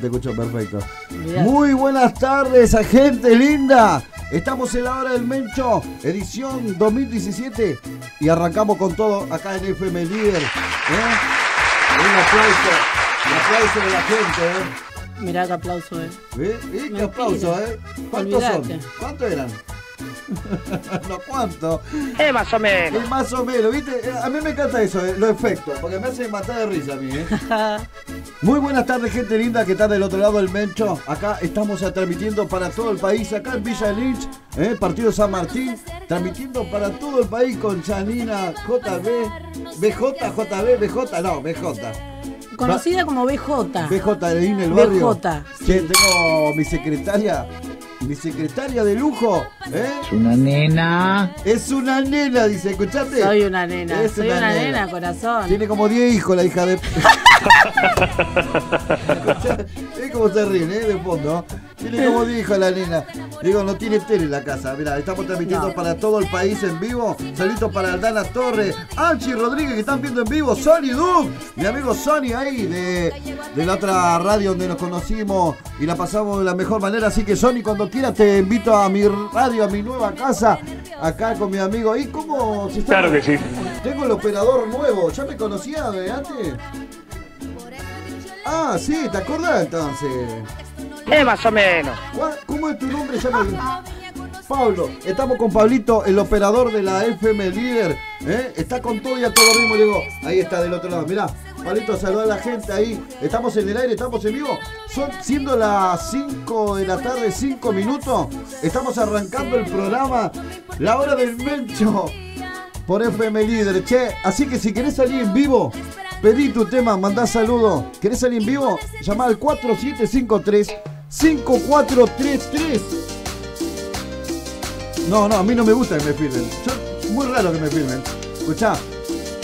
Te escucho perfecto. Muy buenas tardes, gente linda. Estamos en la hora del Mencho, edición 2017. Y arrancamos con todo acá en FM Líder. ¿eh? Un aplauso. Un aplauso de la gente. ¿eh? Mirá qué aplauso, ¿eh? ¿Eh? ¿Qué aplauso, eh? ¿Cuántos son? ¿Cuántos eran? no cuánto. Es más o menos. Es más o menos, ¿viste? Eh, a mí me encanta eso, eh, los efectos, porque me hace matar de risa a mí, ¿eh? Muy buenas tardes, gente linda que está del otro lado del Mencho. Acá estamos transmitiendo para todo el país, acá en Villa Lynch, ¿eh? partido San Martín, transmitiendo para todo el país con Janina JB, BJ, JB, BJ, no, BJ. Conocida como BJ. BJ de el barrio. BJ. Que tengo mi secretaria mi secretaria de lujo, ¿eh? Es una nena. Es una nena, dice, ¿escuchaste? Soy una nena, soy una, nena. corazón. Tiene como 10 hijos la hija de... es como se ríen, ¿eh? De fondo. Tiene como 10 hijos la nena. Digo, no tiene tele en la casa. Mira, estamos transmitiendo para todo el país en vivo. Saludos para Aldana Torres, Anchi Rodríguez que están viendo en vivo, Sony Duke, mi amigo Sony ahí de, de la otra radio donde nos conocimos y la pasamos de la mejor manera. Así que Sony, cuando quieras te invito a mi radio, a mi nueva casa, acá con mi amigo. ¿Y cómo se está? Claro que sí. Tengo el operador nuevo. ¿Ya me conocía de antes? Ah, sí, ¿te acordás entonces? Eh, más o menos. ¿Cómo es tu nombre? Ya Pablo, estamos con Pablito, el operador de la FM Líder. ¿eh? Está con todo y a todo ritmo. Digo, ahí está del otro lado. Mirá, Pablito, saluda a la gente ahí. Estamos en el aire, estamos en vivo. Son siendo las 5 de la tarde, 5 minutos. Estamos arrancando el programa La Hora del Mencho por FM Líder. Che, así que si querés salir en vivo, pedí tu tema, mandá saludo. ¿Querés salir en vivo? Llama al 4753 5433. No, no, a mí no me gusta que me filmen. muy raro que me filmen. Escuchá,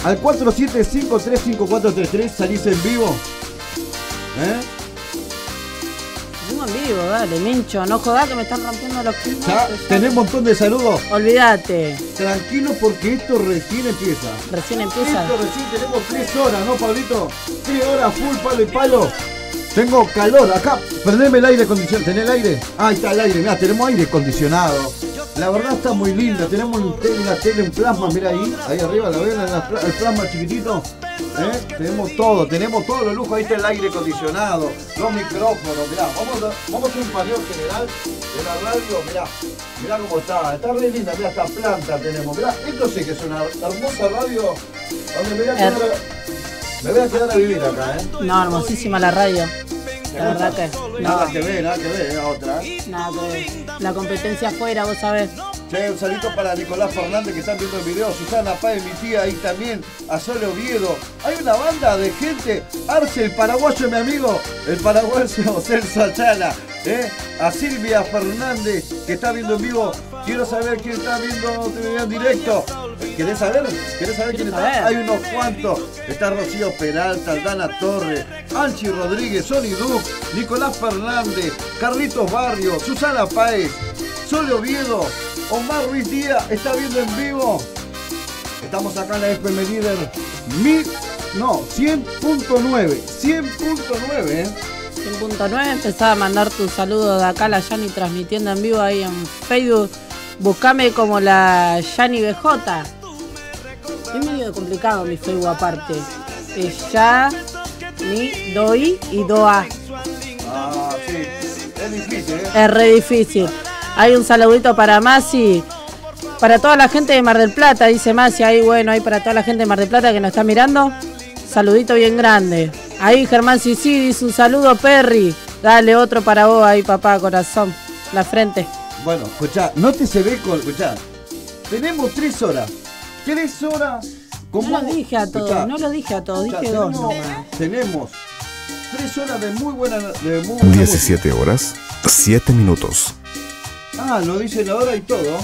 al 47535433 salís en vivo. ¿Eh? en vivo, dale, Mincho. No jodas que me están rompiendo los kilos. Ya, tenés un montón de saludos. Olvídate. Tranquilo porque esto recién empieza. Recién empieza. Esto recién tenemos tres horas, ¿no, Pablito? Tres horas full palo y palo. Tengo calor acá. Prendeme el aire acondicionado. ¿Tenés el aire? Ah, ahí está el aire. Mira, tenemos aire acondicionado. La verdad está muy linda. Tenemos una tele en plasma. Mira ahí. Ahí arriba la ven, el plasma chiquitito. ¿Eh? Tenemos todo. Tenemos todo los lujos. Ahí está el aire acondicionado. Los micrófonos. Mirá, vamos a, vamos a hacer un paneo general de la radio. Mirá. Mirá cómo está. Está re linda. Mirá, esta planta tenemos. Mirá, esto sí que es una hermosa radio. Donde mirá Me voy a quedar a vivir acá, ¿eh? No, hermosísima la radio. La verdad que. Nada que ver, nada que ver, ¿eh? otra. Nada que ver. La competencia afuera, vos sabés. Che, un salito para Nicolás Fernández que están viendo el video, Susana Páez, mi tía ahí también, a Sole Oviedo. Hay una banda de gente, Arce, el paraguayo, mi amigo, el paraguayo Celso Achana, ¿eh? a Silvia Fernández que está viendo en vivo. Quiero saber quién está viendo en directo. ¿Querés saber? ¿Querés saber quién está? Hay unos cuantos. Está Rocío Peralta, Aldana Torres, Anchi Rodríguez, Sony Duc, Nicolás Fernández, Carlitos Barrio, Susana Páez, Sole Oviedo, Omar Ruiz Díaz está viendo en vivo. Estamos acá en la FM Líder. Mil, no, 100.9. 100.9, ¿eh? 100.9. Empezaba a mandar tu saludo de acá a la Yani transmitiendo en vivo ahí en Facebook. Buscame como la Yani BJ. Es medio complicado mi Facebook aparte. Es ya, ni, doi y doa. Ah, sí. Es difícil, ¿eh? Es re difícil. Hay un saludito para Masi. Para toda la gente de Mar del Plata, dice Masi. Ahí, bueno, ahí para toda la gente de Mar del Plata que nos está mirando. Saludito bien grande. Ahí Germán Sisi dice un saludo, Perry. Dale otro para vos ahí, papá, corazón. La frente. Bueno, escuchá, no te se ve con. Escuchá. Tenemos tres horas. Tres horas. No lo dije a todos, no lo dije a todos, dije dos tenemos, tenemos tres horas de muy buena. De muy buena 17 horas, 7 minutos. Ah, lo dice la hora y todo.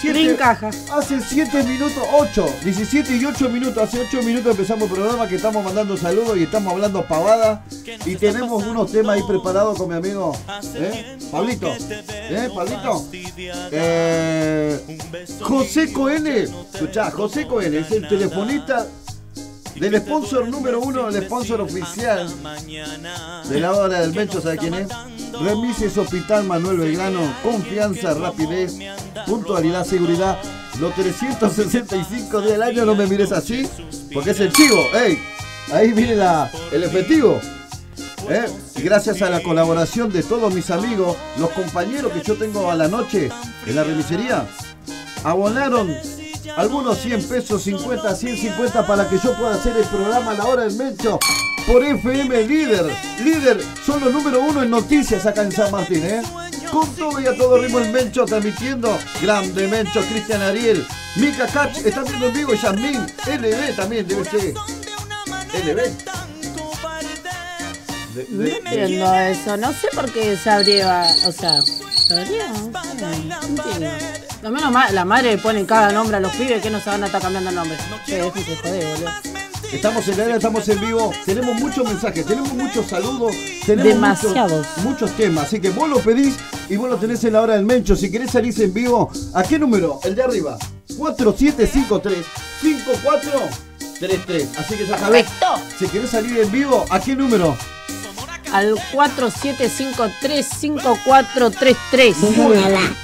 Siete, caja. Hace 7 minutos, 8, 17 y 8 minutos, hace 8 minutos empezamos el programa que estamos mandando saludos y estamos hablando pavada y tenemos unos temas ahí preparados con mi amigo ¿eh? Pablito. ¿Eh, Pablito? Eh, José Coene, escuchá, José Coene es el telefonista del sponsor número uno, el sponsor oficial de la hora del Mencho, ¿sabe quién es? Remises Hospital Manuel Belgrano, confianza, rapidez, puntualidad, seguridad. Los 365 días del año no me mires así, porque es el chivo, ¡ey! Ahí viene la, el efectivo. ¿eh? Gracias a la colaboración de todos mis amigos, los compañeros que yo tengo a la noche en la remisería, abonaron algunos 100 pesos, 50, 150 para que yo pueda hacer el programa a la hora del Mencho por FM Líder. Líder son los número uno en noticias acá en San Martín, ¿eh? Con todo y a todo ritmo el Mencho transmitiendo. Grande Mencho, Cristian Ariel. Mika Catch está viendo en vivo. Yasmin, LB también debe ser. LB. no entiendo eso, no sé por qué se abrió, o sea, ¿se abrió? No entiendo. Lo menos la madre pone cada nombre a los pibes que no se van a estar cambiando el nombre. Joder, boludo. Estamos en la era, estamos en vivo. Tenemos muchos mensajes, tenemos muchos saludos. Tenemos Demasiados. Muchos, muchos, temas. Así que vos lo pedís y vos lo tenés en la hora del Mencho. Si querés salir en vivo, ¿a qué número? El de arriba. 4753 5433. Así que ya sabés. Si querés salir en vivo, ¿a qué número? Al 47535433. Muy,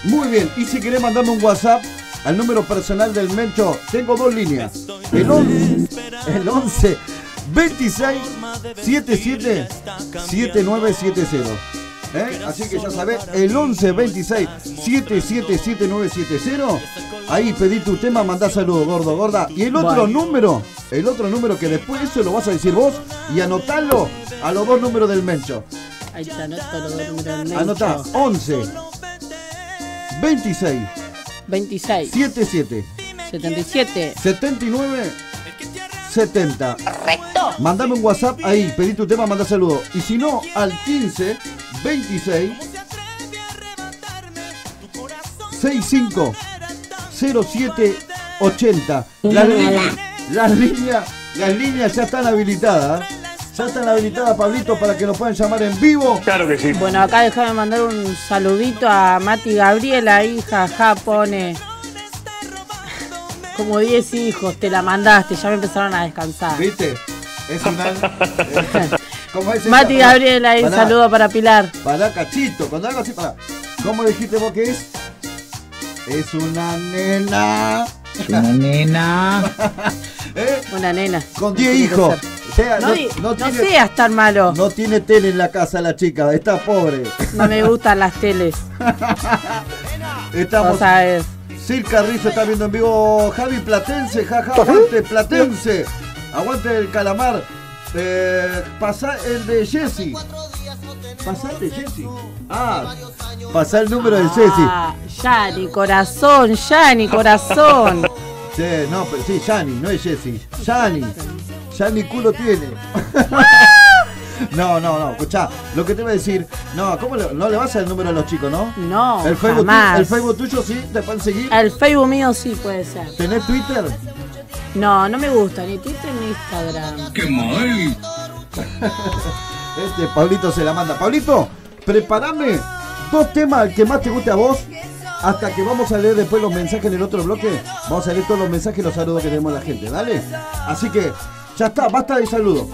muy bien. Y si querés mandarme un WhatsApp al número personal del Mencho, tengo dos líneas. El 11, el 11 26 77 7970. ¿Eh? Así que ya sabés, el 11 26 777970. Ahí pedí tu tema, mandá saludos, gordo, gorda. Y el otro número, el otro número que después eso lo vas a decir vos y anotalo a los dos números del Mencho. Ahí está, anota los dos números del Mencho. Anotá 11 26 26 77 77 79 70. Perfecto. Mandame un WhatsApp ahí, pedí tu tema, manda saludos. Y si no, al 15 26 65 07 80. Las, líneas, las líneas, las líneas ya están habilitadas. Ya están habilitadas, Pablito, para que nos puedan llamar en vivo. Claro que sí. Bueno, acá déjame mandar un saludito a Mati Gabriela, hija, ja, pone como 10 hijos, te la mandaste, ya me empezaron a descansar. ¿Viste? Es una. ¿Cómo es Mati Gabriela, un saludo para Pilar. Para cachito, cuando algo así, para. ¿Cómo dijiste vos que es? Es una nena. Una nena. ¿Eh? Una nena. Con 10 hijos. O sea, no, no, no seas tan malo. No tiene tele en la casa la chica, está pobre. No me gustan las teles. Estamos. a ver. Sir Carrizo está viendo en vivo Javi Platense, jaja, aguante Platense. Aguante el calamar. Eh, pasá el de Jesse. Pasá el de Jesse. Ah, pasá el número de Jesse. Ah, Yani, corazón, Yani, corazón. Sí, no, pero sí, Yani, no es Jesse. Yani. Yani culo tiene. No, no, no, escuchá, lo que te iba a decir, no, ¿cómo le, no le vas al número a los chicos, no? No, el Facebook, tu- jamás. el Facebook tuyo sí, te pueden seguir. El Facebook mío sí puede ser. ¿Tenés Twitter? No, no me gusta ni Twitter ni Instagram. Este Pablito se la manda. Pablito, prepárame dos temas al que más te guste a vos. Hasta que vamos a leer después los mensajes en el otro bloque. Vamos a leer todos los mensajes y los saludos que tenemos la gente, ¿dale? Así que, ya está, basta de saludos.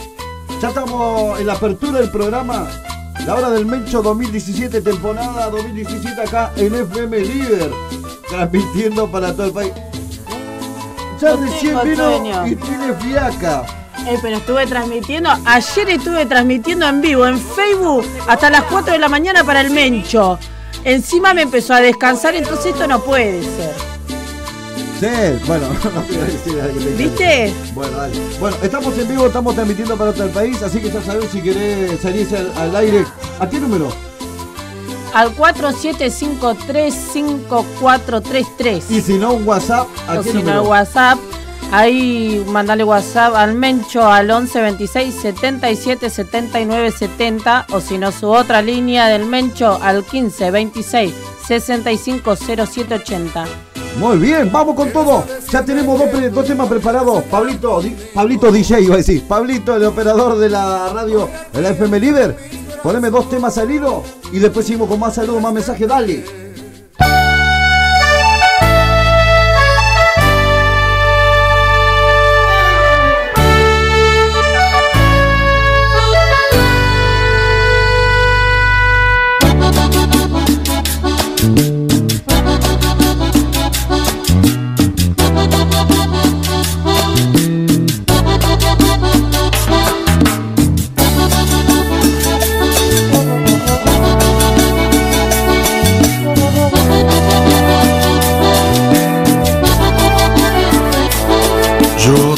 Ya estamos en la apertura del programa. La hora del Mencho 2017, temporada 2017 acá en FM Líder. Transmitiendo para todo el país. Ya No recién vino sueño. y tiene fiaca. Eh, pero estuve transmitiendo, ayer estuve transmitiendo en vivo en Facebook hasta las 4 de la mañana para el Mencho. Encima me empezó a descansar, entonces esto no puede ser. Sí, bueno, no a decir a que te ¿Viste? Bueno, dale. Bueno, estamos en vivo, estamos transmitiendo para todo el país, así que ya sabes si querés salir al, al aire. ¿A qué número? Al 47535433. Y si no, un WhatsApp, ¿a O si no, WhatsApp. Ahí mandale WhatsApp al Mencho al 11 26 77 79 70. O si no, su otra línea del Mencho al 15 26 65 07 80. Muy bien, vamos con todo. Ya tenemos dos, dos temas preparados. Pablito, di- Pablito DJ iba a decir. Pablito, el operador de la radio de la FM Líder. Poneme dos temas al hilo y después seguimos con más saludos, más mensajes. Dale.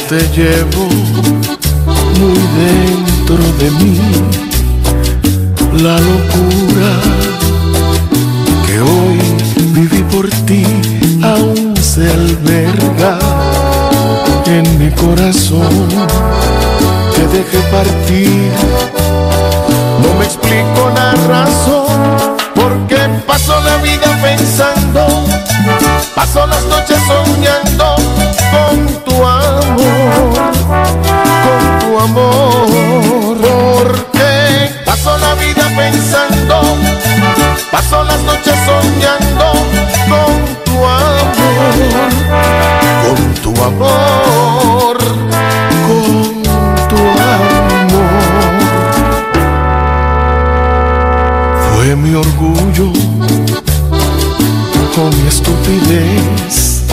Te llevo muy dentro de mí. La locura que hoy viví por ti aún se alberga en mi corazón. Te dejé partir, no me explico la razón porque paso la vida pensando, paso las noches soñando con tu amor, amor. Porque paso la vida pensando, paso las noches soñando con tu amor, con tu amor, con tu amor. Fue mi orgullo con mi estupidez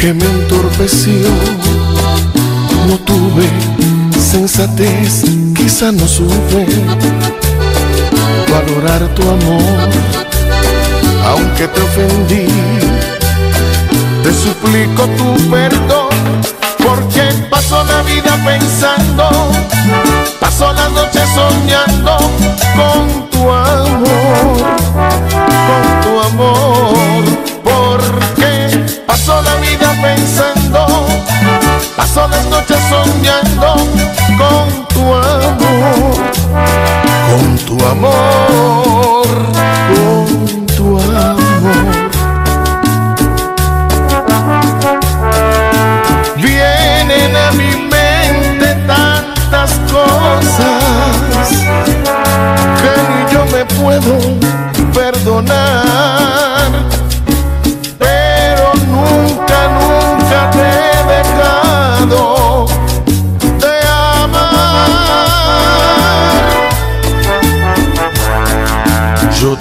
que me entorpeció. No tuve sensatez, quizá no supe valorar tu amor, aunque te ofendí. Te suplico tu perdón, porque paso la vida pensando, paso las noches soñando con tu amor, con tu amor, porque paso la vida pensando, paso las noches soñando tu amor, con tu amor. Vienen a mi mente tantas cosas que ni yo me puedo perdonar.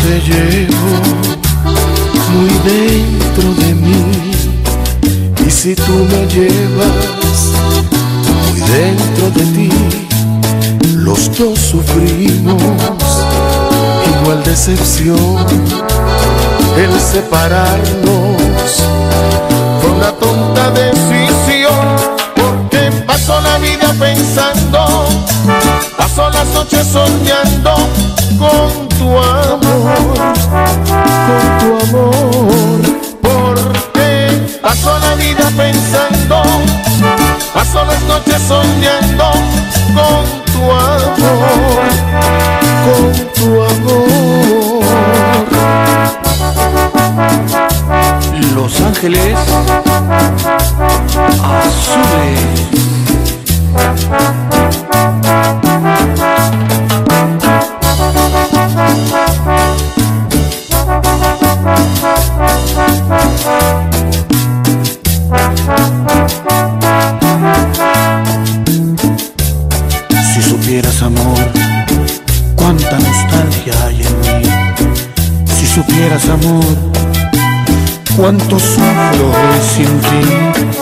te llevo muy dentro de mí. Y si tú me llevas muy dentro de ti, los dos sufrimos igual decepción. El separarnos fue una tonta decisión, porque pasó la vida pensando, pasó las noches soñando con tu amor con tu amor. Porque paso la vida pensando, paso las noches soñando con tu amor, con tu amor. Los Ángeles Azules. digas amor, cuánto sufro hoy sin ti.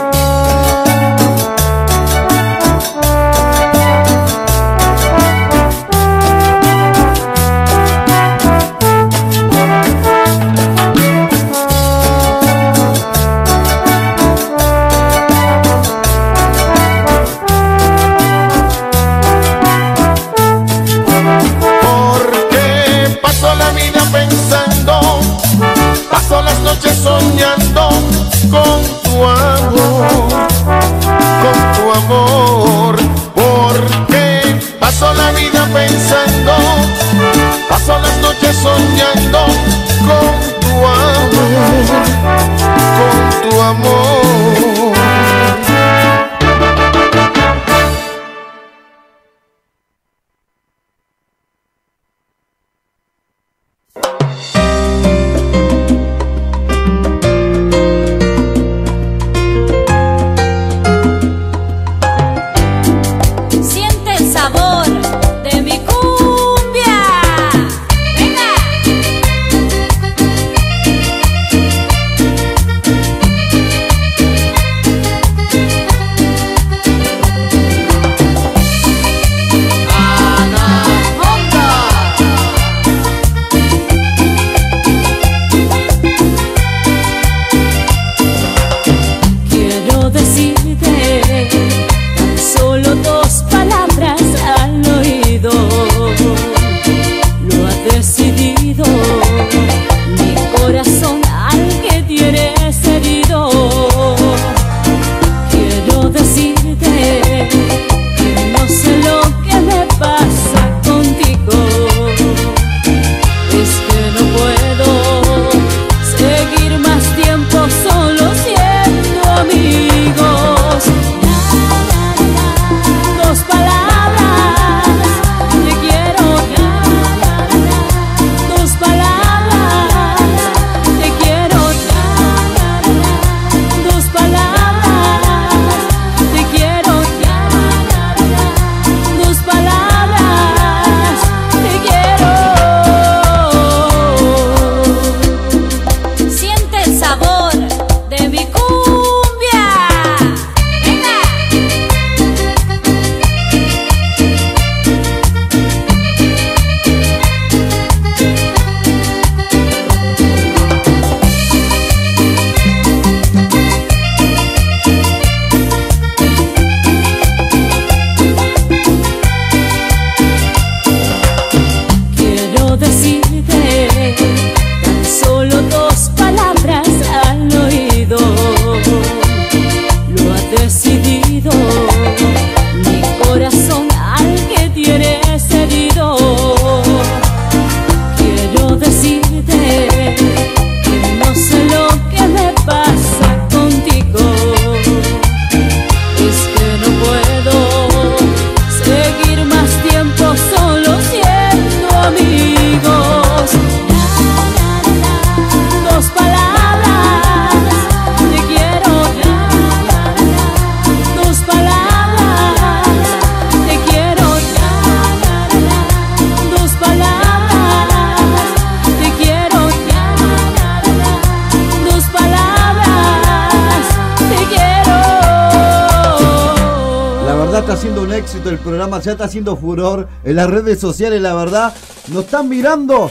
está haciendo furor en las redes sociales, la verdad. Nos están mirando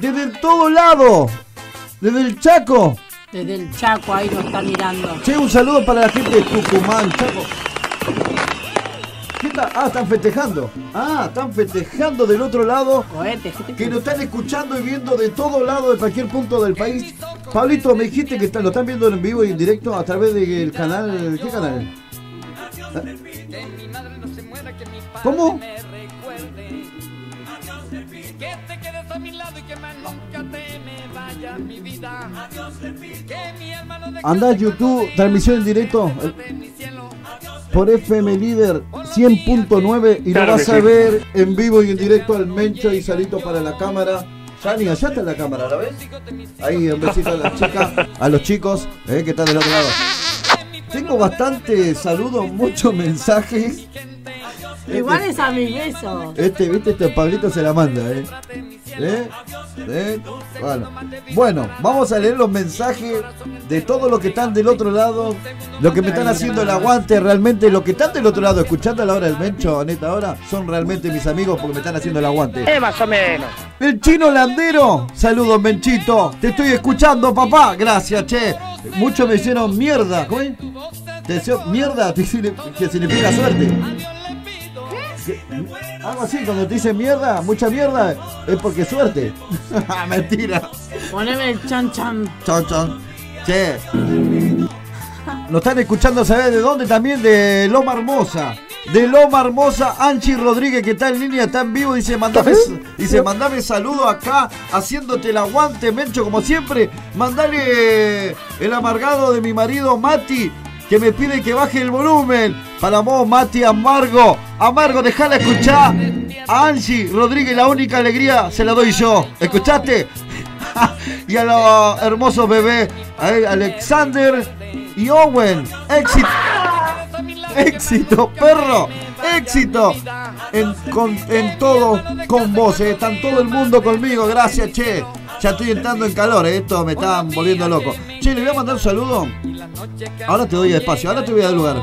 desde todo lado. Desde el Chaco. Desde el Chaco ahí nos están mirando. Che, un saludo para la gente de Tucumán, Chaco. Ah, están festejando. Ah, están festejando del otro lado. Que nos están escuchando y viendo de todo lado, de cualquier punto del país. Pablito, me dijiste que está, lo están viendo en vivo y en directo a través del canal. ¿Qué canal? ¿Cómo? Anda a YouTube, transmisión en directo por FM Líder 100.9 y Claro lo vas que a sí. ver en vivo y en directo al Mencho y Salito para la cámara. Yani, allá está la cámara, ¿la ves? Ahí, un besito a las chicas, a los chicos eh, que están del otro lado. Tengo bastantes saludos, muchos mensajes. Igual es a mis besos. Este, viste, este Pablito se la manda, ¿eh? ¿Eh? ¿Eh? Bueno. bueno, vamos a leer los mensajes de todos los que están del otro lado, los que me están haciendo el aguante, realmente los que están del otro lado, escuchando a la hora del Mencho, Aneta, ahora, son realmente mis amigos porque me están haciendo el aguante. Eh, más o menos. El chino landero, saludos Menchito, te estoy escuchando papá, gracias che. Muchos me hicieron mierda, ¿cómo es? Te deseo mierda, que significa suerte. Algo así, cuando te dicen mierda, mucha mierda, es porque suerte. Mentira. Poneme el chan chan. Chon, chon. Che. Nos están escuchando, ¿sabes de dónde? También de Loma Hermosa. De Loma Hermosa, Anchi Rodríguez, que está en línea, está en vivo. Dice, mandame, dice, mandame saludo acá, haciéndote el aguante, Mencho, como siempre. Mandale el amargado de mi marido, Mati, que me pide que baje el volumen. Para vos, Mati Amargo. Amargo, dejala escuchar. A Angie Rodríguez, la única alegría se la doy yo. ¿Escuchaste? y a los hermosos bebés, Alexander y Owen. Éxito. Éxito, perro. Éxito. En, con- en todo con vos. eh. Están todo el mundo conmigo. Gracias, che. Ya estoy entrando en calor. eh. Esto me está volviendo loco. Che, le voy a mandar un saludo. Ahora te doy espacio. Ahora te voy a dar lugar.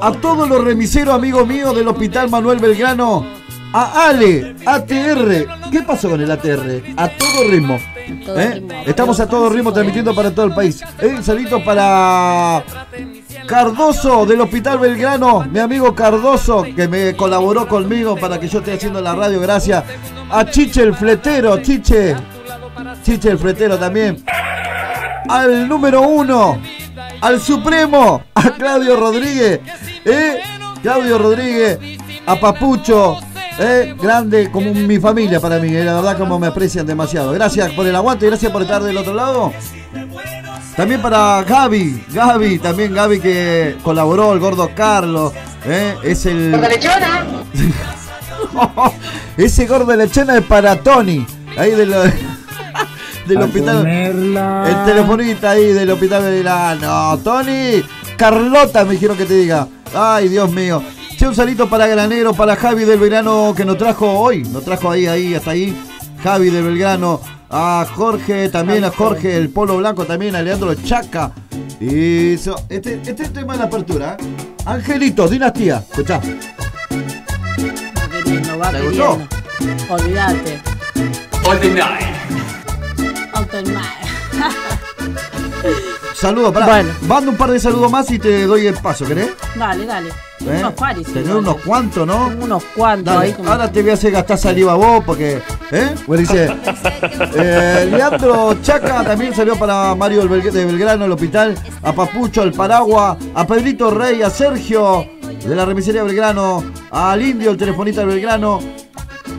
A todos los remiseros amigos míos del Hospital Manuel Belgrano. A Ale, ATR. ¿Qué pasó con el ATR? A todo ritmo. ¿Eh? Estamos a todo ritmo transmitiendo para todo el país. Eh, Un saludito para Cardoso del Hospital Belgrano, mi amigo Cardoso, que me colaboró conmigo para que yo esté haciendo la radio. Gracias. A Chiche el Fletero, Chiche. Chiche el Fletero también. Al número uno, al Supremo, a Claudio Rodríguez. ¿eh? Claudio Rodríguez, a Papucho. ¿eh? Grande como mi familia para mí, eh, la verdad como me aprecian demasiado. Gracias por el aguante, gracias por estar del otro lado. También para Gaby, Gaby, también Gaby que colaboró, el gordo Carlos, ¿eh? es el... Ese gordo de lechona es para Tony, ahí de lo- del A hospital. comerla. El telefonista ahí del hospital Belgrano. Tony, Carlota me dijeron que te diga. Ay, Dios mío. Che, un salito para Granero, para Javi del Belgrano que nos trajo hoy. Nos trajo ahí, ahí, hasta ahí. Javi del Belgrano. A Jorge, también a Jorge, el Polo Blanco, también a Leandro Chaca. Y eso. Este, este es el tema de la apertura. ¿eh? Angelitos, dinastía. Escuchá. Va queriendo, va ¿Te queriendo. gustó? Olvídate. All the night. Open mind. Saludos, pará. Bueno. Mando un par de saludos más y te doy el paso, ¿querés? Dale, dale. ¿Eh? Unos. Tenés igual. unos cuantos, ¿no? Unos cuantos Dale, ahí. como- ahora te voy a hacer gastar saliva a vos porque. ¿Eh? Bueno, dice. eh, Leandro Chaca también salió para Mario de Belgrano, el hospital. A Papucho, al Paragua. A Pedrito Rey, a Sergio de la remisería Belgrano. Al Indio, el telefonista del Belgrano.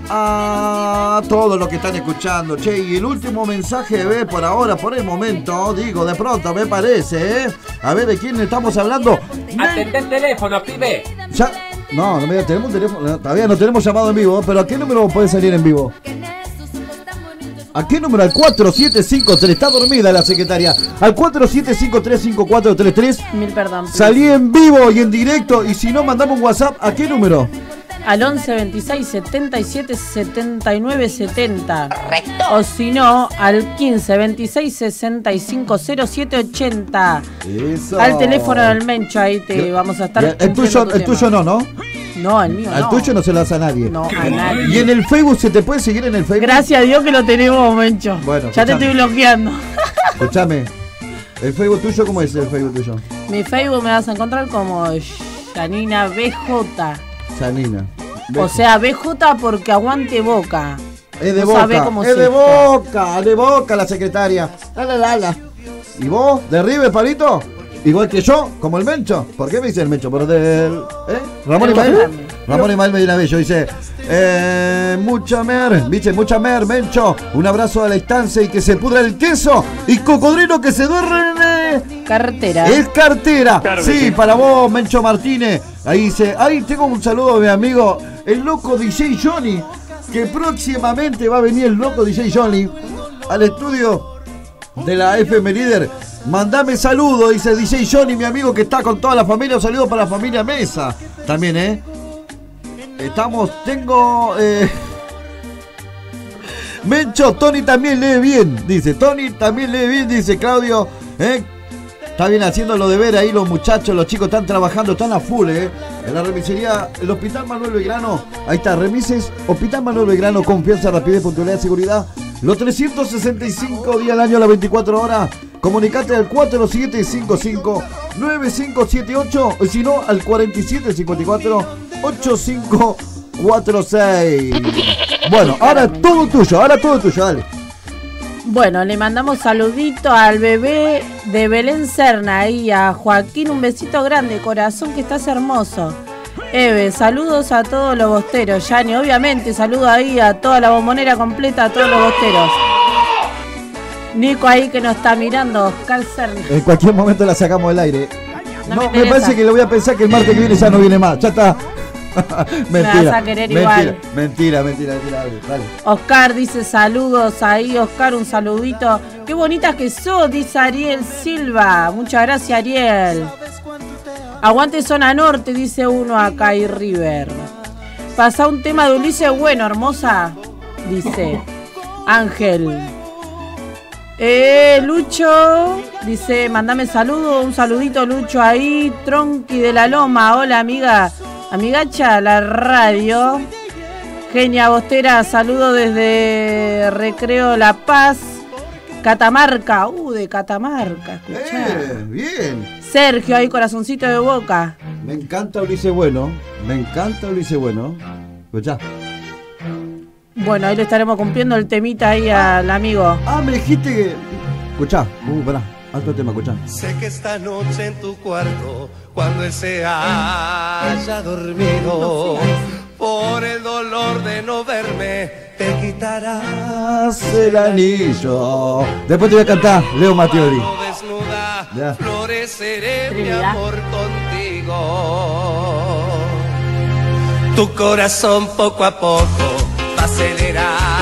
A todos los que están escuchando, che, y el último mensaje, ve, por ahora, por el momento, digo, de pronto, me parece, ¿eh? A ver, ¿de quién estamos hablando? Atendé el teléfono, pibe. Ya. No, no me tenemos un teléfono. no, Todavía no tenemos llamado en vivo, pero ¿a qué número puede salir en vivo? ¿A qué número? Al 4753. Está dormida la secretaria. Al 47535433. Mil perdón. Salí en vivo y en directo. Y si no, mandamos un WhatsApp. ¿A qué número? Al 11 26 77 79 70. Correcto. O si no, al 15 26 65 07 80. Eso. Al teléfono del Mencho, ahí te vamos a estar. Y El tuyo, tu el tuyo no, ¿no? No, el mío Al no. tuyo no se lo das a nadie. No, a nadie. ¿Y en el Facebook se te puede seguir en el Facebook? Gracias a Dios que lo tenemos, Mencho. Bueno, ya te escuchame. estoy bloqueando. Escúchame. ¿El Facebook tuyo cómo es el Facebook tuyo? Mi Facebook me vas a encontrar como Janina BJ. Janina. O sea, BJ porque aguante boca. Es de no boca. sabe cómo es de boca, de boca la secretaria. La, la, la, la. ¿Y vos? ¿De River, Palito? Igual que yo, como el Mencho. ¿Por qué me dice el Mencho? ¿Por del. ¿Eh? Ramón bueno. Ramón Ismael Medina Bello dice. Eh, mucha mer, dice mucha mer, Mencho. Un abrazo a la distancia y que se pudra el queso. Y cocodrilo que se duerme. Cartera. Es cartera. Claro que sí, sí. para vos, Mencho Martínez. Ahí dice, ahí tengo un saludo a mi amigo, el loco DJ Johnny, que próximamente va a venir el loco DJ Johnny al estudio de la FM Líder. Mandame saludo, dice DJ Johnny, mi amigo que está con toda la familia. Un saludo para la familia Mesa. También, ¿eh? Estamos, tengo... eh, Mencho, Tony también lee bien, dice. Tony también lee bien, dice Claudio. ¿eh? Está bien haciendo lo de ver ahí los muchachos, los chicos están trabajando, están a full, ¿eh? En la remisería, el Hospital Manuel Belgrano, ahí está, remises, Hospital Manuel Belgrano, confianza, rapidez, puntualidad, seguridad. Los 365 días al año, las 24 horas. Comunicate al 4755-9578, o si no, al 4754-8546. Bueno, ahora todo tuyo, ahora todo tuyo, dale. Bueno, le mandamos saludito al bebé de Belén Serna y a Joaquín un besito grande, corazón que estás hermoso. Eve, saludos a todos los bosteros. Yani, obviamente, saludo ahí a toda la bombonera completa, a todos los bosteros. Nico ahí que nos está mirando, Oscar Serna. En cualquier momento la sacamos del aire. No No, me me, parece que le voy a pensar que el martes que viene ya no viene más. Ya está. mentira. vas a querer mentira, igual. mentira, mentira, mentira, dale. Oscar dice saludos ahí, Oscar, un saludito. Qué bonitas que sos, dice Ariel Silva. Muchas gracias, Ariel. Aguante zona norte, dice uno acá y River. Pasa un tema de Ulises, bueno, hermosa, dice Ángel. Eh, Lucho, dice, mandame saludo, un saludito Lucho ahí, Tronqui de la Loma, hola amiga, amigacha, la radio. Genia Bostera, saludo desde Recreo La Paz, Catamarca, uh, de Catamarca, escuchá. Eh, bien. Sergio, ahí corazoncito de boca. Me encanta Ulises Bueno. Me encanta Ulises Bueno. Escuchá. Bueno, ahí le estaremos cumpliendo el temita ahí al amigo. Ah, me dijiste que. Escuchá. Uh, pará. Alto tema, escuchá. Sé que esta noche en tu cuarto, cuando él se haya dormido, por el dolor de no verme, te quitarás el anillo. Después te voy a cantar, Leo Mattioli. mano desnuda, Ya. floreceré mi amor contigo. Tu corazón poco a poco va a acelerar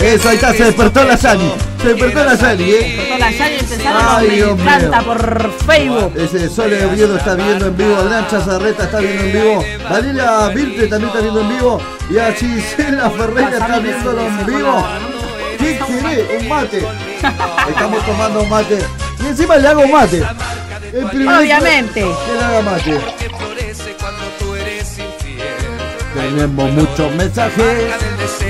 Eso, ahí está, se despertó la Sani. Se despertó la Sani, eh. Toda la llave empezaron Ay, me Dios encanta mío. por Facebook. Ese Sole Oviedo está viendo en vivo, Adrián Chazarreta está viendo en vivo, Valeria Virte también está viendo en vivo, y a Gisela Ferreira está viéndolo en vivo. ¿Qué querés? Un mate. Estamos tomando un mate. Y encima le hago mate. El Obviamente. Que le haga mate. Tenemos muchos mensajes.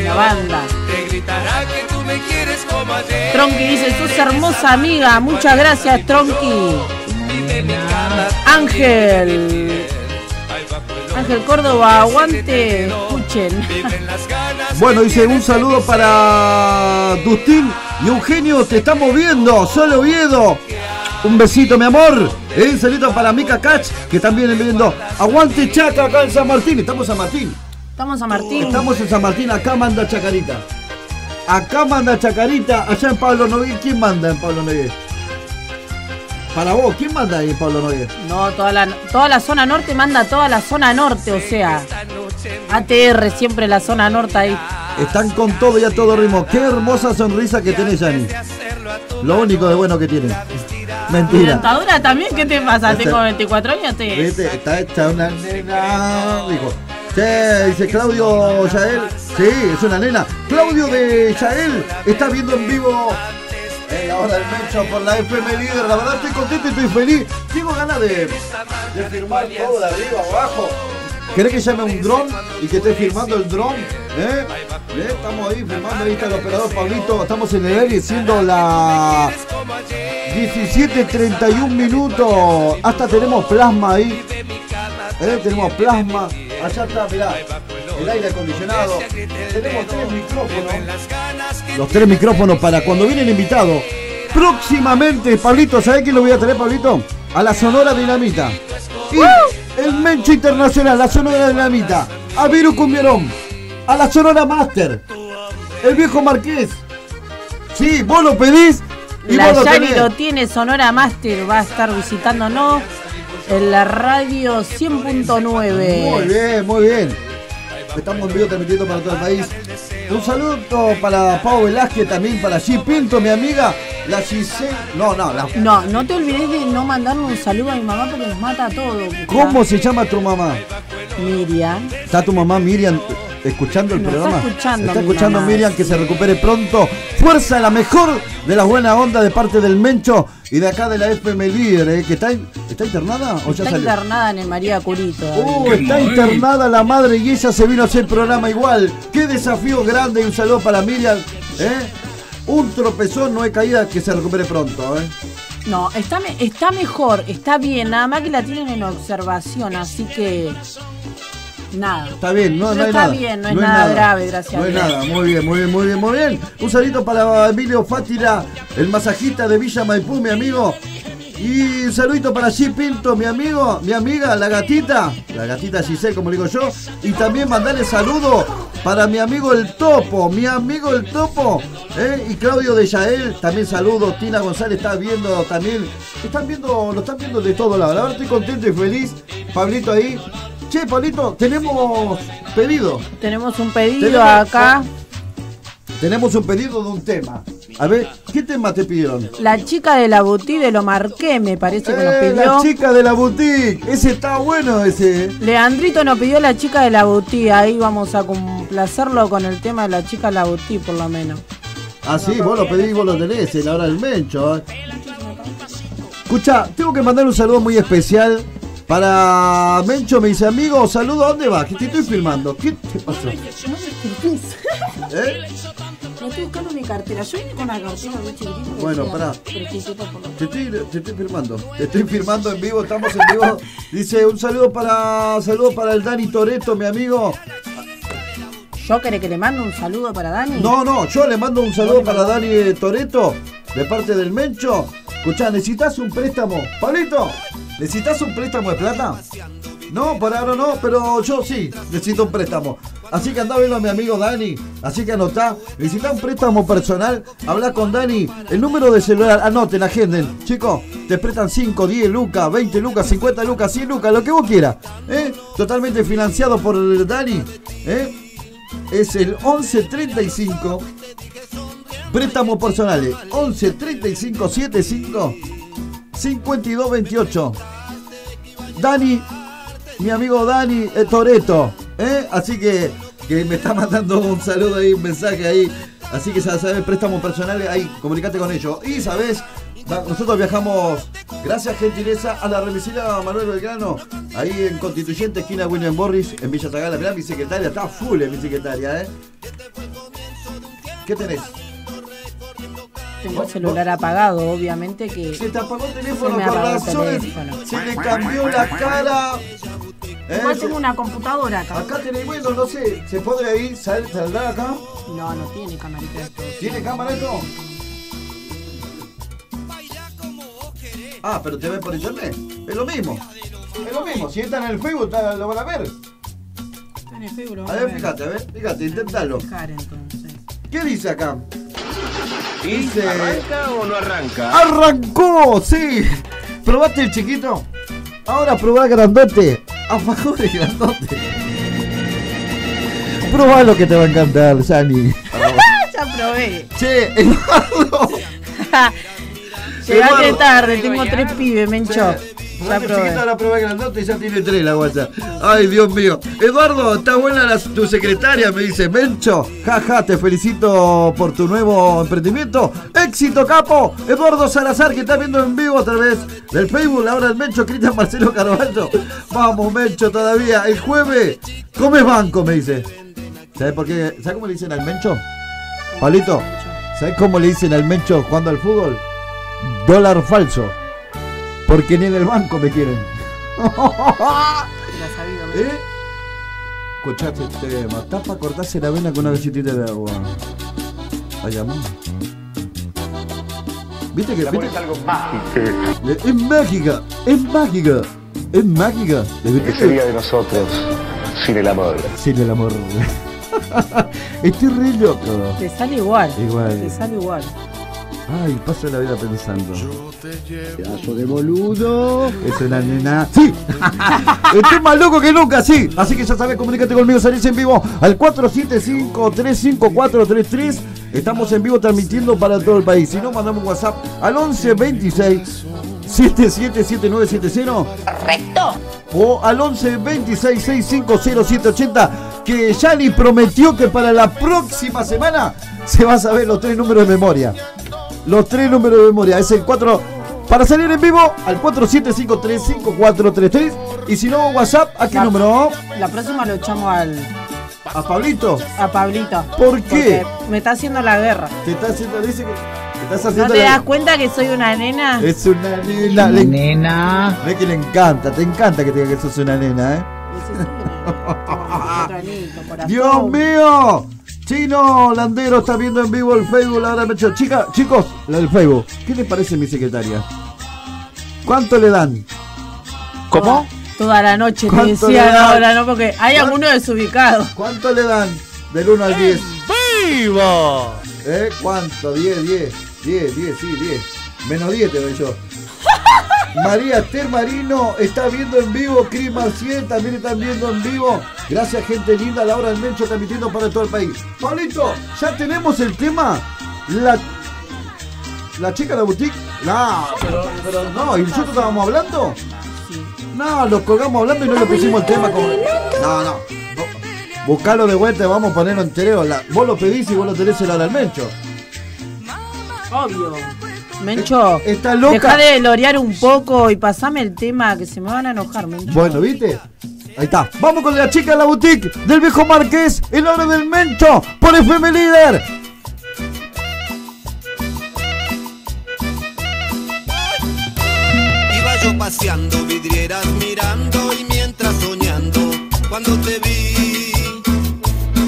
La banda. te gritará que tú me quieres como ayer. Tronqui dice, sos hermosa amiga. Muchas gracias, Tronqui. Ángel. Ángel Córdoba, aguante. Escuchen. Bueno, dice un saludo para Dustín y Eugenio, te estamos viendo, solo Oviedo. Un besito, mi amor. Eh, Un saludo para Mica Cach, que también viendo. Aguante Chaca acá en San Martín. Estamos en San Martín. Estamos a Martín. Estamos en San Martín, acá manda Chacarita. Acá manda Chacarita, allá en Pablo Nogués. ¿Quién manda en Pablo Nogués? Para vos, ¿quién manda ahí Pablo Nogués? No, toda la, toda la zona norte manda toda la zona norte, o sea. ATR, siempre la zona norte ahí. Están con todo y a todo ritmo. Qué hermosa sonrisa que tenés, Yani. Lo único de bueno que tiene. ¿Y Mentira. dentadura también? ¿Qué te pasa? Este- Tengo 24 años. Te... ¿Viste? Está hecha una nena. Dijo. Che, dice Claudio Yael. Sí, es una nena. Claudio de Yael está viendo en vivo. Hora del por la FM Líder. La verdad estoy contento y estoy feliz. Tengo ganas de, firmar todo de arriba abajo. ¿Querés que llame un dron y que esté firmando el dron? ¿Eh? Eh, Estamos ahí filmando, ahí está el operador Pablito. Estamos en el aire siendo la 17.31 minutos. Hasta tenemos plasma ahí. Eh, tenemos plasma. Allá está, mirá, el aire acondicionado. Tenemos tres micrófonos. Los tres micrófonos para cuando vienen invitados. Próximamente, Pablito, ¿sabés quién lo voy a traer, Pablito? A la Sonora Dinamita. Y el Mencho Internacional, la Sonora Dinamita. A Viru Cumbierón. A la Sonora Master. El viejo Marqués. Sí, vos lo pedís y La vos lo Yari tenés. lo tiene, Sonora Master va a estar visitándonos en la radio 100.9. Muy bien, muy bien. Estamos en vivo transmitiendo para todo el país. Un saludo para Pau Velázquez, también para G Pinto, mi amiga. La Giselle. No, no, la- No, no te olvides de no mandarle un saludo a mi mamá porque nos mata a todos. ¿Cómo se llama tu mamá? Miriam. ¿Está tu mamá Miriam escuchando el Nos está programa? escuchando Está escuchando. Miriam que se recupere pronto. Fuerza, la mejor de la buena onda de parte del Mencho y de acá de la FM Líder, ¿eh? que está, in- ¿está internada o ya Está salió? internada en el María Curito. Uh, está internada la madre y ella se vino a hacer programa igual. Qué desafío grande y un saludo para Miriam. ¿eh? Un tropezón, no hay caída, que se recupere pronto. ¿eh? No, está, está mejor, está bien, nada más que la tienen en observación, así que. Nada. Está bien, no, no hay está nada. bien, no es nada grave, gracias No Dios. nada, muy bien, muy bien, muy bien, muy bien. Un saludito para Emilio Fátila, el masajista de Villa Maipú, mi amigo. Y un saludito para G Pinto, mi amigo, mi amiga, la gatita, la gatita Giselle, como digo yo. Y también mandarle saludo para mi amigo el Topo, mi amigo el Topo. ¿eh? Y Claudio de Yael, también saludo. Tina González está viendo también. Están viendo, lo están viendo de todo lado. La verdad estoy contento y feliz. Pablito ahí. Che, Pablito, tenemos pedido. Tenemos un pedido Tenemos- acá. Tenemos un pedido de un tema. A ver, ¿qué tema te pidieron? La chica de la boutique de lo marqué, me parece que nos Eh, pidió. la chica de la boutique. Ese está bueno, ese. Leandrito nos pidió la chica de la boutique. Ahí vamos a complacerlo con el tema de la chica de la boutique, por lo menos. Ah, sí, vos lo pedís, vos lo tenés, en la hora del mencho. eh. Escucha, tengo que mandar un saludo muy especial para Mencho. Me dice, amigo, saludo, ¿a dónde vas? Que te estoy filmando. ¿Qué te pasó? ¿Eh? No estoy buscando mi cartera. Yo vine con una cartera muy chiquitita. Bueno, pará. Te estoy, te estoy filmando. Te estoy filmando en vivo, estamos en vivo. Dice, un saludo para saludo para el Dani Toreto, mi amigo. ¿Yo querés que le mande un saludo para Dani? No, no, yo le mando un saludo para Dani Toreto, de parte del Mencho. Escuchá, ¿necesitas un préstamo? Pablito, ¿necesitas un préstamo de plata? No, por ahora no, pero yo sí, necesito un préstamo. Así que andá a verlo a mi amigo Dani. Así que anotá. Necesitas un préstamo personal. Habla con Dani. El número de celular, anoten, agenden. Chicos, te prestan 5, 10 lucas, 20 lucas, 50 lucas, 100 lucas, lo que vos quieras. ¿eh? Totalmente financiado por Dani. ¿eh? Es el 1135 Préstamos personales 11 35 75 52 28 Dani, mi amigo Dani eh, Toreto, ¿eh? así que, que me está mandando un saludo ahí, un mensaje ahí, así que ya sabes, préstamos personales, ahí, comunicate con ellos. Y sabes, nosotros viajamos, gracias gentileza, a la remisera Manuel Belgrano, ahí en Constituyente, esquina William Morris, en Villa Tagala. Mirá, mi secretaria está full en mi secretaria, ¿eh? ¿Qué tenés? Tengo el celular apagado, obviamente que. Se te apagó el teléfono Se me apagó el teléfono. Se le cambió la cara. ¿Eh? Igual tengo una computadora acá. Acá tenés, bueno, no sé, ¿se podría ir, sal- saldrá acá? No, no tiene camarita esto. ¿Tiene cámara esto? Ah, pero te ven por internet. Es lo mismo. Es lo mismo. Si entran en el Facebook, lo van a ver. Está en el Facebook, A ver, fíjate, a ver, fíjate, intentalo. Fijar, entonces. ¿Qué dice acá? ¿Y arranca o no arranca? ¡Arrancó! ¡Sí! ¿Probaste el chiquito? Ahora probá el grandote. Alfajores grandote. Probá lo que te va a encantar, Sani. ya probé. Che, Eduardo. Llegaste tarde, tengo tres pibes, mencho. Ya Bueno, chiquito, probé. ahora el grandote y ya tiene tres la guasa. Ay, Dios mío. Eduardo, está buena la- tu secretaria, me dice. Mencho, jaja, te felicito por tu nuevo emprendimiento. ¡Éxito, capo! Eduardo Salazar, que está viendo en vivo a través del Facebook, la hora del Mencho, Cristian Marcelo Carvalho. Vamos, Mencho, todavía. El jueves, comes banco, me dice. ¿Sabes por qué? ¿Sabes cómo le dicen al Mencho? Pablito, ¿sabes cómo le dicen al Mencho jugando al fútbol? Dólar falso. Porque ni en el banco me quieren. ¿Eh? Escuchaste este tema. Para cortarse la vena con una galletita de agua. Ay, amor. ¿Viste que amor viste? es algo mágico. Es mágica, es mágica, es mágica. ¿Viste ¿Qué sería de nosotros sin el amor? Sin el amor. Estoy re loco. Te sale igual. Igual. Te sale igual. Ay, paso la vida pensando. Pedazo de boludo. Es una nena. ¡Sí! Estoy más loco que nunca, sí. Así que ya sabes, comunícate conmigo, salís en vivo al 475-35433. Estamos en vivo transmitiendo para todo el país. Si no, mandamos un WhatsApp al 11 26 777970. Correcto. O al 11 26 650780. Que Yani prometió que para la próxima semana se va a saber los tres números de memoria. Los tres números de memoria. Es el 4. Para salir en vivo al 47535433. Y si no, WhatsApp, ¿a qué La- número? La próxima lo echamos al, A Pablito. a Pablito. ¿Por qué? Porque me está haciendo la guerra. Te está haciendo, dice que te estás ¿No haciendo te la- das cuenta que soy una nena? Es una nena. Una le- nena. Ve que le encanta, te encanta que te diga que sos una nena, ¿eh? ¡Dios mío! Chino Landero está viendo en vivo el Facebook, la hora me echó. Chica, chicos, la del Facebook. ¿Qué les parece mi secretaria? ¿Cuánto le dan? Toda, toda la noche te ¿Cuánto le decía ahora, ¿no? Porque hay ¿Cuánto? algunos desubicados. ¿Cuánto le dan? Del 1 al 10. ¡Vivo! ¿Eh? ¿Cuánto? 10, 10. 10, 10, sí, 10. Menos 10 te doy yo. María Esther Marino está viendo en vivo. Cris Maciel también están viendo en vivo. Gracias, gente linda. Laura del Mencho transmitiendo para todo el país. Pablito, ya tenemos el tema. La, la chica de la boutique. No, pero, no. ¿Y nosotros estábamos hablando? No, lo colgamos hablando y no le pusimos el tema como. No, no. Buscalo de vuelta y vamos a ponerlo entero. La- vos lo pedís y vos lo tenés en la del Mencho. Obvio. Mencho, Está loca. deja de lorear un poco y pasame el tema que se me van a enojar, Mencho. Bueno, ¿viste? Ahí está. Vamos con la chica de la boutique del viejo Marqués, el oro del Mencho, por FM Líder. Iba yo paseando, vidrieras mirando y mientras soñando, cuando te vi,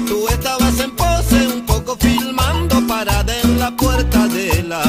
tú estabas en pose, un poco filmando, parada en la puerta de la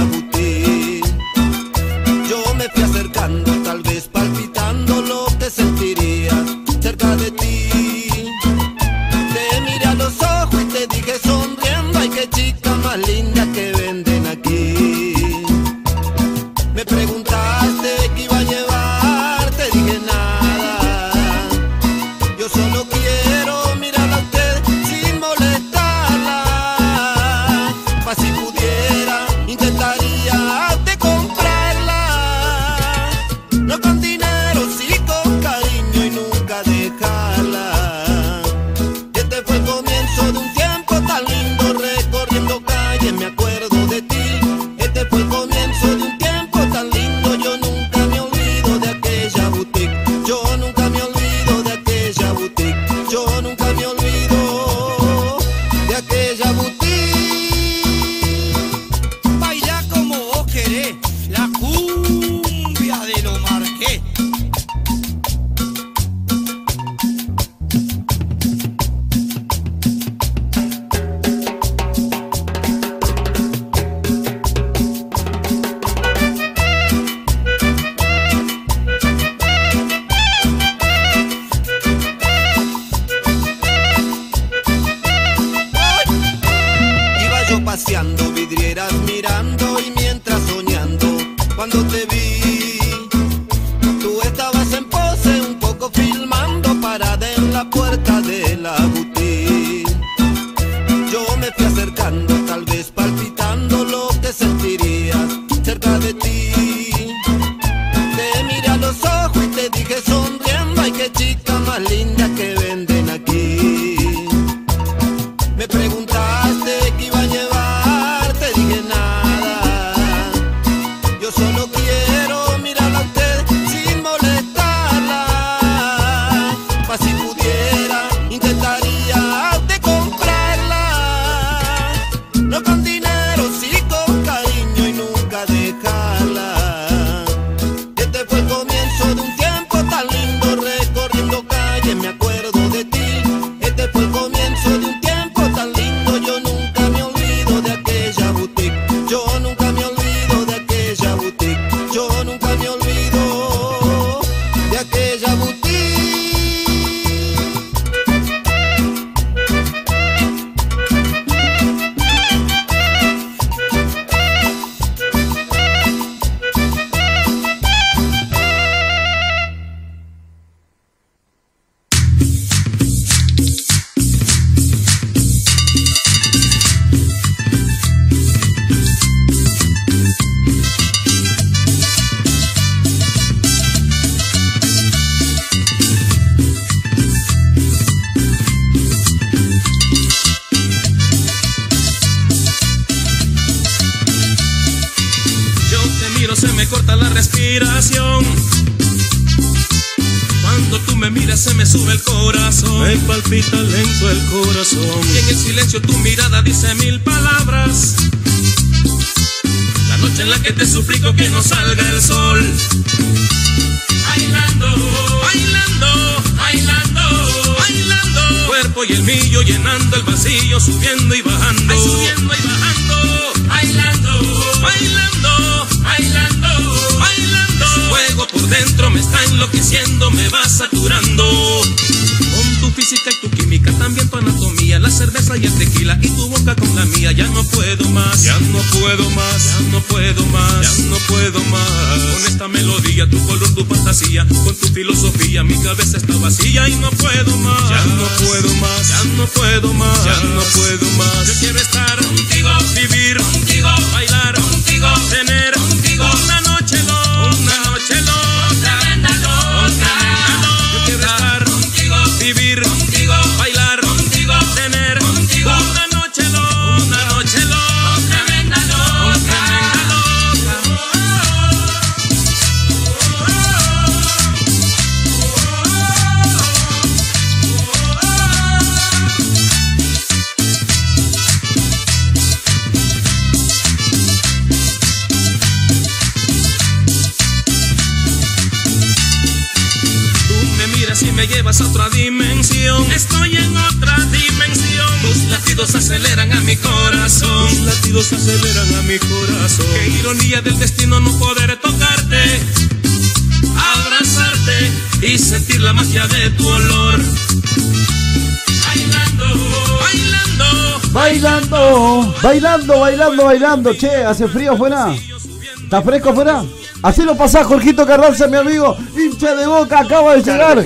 Che, ¿hace frío afuera? ¿Está fresco afuera? Así lo pasa Jorgito Carranza, mi amigo, hincha de boca, acaba de llegar.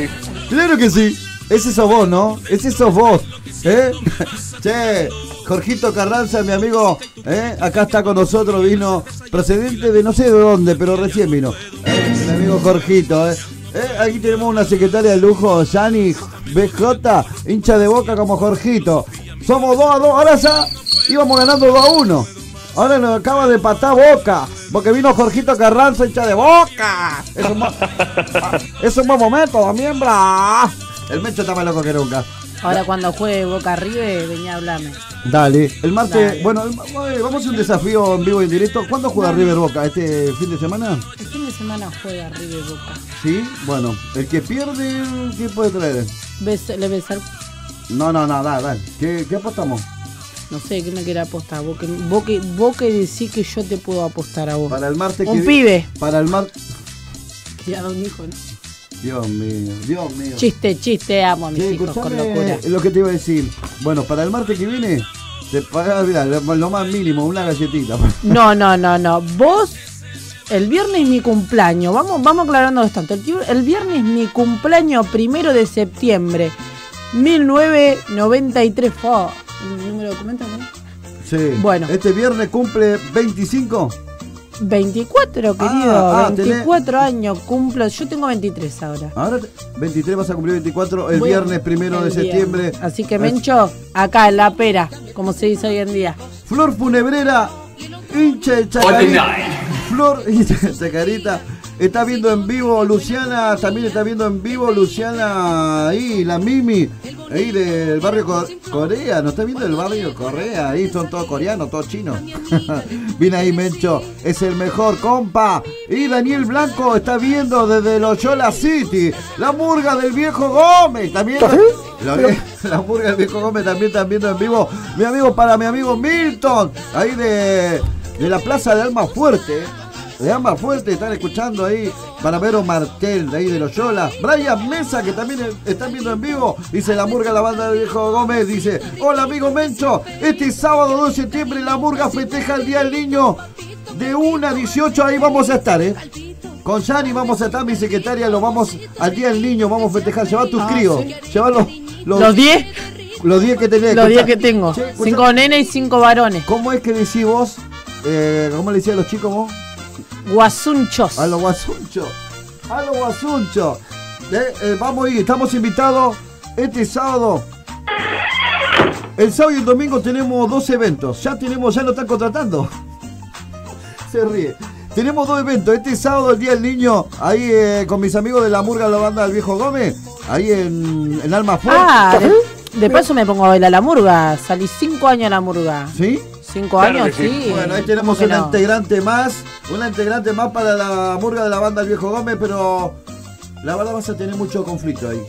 Claro que sí. Ese sos vos, ¿no? Ese sos vos. ¿Eh? che, Jorgito Carranza, mi amigo, ¿eh? acá está con nosotros, vino procedente de no sé de dónde, pero recién vino. ¿eh? Mi amigo Jorgito, ¿eh? ¿Eh? Aquí tenemos una secretaria de lujo, Yani BJ, hincha de boca como Jorgito. Somos 2 a 2, ahora ya íbamos ganando 2 a 1. Ahora nos acaba de patar boca, porque vino Jorgito Carranza, hincha de boca. Es un, mo- es un buen momento, también, bla. El Mecho está más loco que nunca. Ahora cuando juegue Boca River, venía a hablarme. Dale, el martes, Dale. bueno, el- vamos a hacer un desafío en vivo y en directo. ¿Cuándo juega River Boca? ¿Este fin de semana? El fin de semana juega River Boca. Sí, bueno, el que pierde, ¿qué puede traer? Bes- le besar, No, no, no, dale, dale. ¿Qué, qué apostamos? No sé, ¿qué me quiere apostar? Vos que, vos que, vos que decís que yo te puedo apostar a vos. Para el martes Un que pibe. Para el martes. Ya un hijo, ¿no? Dios mío, Dios mío. Chiste, chiste, amo a mis hijos con locura. lo que te iba a decir. Bueno, para el martes que viene, te pagas, mirá, lo, más mínimo, una galletita. No, no, no, no. Vos, el viernes es mi cumpleaños. Vamos, vamos aclarando esto. El, el viernes es mi cumpleaños primero de septiembre. 1993. Fo, ¿El número de documento? no? Sí. Bueno. Este viernes cumple 25. 24, querido. ah, tenés- 24 años cumplo. Yo tengo 23 ahora. Ahora te- 23 vas a cumplir 24 el Voy- viernes primero de viernes. septiembre. Así que Mencho, acá en la pera, como se dice hoy en día. Flor Funebrera, hincha de Chacarita. Flor, hincha de Chacarita. Está viendo en vivo Luciana, también está viendo en vivo Luciana ahí, la Mimi, ahí del barrio Co- Corea, no está viendo el barrio Corea, ahí son todos coreanos, todos chinos. Viene ahí Mencho, es el mejor compa. Y Daniel Blanco está viendo desde Loyola City, la murga del viejo Gómez, también. La, la murga del viejo Gómez también están viendo en vivo. Mi amigo para mi amigo Milton, ahí de, de la Plaza de Alma Fuerte. De Alma Fuerte están escuchando ahí para Vero Martel, de ahí de Loyola. Brian Mesa, que también están viendo en vivo. Dice la murga, la banda del viejo Gómez. Dice, hola amigo Mencho, este sábado 2 de septiembre la murga festeja el Día del Niño de 1 a 18. Ahí vamos a estar, ¿eh? Con Yani vamos a estar, mi secretaria, lo vamos al Día del Niño, vamos a festejar. Lleva tus Ah, críos, sí. lleva los... ¿Los 10? Los 10 que tenés. Los 10 escuchá. que tengo. Che, escuchá. 5 nenes y 5 varones. ¿Cómo es que decís vos? Eh, ¿Cómo le decían los chicos vos? Guasunchos. A los guasunchos. A los guasunchos. Eh, eh, vamos a ir, estamos invitados este sábado. El sábado y el domingo tenemos dos eventos. Ya tenemos, ya nos están contratando. Se ríe. tenemos dos eventos. Este sábado, el Día del Niño, ahí eh, con mis amigos de la Murga, la banda del Viejo Gómez, ahí en, en Alma Fuerte. Ah, de, de paso me pongo a bailar la murga. Salí cinco años a la murga. ¿Sí? Cinco Claro años, sí. Bueno, ahí tenemos ¿Cómo que una no? integrante más, una integrante más para la murga de la banda El Viejo Gómez, pero la verdad vas a tener mucho conflicto ahí.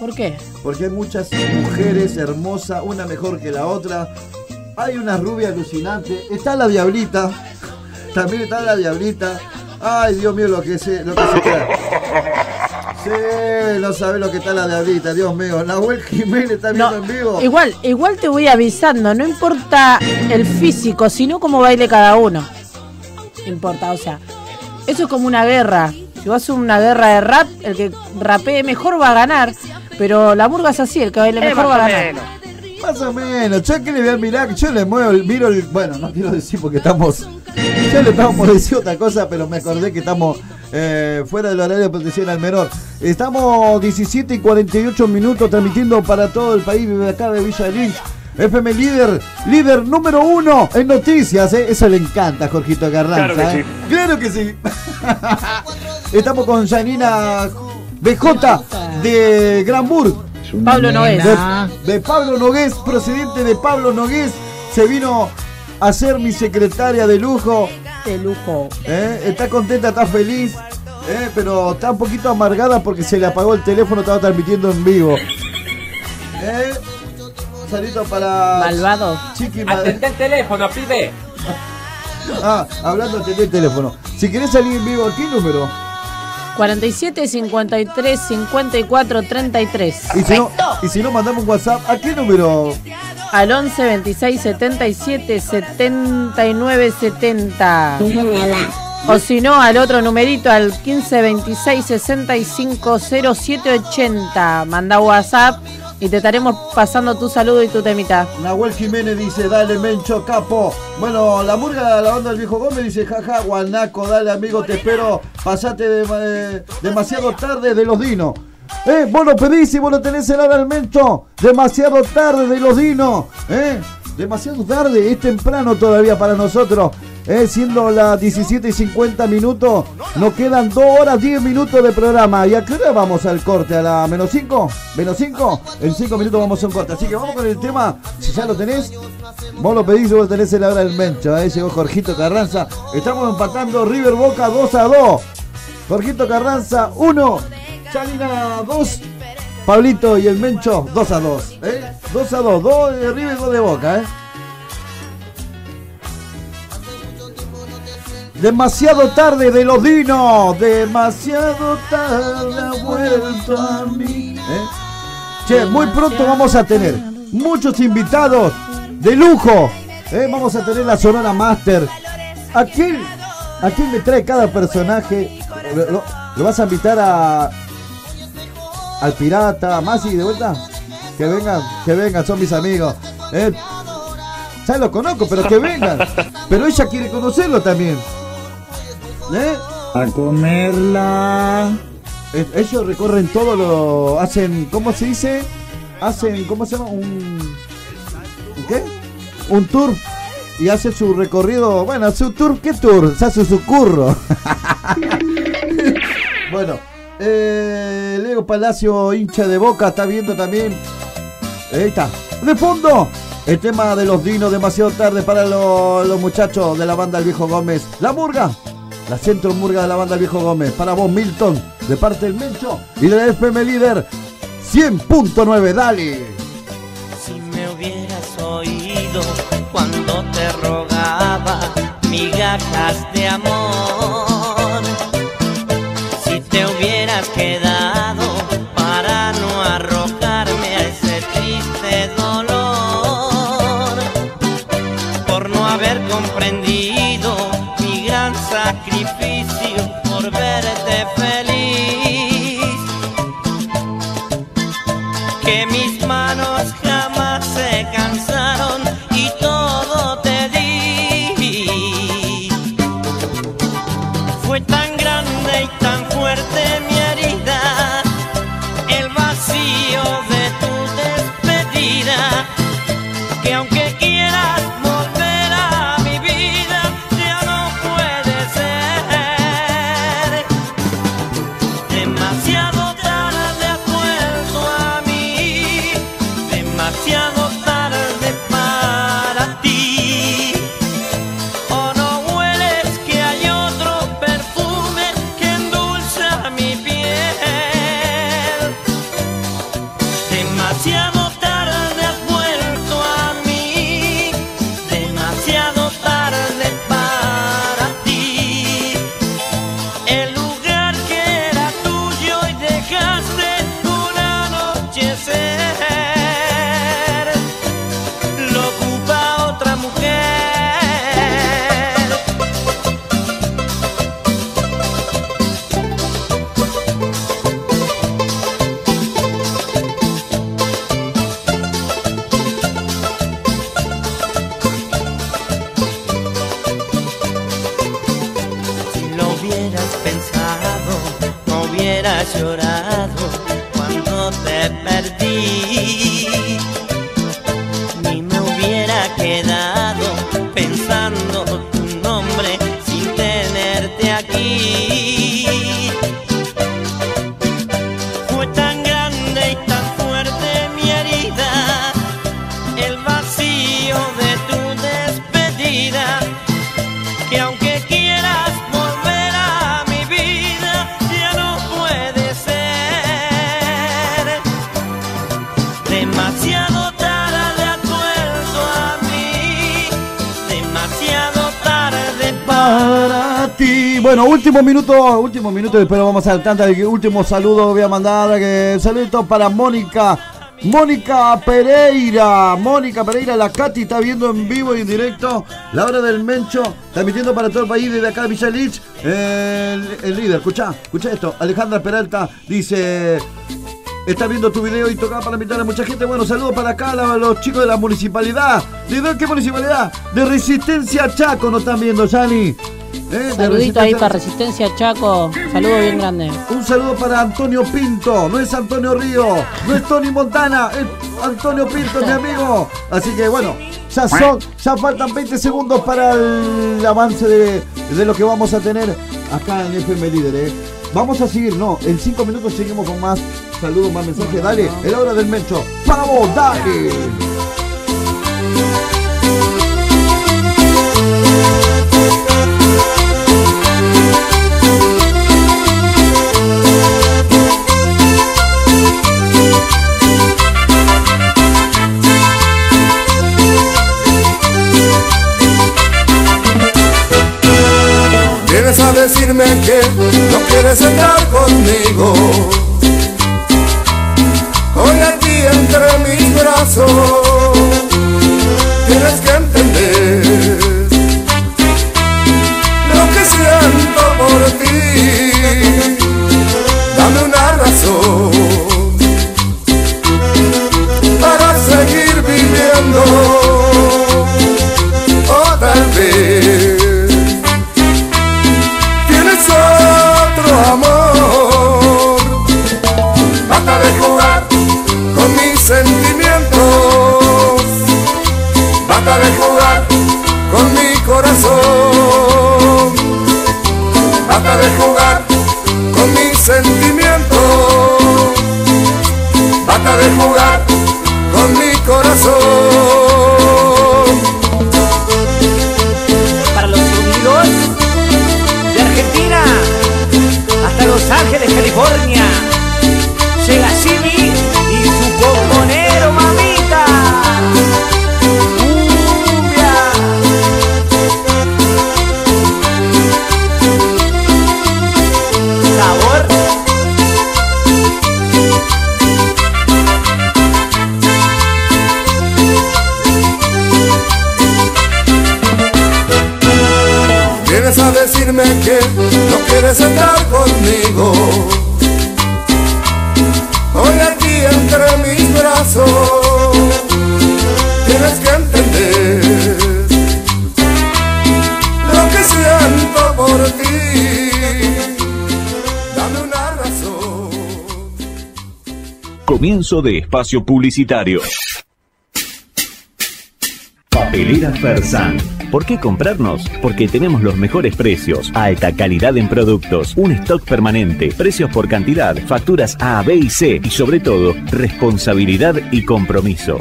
¿Por qué? Porque hay muchas mujeres hermosas, una mejor que la otra. Hay una rubia alucinante. Está la diablita. También está la diablita. Ay, Dios mío, lo que se, lo que se queda. Sí, no sabe lo que está la diablita, Dios mío. Nahuel Jiménez está viendo en vivo. Igual, igual te voy avisando, no importa el físico, sino cómo baile cada uno. Importa, o sea, eso es como una guerra. Si vas a una guerra de rap, el que rapee mejor va a ganar. Pero la murga es así, el que baile mejor va a ganar. Más o menos, yo que le voy a mirar, yo le muevo, el- miro el, bueno, no quiero decir porque estamos, ya le estamos por decir otra cosa, pero me acordé que estamos eh, fuera del horario de protección al menor. Estamos 17 y 48 minutos transmitiendo para todo el país desde acá de Villa Lynch. FM líder, líder número uno en noticias, ¿eh? eso le encanta a Jorgito Carranza. Claro que ¿eh? Claro que sí. Estamos con Janina BJ de Granburg. Pablo Nogués. De, de Pablo Nogués, procedente de Pablo Nogués, se vino a ser mi secretaria de lujo. De lujo. ¿eh? Está contenta, está feliz, ¿eh? pero está un poquito amargada porque se le apagó el teléfono, estaba transmitiendo en vivo. ¿Eh? Un saludito para. Malvado. Chiqui Atendé el teléfono, pibe. Ah, hablando de el teléfono. Si querés salir en vivo, ¿qué número? 47 53 54 33. Y si no, y si no mandamos un WhatsApp, ¿a qué número? Al 11 26 77 79 70. O si no, al otro numerito, al 15 26 65 07 80. Manda WhatsApp y te estaremos pasando tu saludo y tu temita. Nahuel Jiménez dice, dale Mencho Capo. Bueno, la murga, la banda del viejo Gómez dice, jaja, guanaco, dale amigo, te espero. Pasate eh, demasiado tarde de los dinos. Eh, vos lo pedís y vos lo tenés en hora al Mencho. Demasiado tarde de los dinos. Eh, demasiado tarde, es temprano todavía para nosotros. Eh, siendo las 17 y 50 minutos, nos quedan 2 horas 10 minutos de programa. ¿Y a qué hora vamos al corte? ¿A la menos 5? ¿Menos 5? En 5 minutos vamos a un corte. Así que vamos con el tema, si ya lo tenés, vos lo pedís y vos tenés en la hora del Mencho. Eh, llegó Jorgito Carranza. Estamos empatando River Boca 2 a 2. Jorgito Carranza 1, Chalina 2. Pablito y el Mencho 2 a 2. ¿eh? 2 a 2, 2 de River y 2 de Boca. ¿eh? Demasiado tarde de los dinos. Demasiado tarde ha vuelto a mí. ¿Eh? Che, muy pronto vamos a tener muchos invitados de lujo. ¿eh? Vamos a tener la Sonora Master. ¿A quién, a quién me trae cada personaje? ¿Lo, lo- lo vas a invitar a al pirata, a Masi de vuelta? Que vengan, que vengan, son mis amigos. ¿eh? Ya lo conozco, pero que vengan. Pero ella quiere conocerlo también. ¿Eh? A comerla. Ellos recorren todo lo. hacen. ¿Cómo se dice? Hacen. ¿Cómo se llama? Un. ¿un ¿Qué? Un tour. Y hace su recorrido. Bueno, su tour. ¿Qué tour? Se hace su curro. bueno. Eh, Leo Palacio, hincha de boca, está viendo también. Ahí está. De fondo. El tema de los dinos demasiado tarde para lo- los muchachos de la banda El Viejo Gómez. La Murga. La centro Murga de la banda Viejo Gómez. Para vos, Milton. De parte del Mencho. Y de la FM Líder. 100.9. Dale. Si me hubieras oído cuando te rogaba migajas de amor, último minuto, último minuto, después vamos al tanta. el Último saludo voy a mandar. Que, saludito para Mónica. Mónica Pereira, Mónica Pereira, la Katy está viendo en vivo y en directo la hora del Mencho, transmitiendo para todo el país desde acá de Villa Lich. El, el líder, escucha, escucha esto. Alejandra Peralta dice: Está viendo tu video y tocaba para invitar a mucha gente. Bueno, saludos para acá a los chicos de la municipalidad. ¿De qué municipalidad? De Resistencia Chaco nos están viendo, Yani. ¿Eh? Saludito ahí para Resistencia Chaco. Saludo bien grande. Un saludo para Antonio Pinto. No es Antonio Río, no es Tony Montana, es Antonio Pinto, mi amigo. Así que bueno, ya son, ya faltan 20 segundos para el avance de, de lo que vamos a tener acá en FM Líder. ¿eh? Vamos a seguir, no, en 5 minutos seguimos con más saludos, más mensajes. Dale, es la hora del Mencho. ¡Vamos, dale! Quieres estar conmigo. Comienzo de espacio publicitario. Papelera Fersan. ¿Por qué comprarnos? Porque tenemos los mejores precios, alta calidad en productos, un stock permanente, precios por cantidad, facturas A, B y C y sobre todo, responsabilidad y compromiso.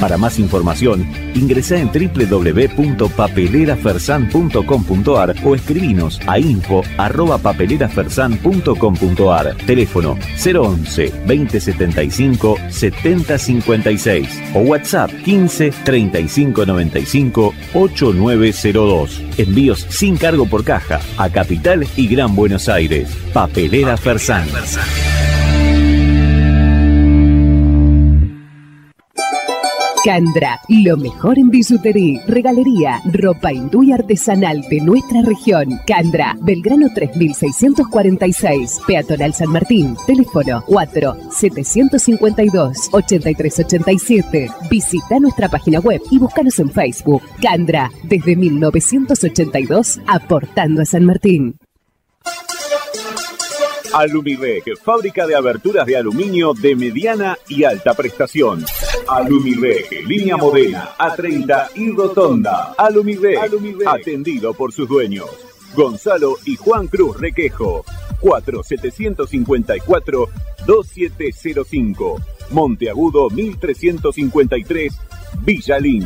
Para más información, ingresa en www.papelerafersan.com.ar o escribinos a info@papelerafersan.com.ar. Teléfono 011 2075 7056 o WhatsApp 15 35 95 8902. Envíos sin cargo por caja a Capital y Gran Buenos Aires. Papelera Fersan. Candra, lo mejor en bisutería, regalería, ropa hindú y artesanal de nuestra región. Candra, Belgrano 3646, Peatonal San Martín, teléfono 4 752 8387. Visita nuestra página web y búscanos en Facebook. Candra, desde 1982, aportando a San Martín. Alumirec, fábrica de aberturas de aluminio de mediana y alta prestación. Alumirec, línea Modena, A30 y Rotonda. Alumirec, atendido por sus dueños. Gonzalo y Juan Cruz Requejo. 4754-2705. Monteagudo 1353, Villalín.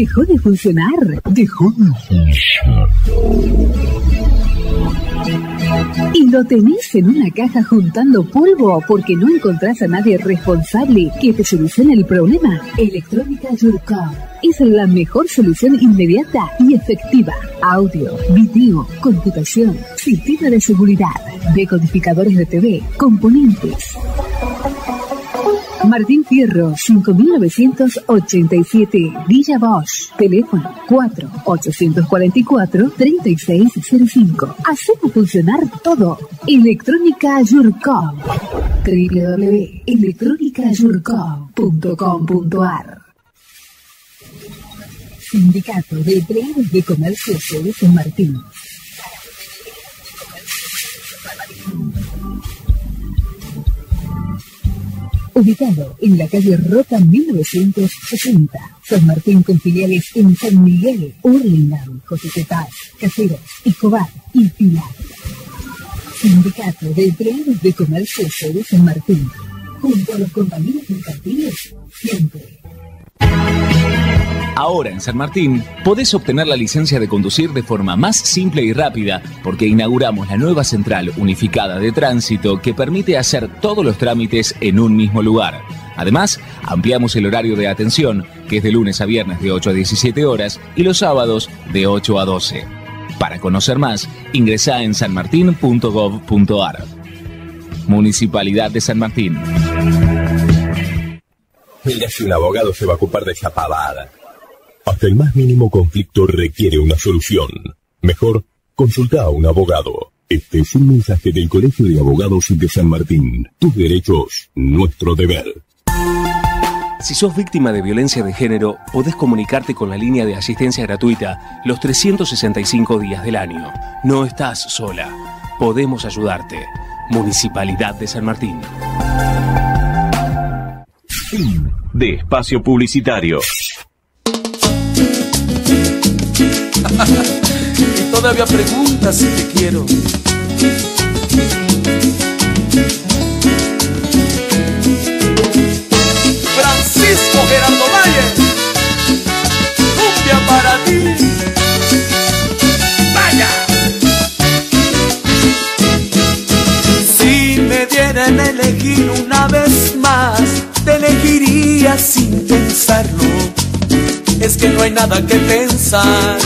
¿Dejó de funcionar? Dejó de funcionar. ¿Y lo tenés en una caja juntando polvo porque no encontrás a nadie responsable que te solucione el problema? Electrónica Yurcom es la mejor solución inmediata y efectiva. Audio, video, computación, sistema de seguridad, decodificadores de TV, componentes. Martín Fierro, 5987, Villa Bosch. Teléfono 4-844-3605. Hacemos funcionar todo. Electrónica Yurcom. www.electronicayurcom.com.ar Sindicato de Empleados de Comercio de San Martín. Ubicado en la calle Rota 1960, San Martín con filiales en San Miguel, Hurlingham, José Caseros, Escobar y Pilar. Sindicato de Empleados de Comercio de San Martín. Junto a los compañeros mercantiles, siempre. Ahora en San Martín podés obtener la licencia de conducir de forma más simple y rápida porque inauguramos la nueva central unificada de tránsito que permite hacer todos los trámites en un mismo lugar. Además, ampliamos el horario de atención, que es de lunes a viernes de 8 a 17 horas y los sábados de 8 a 12. Para conocer más, ingresa en sanmartin.gov.ar. Municipalidad de San Martín. Mira si un abogado se va a ocupar de esa pavada. Hasta el más mínimo conflicto requiere una solución. Mejor, consulta a un abogado. Este es un mensaje del Colegio de Abogados de San Martín. Tus derechos, nuestro deber. Si sos víctima de violencia de género, podés comunicarte con la línea de asistencia gratuita los 365 días del año. No estás sola. Podemos ayudarte. Municipalidad de San Martín. Fin de espacio publicitario. y todavía preguntas si te quiero. Francisco Gerardo Valle, cumbia para ti. Sin pensarlo. Es que no hay nada que pensar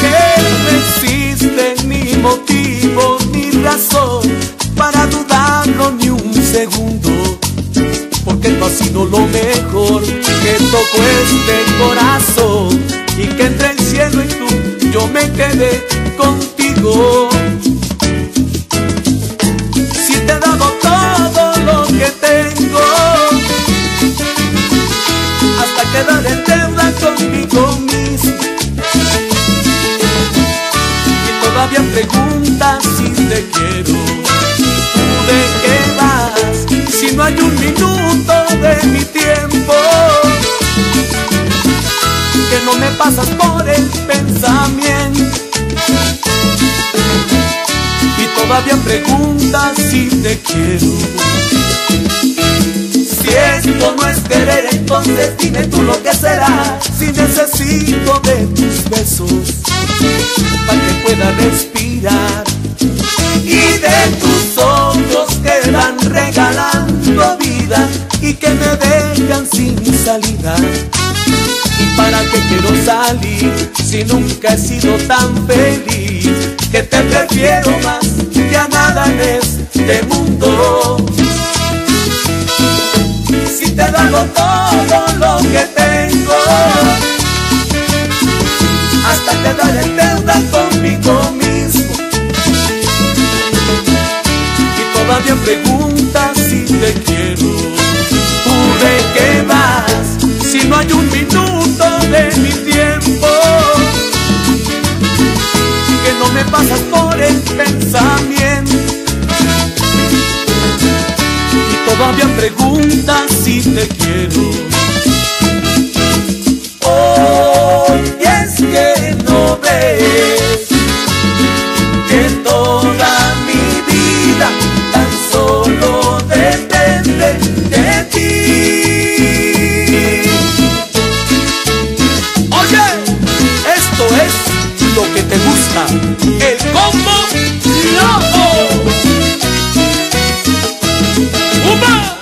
que no existe ni motivo ni razón para dudarlo ni un segundo. Porque tú has sido lo mejor que tocó este corazón y que entre el cielo y tú yo me quedé contigo. Quedar en deuda conmigo mismo. todavía preguntas si te quiero. ¿Tú de qué vas? Si no hay un minuto de mi tiempo que no me pasas por el pensamiento. Y todavía preguntas si te quiero. Si esto no es querer, entonces dime tú lo que será. Si necesito de tus besos para que pueda respirar y de tus ojos que van regalando vida y que me dejan sin salida. ¿Y para qué quiero salir si nunca he sido tan feliz? Que te prefiero más que a nada en este mundo. Te dado todo lo que tengo hasta quedar en deuda conmigo mismo. Y todavía preguntas si te quiero. ¿Tú de qué vas? Si no hay un minuto de mi tiempo no me pasas por el pensamiento. Todavía preguntas si te quiero. Oh, y es que no ves que toda mi vida tan solo depende de ti. Oye, esto es lo que te gusta, el combo loco. Woman!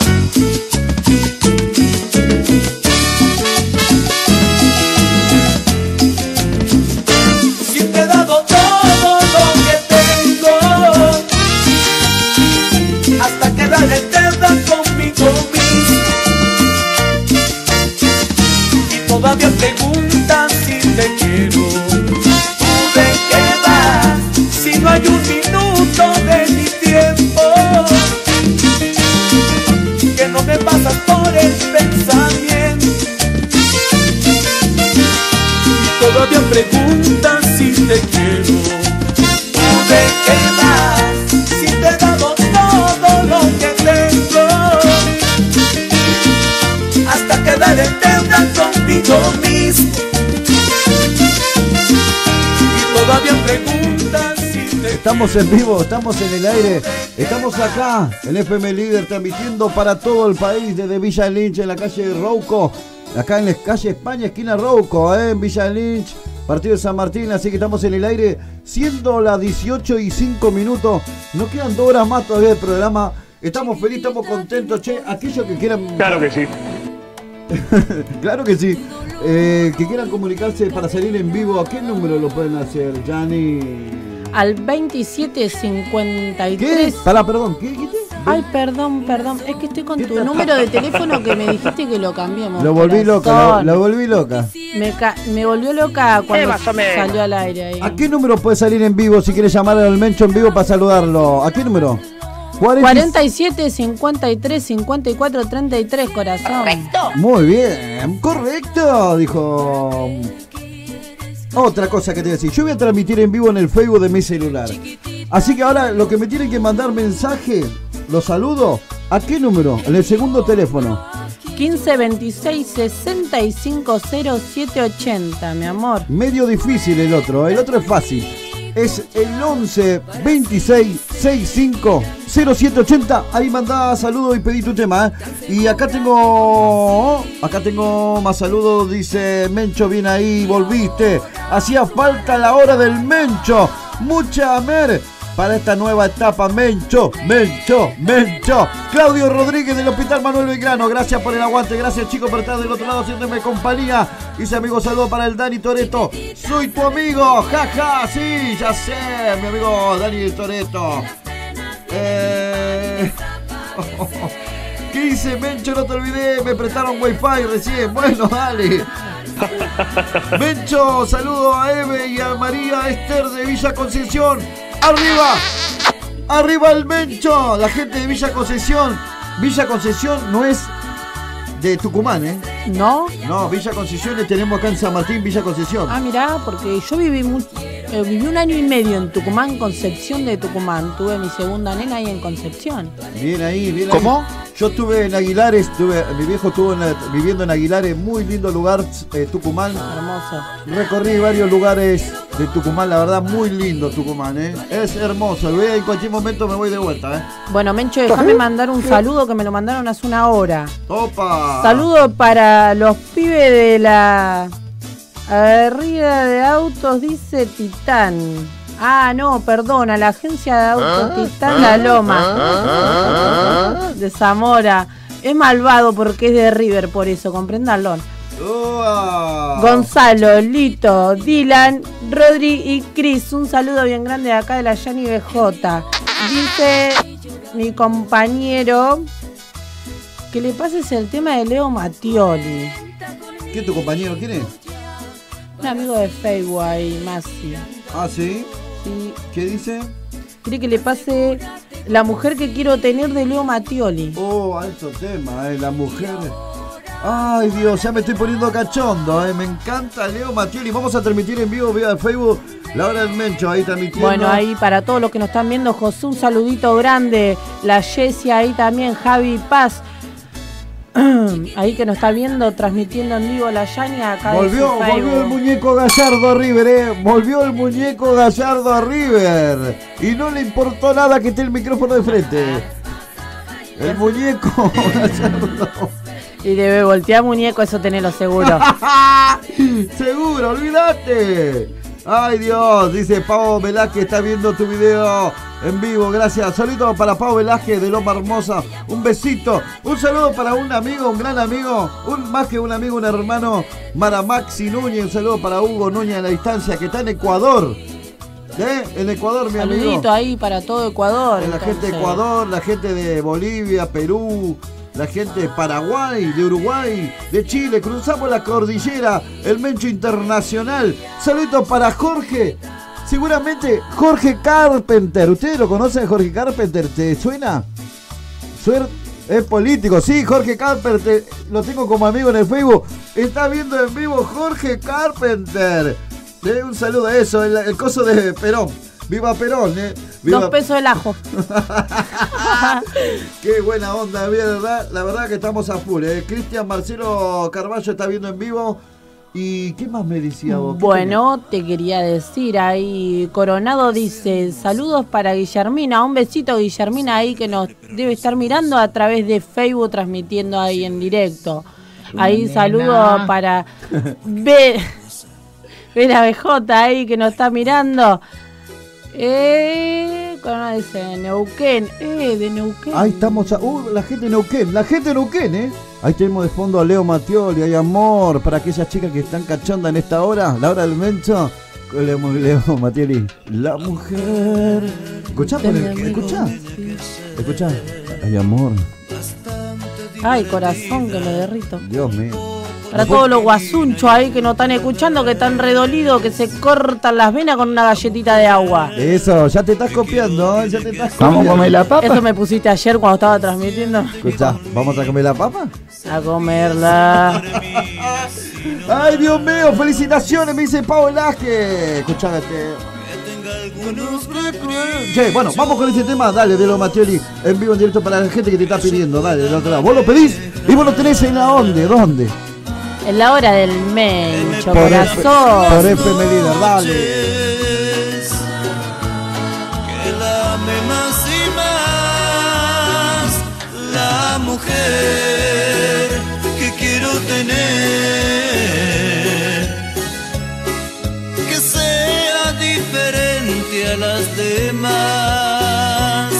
Te quiero. ¿Tú de qué vas? Si te he dado todo lo que tengo. Hasta quedar eterna conmigo mismo. Y todavía preguntas si te Estamos en vivo, estamos en el aire, estamos acá, el FM Líder, transmitiendo para todo el país desde Villa Lynch, en la calle Rouco, acá en la calle España, esquina Rouco, eh, en Villa Lynch, partido de San Martín, así que estamos en el aire, siendo las 18 y 5 minutos, nos quedan dos horas más todavía del programa, estamos felices, estamos contentos, che, aquellos que quieran... Claro que sí. claro que sí. Eh, que quieran comunicarse para salir en vivo, ¿a qué número lo pueden hacer, Yanni? Al 2753. ¿Qué? Pará, perdón, ¿qué dijiste? Ay, perdón, perdón. Es que estoy con tu número de teléfono que me dijiste que lo cambiemos. Lo volví loca, lo, volví loca. Me, ca- me volvió loca cuando salió al aire ahí. ¿A qué número puede salir en vivo si quiere llamar al Mencho en vivo para saludarlo? ¿A qué número? 40 47 53 54 33 corazón. Muy bien, correcto, dijo. Otra cosa que te voy a decir, yo voy a transmitir en vivo en el Facebook de mi celular. Así que ahora lo que me tienen que mandar mensaje, los saludo. ¿A qué número? En el segundo teléfono. 15 26 65 0780, mi amor. Medio difícil el otro, el otro es fácil. Es el 11 26 65 0780. Ahí mandá saludos y pedí tu tema. ¿eh? Y acá tengo. Acá tengo más saludos. Dice Mencho, bien ahí, volviste. Hacía falta la hora del Mencho. Mucha mer para esta nueva etapa. Mencho, Mencho, Mencho. Claudio Rodríguez del Hospital Manuel Belgrano. Gracias por el aguante. Gracias, chicos, por estar del otro lado haciéndome compañía. Dice amigo, saludo para el Dani Toreto. Soy tu amigo. Jaja, sí, ya sé, mi amigo Dani Toreto. Eh... ¿Qué dice Mencho? No te olvidé, me prestaron wifi recién. Bueno, dale. Mencho, saludo a Eve y a María Esther de Villa Concepción. ¡Arriba! ¡Arriba el Mencho! La gente de Villa Concepción. Villa Concepción no es de Tucumán, ¿eh? ¿No? No, Villa Concepción le tenemos acá en San Martín, Villa Concepción. Ah, mirá, porque yo viví, mu- eh, viví un año y medio en Tucumán, Concepción de Tucumán. Tuve mi segunda nena ahí en Concepción. Bien ahí, bien ¿Cómo? ahí. Yo estuve en Aguilares, estuve, mi viejo estuvo en la- viviendo en Aguilares, muy lindo lugar, eh, Tucumán. Hermoso. Recorrí varios lugares de Tucumán, la verdad, muy lindo Tucumán, ¿eh? Es hermoso. y voy a- en cualquier momento me voy de vuelta, ¿eh? Bueno, Mencho, déjame mandar un saludo que me lo mandaron hace una hora. ¡Opa! Saludo para los pibes de la arriba de autos, dice Titán. Ah, no, perdona, la agencia de autos Ah, Titán La Loma. De Zamora. Es malvado porque es de River, por eso, compréndanlo. Gonzalo, Lito, Dylan, Rodri y Chris. Un saludo bien grande de acá de la Yani BJ. Dice mi compañero que le pases el tema de Leo Mattioli. ¿Qué tu compañero quién es? Un amigo de Facebook ahí, Masi. Ah, ¿sí? Sí. ¿Qué dice? Quiere que le pase la mujer que quiero tener de Leo Mattioli. Oh, alto tema, eh, la mujer. Ay, Dios, ya me estoy poniendo cachondo, eh. Me encanta Leo Mattioli. Vamos a transmitir en vivo vía Facebook La hora del Mencho ahí transmitiendo. Bueno, ahí para todos los que nos están viendo, José, un saludito grande. La Jessia ahí también, Javi Paz. Ahí que nos está viendo, transmitiendo en vivo la Yania acá. Volvió, volvió el muñeco Gallardo a River, eh. Volvió el muñeco Gallardo a River. Y no le importó nada que esté el micrófono de frente. El muñeco Gallardo. Y debe voltear muñeco, eso tenelo seguro. Seguro, olvídate. Ay Dios, dice Pau Velázquez, está viendo tu video en vivo, gracias. Saludos para Pau Velázquez de Loma Hermosa, un besito. Un saludo para un amigo, un gran amigo, un más que un amigo, un hermano, Maramaxi Núñez. Un saludo para Hugo Núñez a la distancia, que está en Ecuador. ¿Eh? En Ecuador, mi amigo. Saludito ahí para todo Ecuador. La gente de. Ecuador, la gente de Bolivia, Perú, la gente de Paraguay, de Uruguay, de Chile. Cruzamos la cordillera, el Mencho Internacional. Saludos para Jorge. Seguramente Jorge Carpenter. ¿Ustedes lo conocen, Jorge Carpenter? ¿Te suena? Suer- es político, sí, Jorge Carpenter, lo tengo como amigo en el Facebook. Está viendo en vivo Jorge Carpenter. Eh, un saludo a eso, el coso de Perón. Viva Perón, eh. Viva Dos pesos el ajo. Qué buena onda, ¿verdad? La verdad que estamos a full. ¿eh? Cristian Marcelo Carballo está viendo en vivo. ¿Y qué más me decía vos? ¿Qué Bueno, te quería decir ahí, Coronado dice, saludos para Guillermina, un besito Guillermina ahí que nos debe estar mirando a través de Facebook transmitiendo ahí en directo. Ahí saludos para Vera BJ ahí que nos está mirando. Eh, Coronado dice, Neuquén, eh, de Neuquén. Ahí estamos. a- uh, la gente de Neuquén, la gente de Neuquén, ¿eh? Ahí tenemos de fondo a Leo Matioli, hay amor para aquellas chicas que están cachonda en esta hora, la hora del mencho. Leo, Leo Matioli, la mujer. Escuchá, el- escuchá, escuchá. Hay amor, Ay, corazón que me derrito. Dios mío. Para todos los guasunchos ahí que nos están escuchando, que están redolidos, que se cortan las venas con una galletita de agua. Eso, ya te estás copiando, ¿eh? ya te estás Vamos a copiando. comer la papa. Eso me pusiste ayer cuando estaba transmitiendo. Escuchá, ¿vamos a comer la papa? A comerla. Ay, Dios mío, felicitaciones, me dice Pau Velázquez. Escuchate. Che, bueno, vamos con este tema, dale, de los Matioli, en vivo, en directo para la gente que te está pidiendo, dale, del otro lado. Vos lo pedís y vos lo tenés en la dónde, ¿dónde? En la hora del mencho, Por F- corazón. por FM Líder, dale. que la ame más y más la mujer que quiero tener que sea diferente a las demás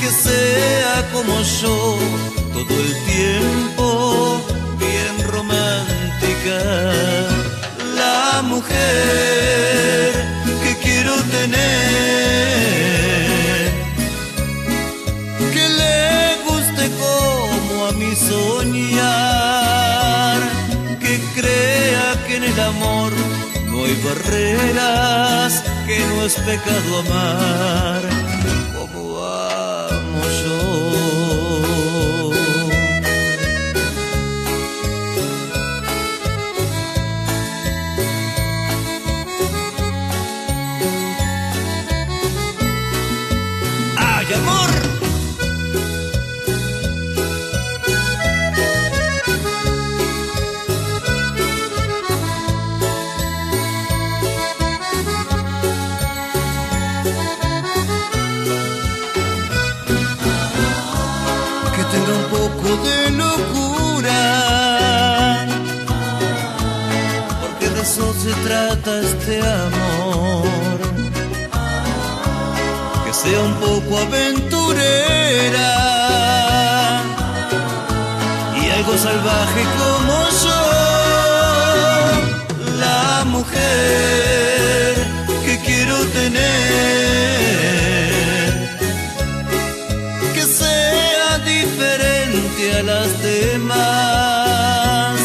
que sea como yo todo el tiempo la mujer que quiero tener. Que le guste como a mí soñar que crea que en el amor no hay barreras que no es pecado amar sea un poco aventurera y algo salvaje como yo, la mujer que quiero tener, que sea diferente a las demás,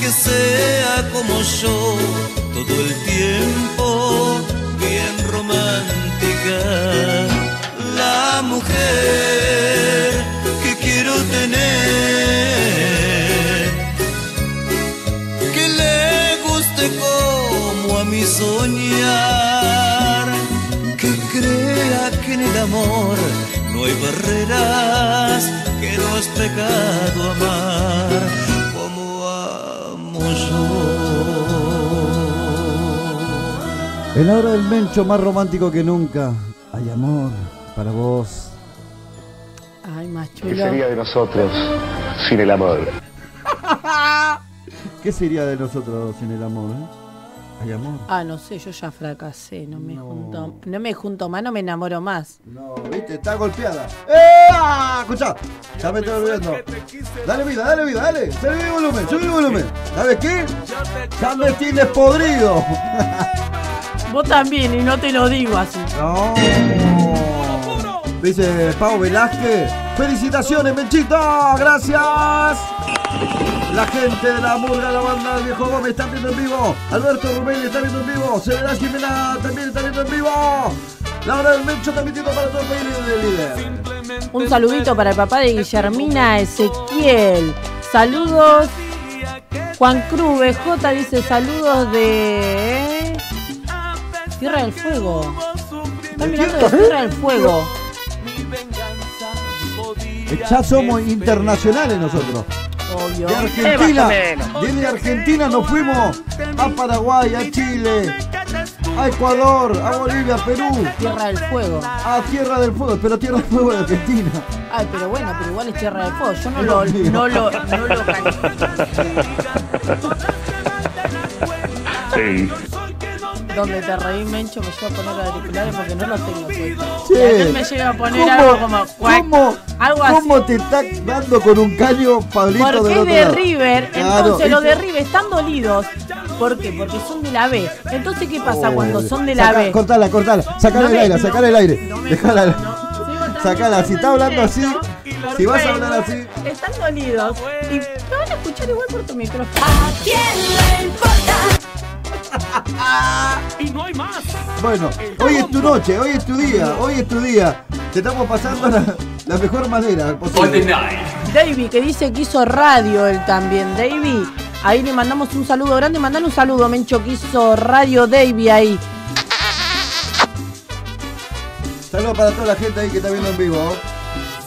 que sea como yo todo el tiempo, bien romántica, la mujer que quiero tener, que le guste como a mi soñar, que crea que en el amor no hay barreras, que no es pecado amar como amo yo. En la hora del mencho más romántico que nunca. Hay amor para vos. Ay, más ¿Qué chulo. sería de nosotros sin el amor? ¿Qué sería de nosotros sin el amor? eh? Hay amor. Ah, no sé, yo ya fracasé, no me junto, no me junto más, no me enamoro más. No, viste, está golpeada. ¡Eh! ah! Escucha, ya me estoy olvidando. Dale vida, dale vida, dale. Sube el volumen, sube el volumen. ¿Sabes qué? Ya me tienes podrido. Vos también, y no te lo digo así. No. Dice Pau Velázquez. Felicitaciones, Menchito. Gracias. La gente de la murga, la banda del viejo Gómez está viendo en vivo. Alberto Rubén está viendo en vivo. Soledad Jimena también está viendo en vivo. La hora del Mencho transmitiendo para todo el país del líder. Un saludito para el papá de Guillermina Ezequiel. Saludos. Juan Cruz BJ dice saludos de Tierra del Fuego. Está mirando de Tierra del Fuego. Ya somos internacionales nosotros. Obvio. De Argentina, desde Argentina nos fuimos a Paraguay, a Chile, a Ecuador, a Bolivia, a Perú, Tierra del Fuego. a Tierra del Fuego, pero Tierra del Fuego de Argentina. Ay, pero bueno, pero igual es Tierra del Fuego. Yo no lo, no lo, no lo Sí. Donde te reí, Mencho, me lleva a poner los auriculares porque no los tengo. Che, Y aquel me llega a poner ¿cómo- algo como cuac, ¿Cómo, algo así. cómo te está dando con un caño, Pablito, Porque del es otro de lado? River, Claro, entonces los de. River están dolidos. ¿Por qué? Porque son de la B. Entonces, ¿qué pasa Oh, cuando son de la saca- B? Cortala, cortala, sacala No el me- aire, no, sacala el aire. no me- Dejala. Sacala, si está hablando así, si vas a hablar así. Están dolidos. Y te van a escuchar igual por tu micrófono. Y no hay más. Bueno, hoy es tu noche, hoy es tu día, hoy es tu día. Te estamos pasando la, la mejor manera posible. David, que dice que hizo radio él también. David, ahí le mandamos un saludo grande. Mandale un saludo, Mencho, que hizo radio David ahí. Saludos para toda la gente ahí que está viendo en vivo.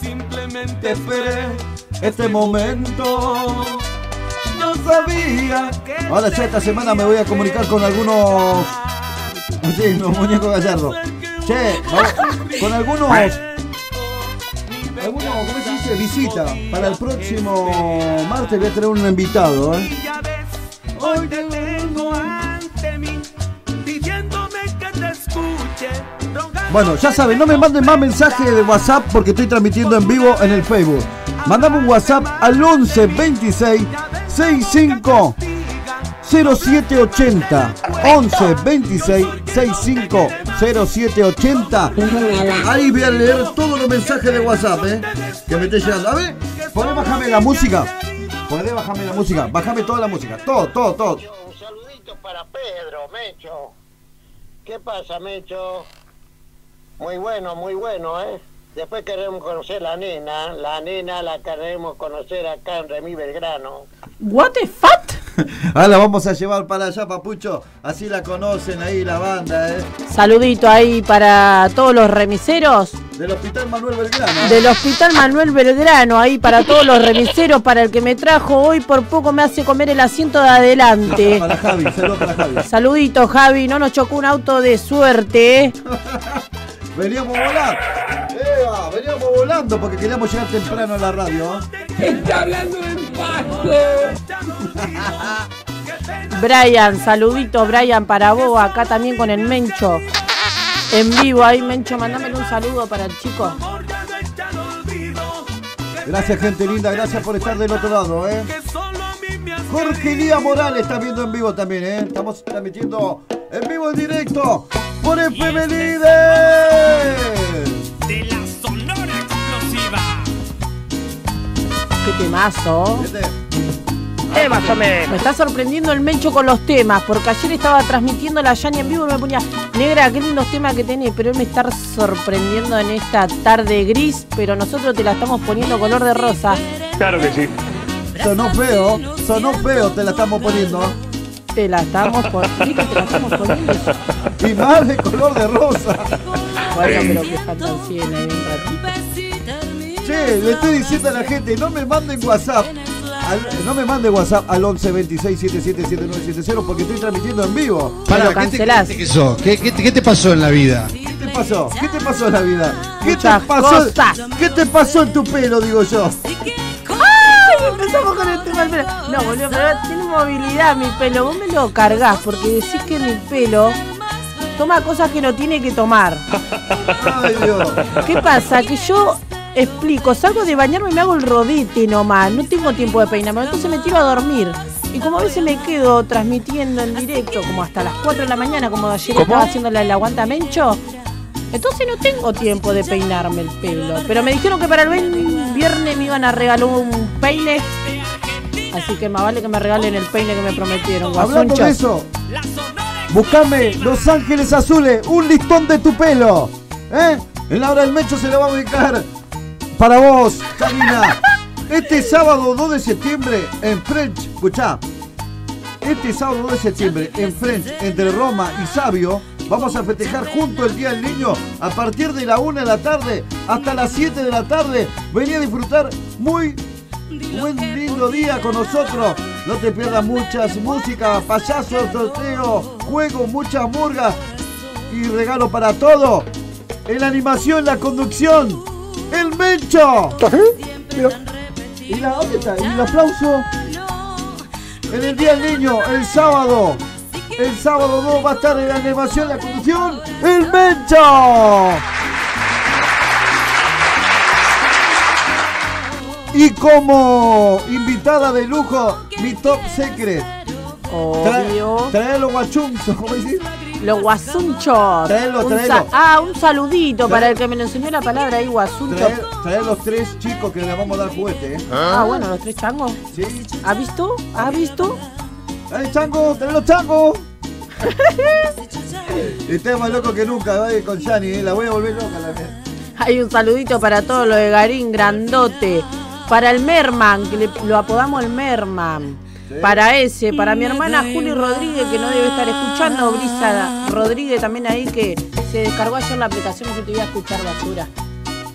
Simplemente esperé este momento. Sabía. Ahora ya esta semana me voy a comunicar con algunos. Sí, los muñecos. Che, vamos, con algunos. Algunos, ¿cómo se dice? Visita. Para el próximo martes voy a tener un invitado, ¿eh? Hoy te tengo ante mí, pidiéndome que te escuche. Bueno, ya saben, no me manden más mensajes de WhatsApp porque estoy transmitiendo en vivo en el Facebook. Mandame un WhatsApp al 11 26 65 0780. 11 26 65 0780. Ahí voy a leer todos los mensajes de WhatsApp, ¿eh? Que me esté llegando. A ver, podés bajarme la música. Podés bajarme la música. Bajame toda la música. Todo, todo, todo. Un saludito para Pedro, Mecho. ¿Qué pasa, Mecho? Muy bueno, muy bueno, ¿eh? Después queremos conocer la nena. La nena la queremos conocer acá en Remí Belgrano. What the fuck? Ahora la vamos a llevar para allá, papucho. Así la conocen ahí la banda, ¿eh? Saludito ahí para todos los remiseros Del Hospital Manuel Belgrano. del Hospital Manuel Belgrano. Ahí para todos los remiseros, para el que me trajo hoy por poco me hace comer el asiento de adelante. Para Javi, saludos para Javi. Saludito, Javi. No nos chocó un auto de suerte. ¿eh? Veníamos volando. Eva, veníamos volando porque queríamos llegar temprano a la radio. ¿eh? Está hablando en Brian, saludito, Brian, para vos. Acá también con el Mencho. En vivo ahí, Mencho, mándamele un saludo para el chico. Gracias, gente linda. Gracias por estar del otro lado, ¿eh? Jorge Lía Morales está viendo en vivo también, ¿eh? Estamos transmitiendo en vivo en directo por FM Líder. De la Sonora Explosiva. Qué temazo. Más o menos. Me está sorprendiendo el Mencho con los temas, porque ayer estaba transmitiendo la Yani en vivo y me ponía, negra, qué lindos temas que tenés, pero él me está sorprendiendo en esta tarde gris, pero nosotros te la estamos poniendo color de rosa. Claro que sí. Sonó feo, sonó feo, te la estamos poniendo. Te la estamos poniendo. te la estamos poniendo. Y más de color de rosa. Bueno, pero que faltan 100 ahí un ratito. Che, le estoy diciendo a la gente, no me manden WhatsApp. al- no me mande WhatsApp al 11 26 77 7970 porque estoy transmitiendo en vivo. Pará, ¿qué te, qué te- qué sos? ¿Qué, qué te- qué te pasó en la vida? ¿Qué te pasó? ¿Qué te pasó en la vida? ¿Qué Muchas te pasó? cosas. ¿Qué te pasó en tu pelo, digo yo? Empezamos con el tema del pelo. No, boludo, pero tiene movilidad mi pelo. Vos me lo cargas porque decís que mi pelo toma cosas que no tiene que tomar. Ay, Dios. ¿Qué pasa? Que yo explico, salgo de bañarme y me hago el rodete nomás. No tengo tiempo de peinarme, entonces me tiro a dormir. Y como a veces me quedo transmitiendo en directo, como hasta las 4 de la mañana, como ayer estaba haciéndole el aguanta Mencho, entonces no tengo tiempo de peinarme el pelo. Pero me dijeron que para el viernes me iban a regalar un peine. Así que más vale que me regalen el peine que me prometieron. Hablando de eso, buscame Los Ángeles Azules, un listón de tu pelo. ¿Eh? En la hora del mecho se lo va a ubicar para vos, Karina. Este sábado 2 de septiembre en French, escuchá. Este sábado 2 de septiembre en French, entre Roma y Sabio, vamos a festejar junto el Día del Niño a partir de la 1 de la tarde hasta las 7 de la tarde. Vení a disfrutar muy buen lindo día con nosotros. No te pierdas muchas música, payasos, sorteo, juego, muchas murgas y regalo para todo. En la animación, la conducción, el Mencho. ¿Y la, dónde está? ¿Y el aplauso? En el Día del Niño, el sábado. El sábado 2 va a estar en la animación, la conducción, el Mencho. Y como invitada de lujo, mi top secret. Obvio. Trae los guachunzos, ¿cómo decís? Los guasunchos. Traelo, traelo. ah, un saludito Trae- para el que me lo enseñó la palabra ahí, guasuncho. Trae, trae los tres chicos que les vamos a dar juguete, ¿eh? Ah, bueno, los tres changos. Sí. ¿Ha visto? ¿Ha visto? ¡Trae chango! ¡Trae los changos! Está más loco que nunca, va con Yani, ¿eh? la voy a volver loca la mía. Hay un saludito para todo lo de Garín, grandote. Para el Merman, que le- lo apodamos el Merman. Para ese, para mi hermana Juli Rodríguez, que no debe estar escuchando, Brisa Rodríguez también ahí, que se descargó ayer la aplicación y se te iba a escuchar basura.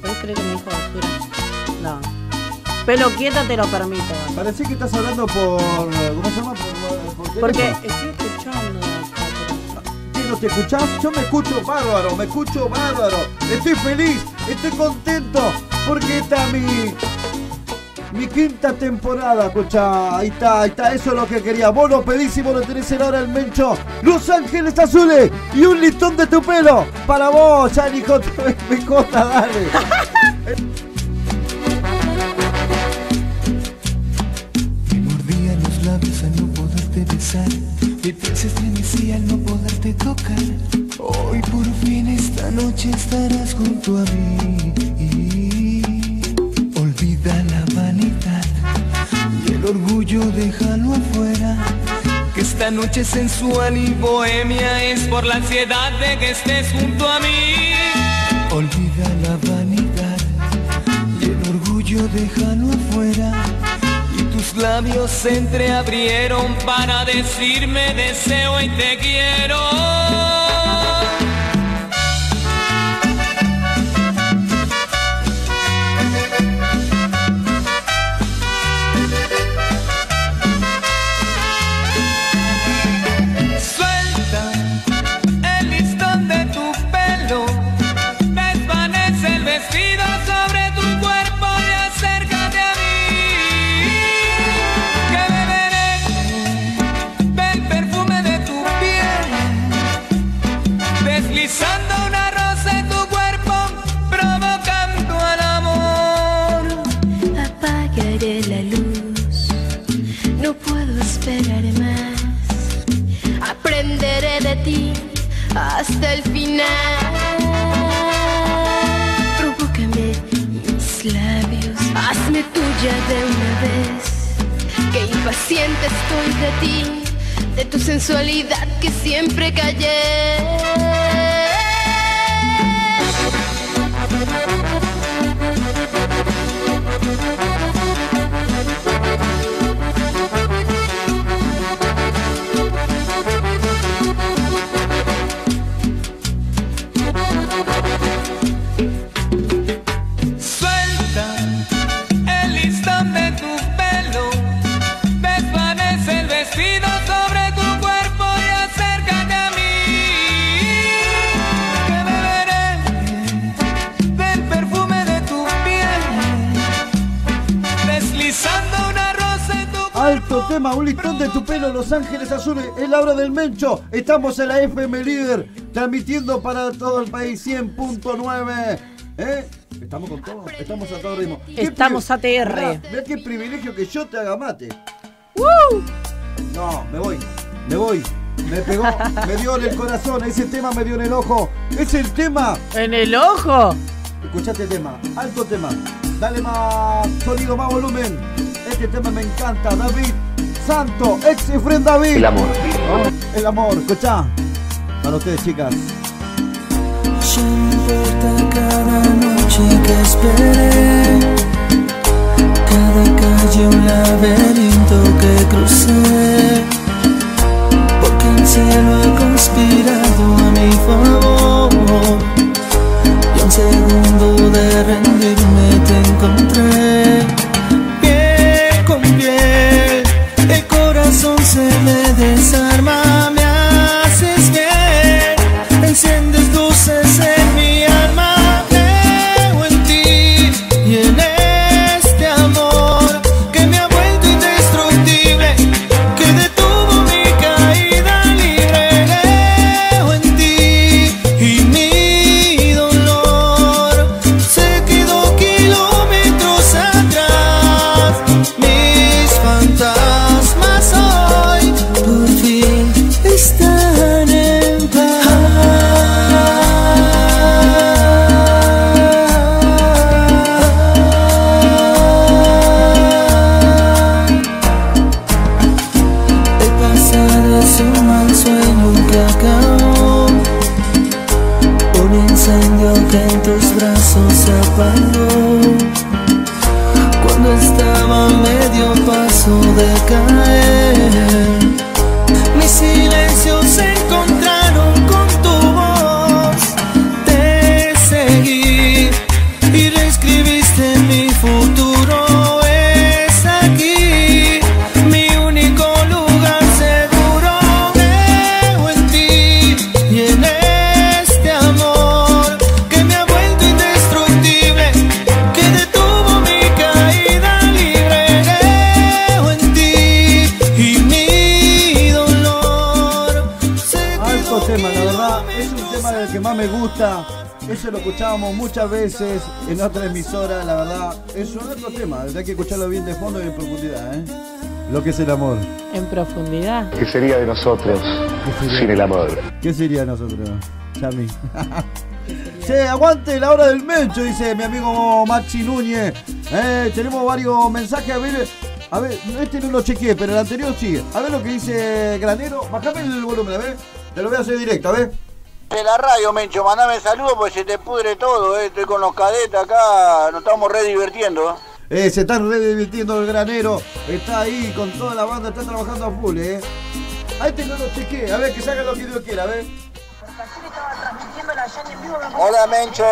¿Puedes creer que me dijo basura? No. Pelo quieto te lo permito. Parece que estás hablando por. ¿Cómo se llama? Por Porque estoy escuchando. ¿Qué, ¿No te escuchás? Yo me escucho bárbaro, me escucho bárbaro. Estoy feliz, estoy contento, porque está mi. Mi quinta temporada, escucha, ahí está, ahí está, eso es lo que quería. Vos lo pedís y vos lo tenés en hora el mencho. Los Ángeles Azules y un listón de tu pelo. Para vos, ya hijo, me cota, dale. poderte besar. Mi se estremecía al no poderte tocar. Hoy por fin esta noche estarás junto a mí. Olvida la vanidad y el orgullo déjalo afuera. Que esta noche sensual y bohemia es por la ansiedad de que estés junto a mí. Olvida la vanidad y el orgullo déjalo afuera. Tus labios se entreabrieron para decirme deseo y te quiero. Tuya de una vez. Que impaciente estoy de ti, de tu sensualidad que siempre callé. Un listón de tu pelo, Los Ángeles Azules, es la hora del Mencho. Estamos en la FM Líder, transmitiendo para todo el país 100.9. ¿Eh? Estamos con todo, estamos a todo ritmo. Estamos ATR. Mirá, mirá qué privilegio que yo te haga mate. ¡Woo! No, me voy, me voy. Me pegó, me dio en el corazón, ese tema me dio en el ojo. Es el tema. ¿En el ojo? Escuchate el tema, alto tema. Dale más sonido, más volumen. Este tema me encanta, David Santo, ex y friend David. El amor. El amor, escuchá. Para ustedes, chicas. Importa cada noche que esperé, cada calle un laberinto que crucé, porque el cielo ha conspirado a mi favor. Y a un segundo de rendirme te encontré, me desarma, en otra emisora, la verdad. Es un alto tema, hay que escucharlo bien de fondo y en profundidad, ¿eh? Lo que es el amor. En profundidad. ¿Qué sería de nosotros sin el amor? ¿Qué sería de nosotros, Chami? Che, aguante la hora del mencho, dice mi amigo Maxi Núñez. Eh, tenemos varios mensajes. A ver, a ver, este no lo chequeé, pero el anterior sí. A ver lo que dice Granero. Bajame el volumen, a ver. Te lo voy a hacer directo, a ver. De la radio, Mencho, mandame saludos porque se te pudre todo, eh. estoy con los cadetes acá, nos estamos re divirtiendo. eh. Se están re divirtiendo el granero. Está ahí con toda la banda, está trabajando a full, eh. A este no lo chequeé, a ver que salga lo que Dios quiera, a ver. Hola, Mencho.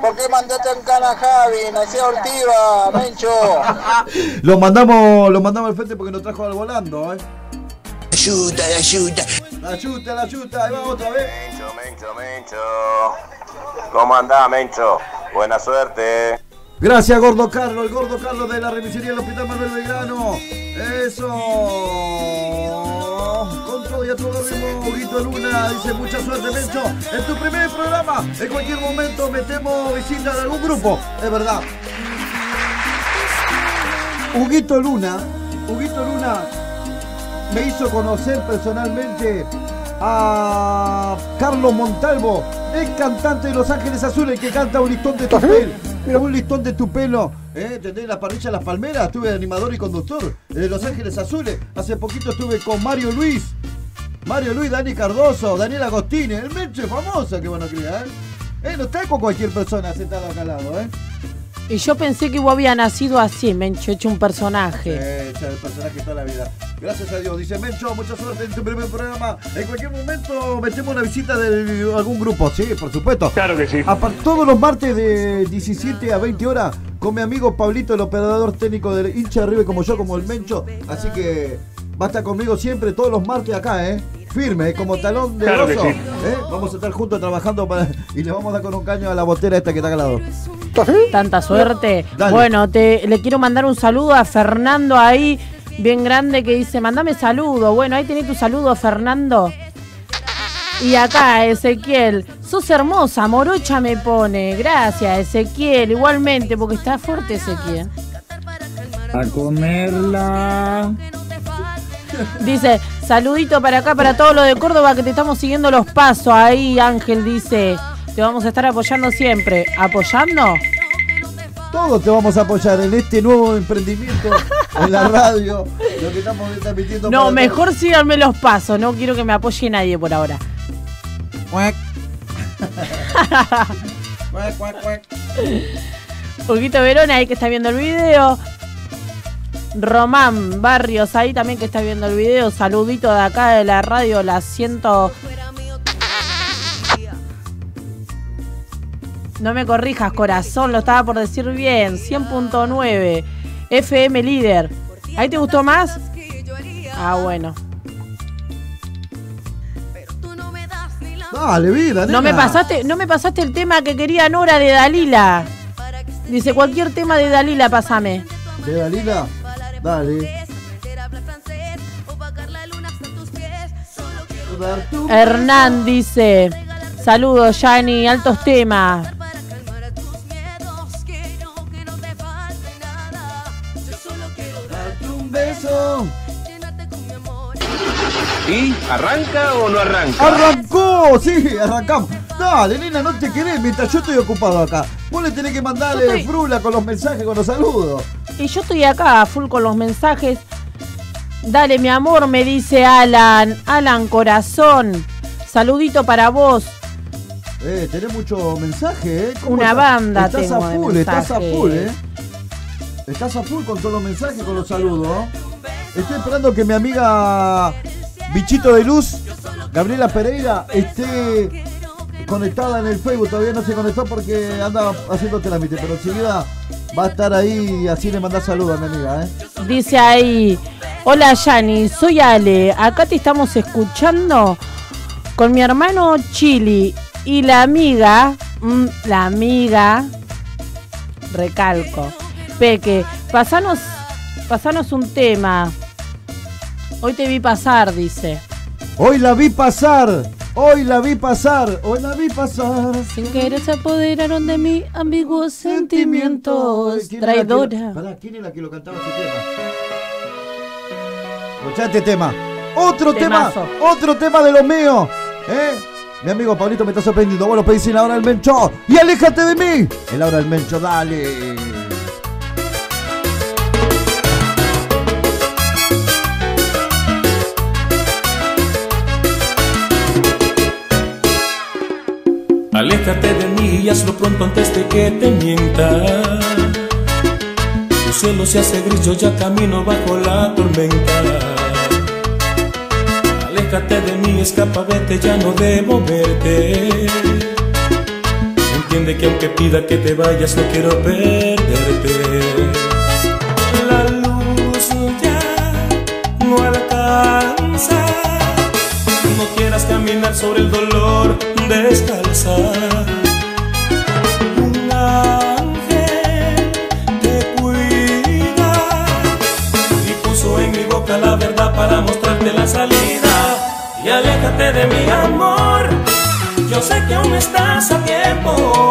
¿Por qué mandaste en cana a Javi? Nació Ortiva, Mencho. Lo mandamos, lo mandamos al frente porque nos trajo al volando, eh. Ayuda, ayuda. La chuta, la chuta, ahí va otra vez. Mencho. ¿Cómo andás, Mencho? Buena suerte. Gracias, Gordo Carlos, el Gordo Carlos de la remisería del Hospital Manuel Belgrano. Eso. Con todo y a todo ritmo, Huguito Luna dice mucha suerte, Mencho. En tu primer programa, en cualquier momento metemos visita de algún grupo. Es verdad. Huguito Luna, Huguito Luna me hizo conocer personalmente a Carlos Montalvo, el cantante de Los Ángeles Azules que canta un listón de tu pelo. Un listón de tu pelo. ¿Eh? ¿Entendés? La parrilla Las Palmeras. Estuve animador y conductor de Los Ángeles Azules. Hace poquito estuve con Mario Luis. Mario Luis, Dani Cardoso, Daniel Agostini. El Menche famoso que van a criar. ¿eh? No está con cualquier persona sentado acá al lado, ¿eh? Y yo pensé que vos había nacido así, Mencho, hecho un personaje. Eh, ya el personaje toda la vida. Gracias a Dios. Dice Mencho, mucha suerte en tu primer programa. En cualquier momento metemos una visita de algún grupo. Sí, por supuesto. Claro que sí. Apar- todos los martes de 17 a 20 horas con mi amigo Pablito, el operador técnico del hincha de River como yo, como el Mencho. Así que va a estar conmigo siempre todos los martes acá, ¿eh? Firme, ¿eh? como talón de Claro que oso. sí. ¿eh? Vamos a estar juntos trabajando para... y le vamos a dar con un caño a la botera esta que está al lado. Tanta suerte. Dale. Bueno, te, le quiero mandar un saludo a Fernando ahí bien grande que dice, mandame saludo. Bueno, ahí tenés tu saludo, Fernando. Y acá, Ezequiel, sos hermosa, morocha me pone. Gracias, Ezequiel, igualmente, porque está fuerte Ezequiel. A comerla. Dice, saludito para acá, para todo lo de Córdoba, que te estamos siguiendo los pasos. Ahí, Ángel dice, te vamos a estar apoyando siempre. ¿Apoyando? Todos te vamos a apoyar en este nuevo emprendimiento en la radio. Lo que estamos transmitiendo. No, mejor síganme los pasos, no quiero que me apoye nadie por ahora. Poquito Verona ahí que está viendo el video. Román Barrios ahí también que está viendo el video. Saludito de acá de la radio, la ciento. No me corrijas, corazón, lo estaba por decir bien. 100.9 FM líder. ¿Ahí te gustó más? Ah, bueno. Dale, vida, No me pasaste, no me pasaste el tema que quería Nora de Dalila. Dice cualquier tema de Dalila, pasame. ¿De Dalila? Dale. Hernán dice. Saludos, Yani, altos temas. Un beso. ¿Y arranca o no arranca? ¡Arrancó! Sí, arrancamos. Dale, nena, no te querés mientras yo estoy ocupado acá. Vos le tenés que mandarle Yo estoy- frula con los mensajes, con los saludos. Y yo estoy acá, full con los mensajes. Dale, mi amor, me dice Alan. Alan, corazón. Saludito para vos. Eh, tenés mucho mensaje, ¿eh? ¿Cómo Una estás? banda Estás tengo a de full, estás a full, ¿eh? Estás a full con todos los mensajes, con los saludos. Estoy esperando que mi amiga Bichito de Luz, Gabriela Pereira, esté conectada en el Facebook. Todavía no se conectó porque anda haciendo trámite, pero enseguida va a estar ahí y así le mandás saludos a mi amiga, ¿eh? Dice ahí. Hola, Yani, soy Ale. Acá te estamos escuchando con mi hermano Chili y la amiga. mm, la amiga. Recalco. Peque, pasanos, pasanos un tema. Hoy te vi pasar, dice. Hoy la vi pasar, hoy la vi pasar, hoy la vi pasar. Sin querer se apoderaron de mí ambiguos sentimientos. ¿Quién era la Traidora. ¿quién es la que lo cantaba este tema? Escuchá este tema. Otro Temazo. tema, otro tema de los míos. ¿Eh? Mi amigo Pablito me está sorprendiendo. Vos lo pedís en la hora del mencho. Y aléjate de mí. En la hora del mencho, dale. Aléjate de mí y hazlo pronto antes de que te mienta. Tu cielo se hace gris, yo ya camino bajo la tormenta. Aléjate de mí, escapa, vete, ya no debo verte. Entiende que aunque pida que te vayas, no quiero perderte. La luz ya no alcanza. No quieras caminar sobre el dolor descalza. Un ángel te cuida y puso en mi boca la verdad para mostrarte la salida. Y aléjate de mi amor. Yo sé que aún estás a tiempo.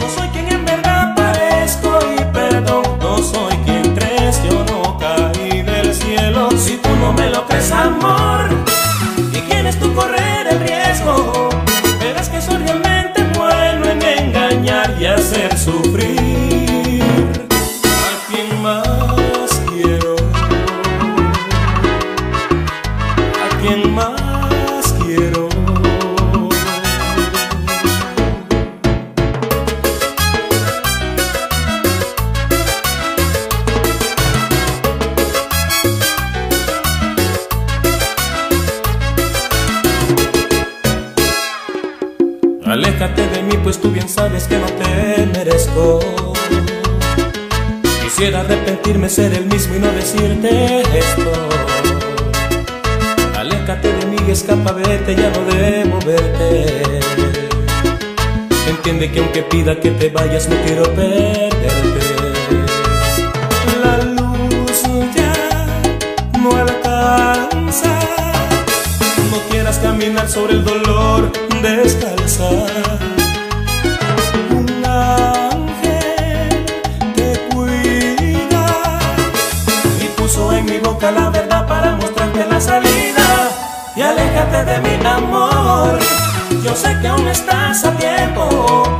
No soy quien en verdad parezco y perdón. No soy quien crees, yo no caí del cielo. Si tú no me lo crees, amor. ¿Y quieres tú correr el hacer Quisiera arrepentirme, ser el mismo y no decirte esto. Aléjate de mí, escapa, vete, ya no debo verte. Entiende que aunque pida que te vayas, no quiero perderte. La luz ya no alcanza. No quieras caminar sobre el dolor de mi amor, yo sé que aún estás a tiempo.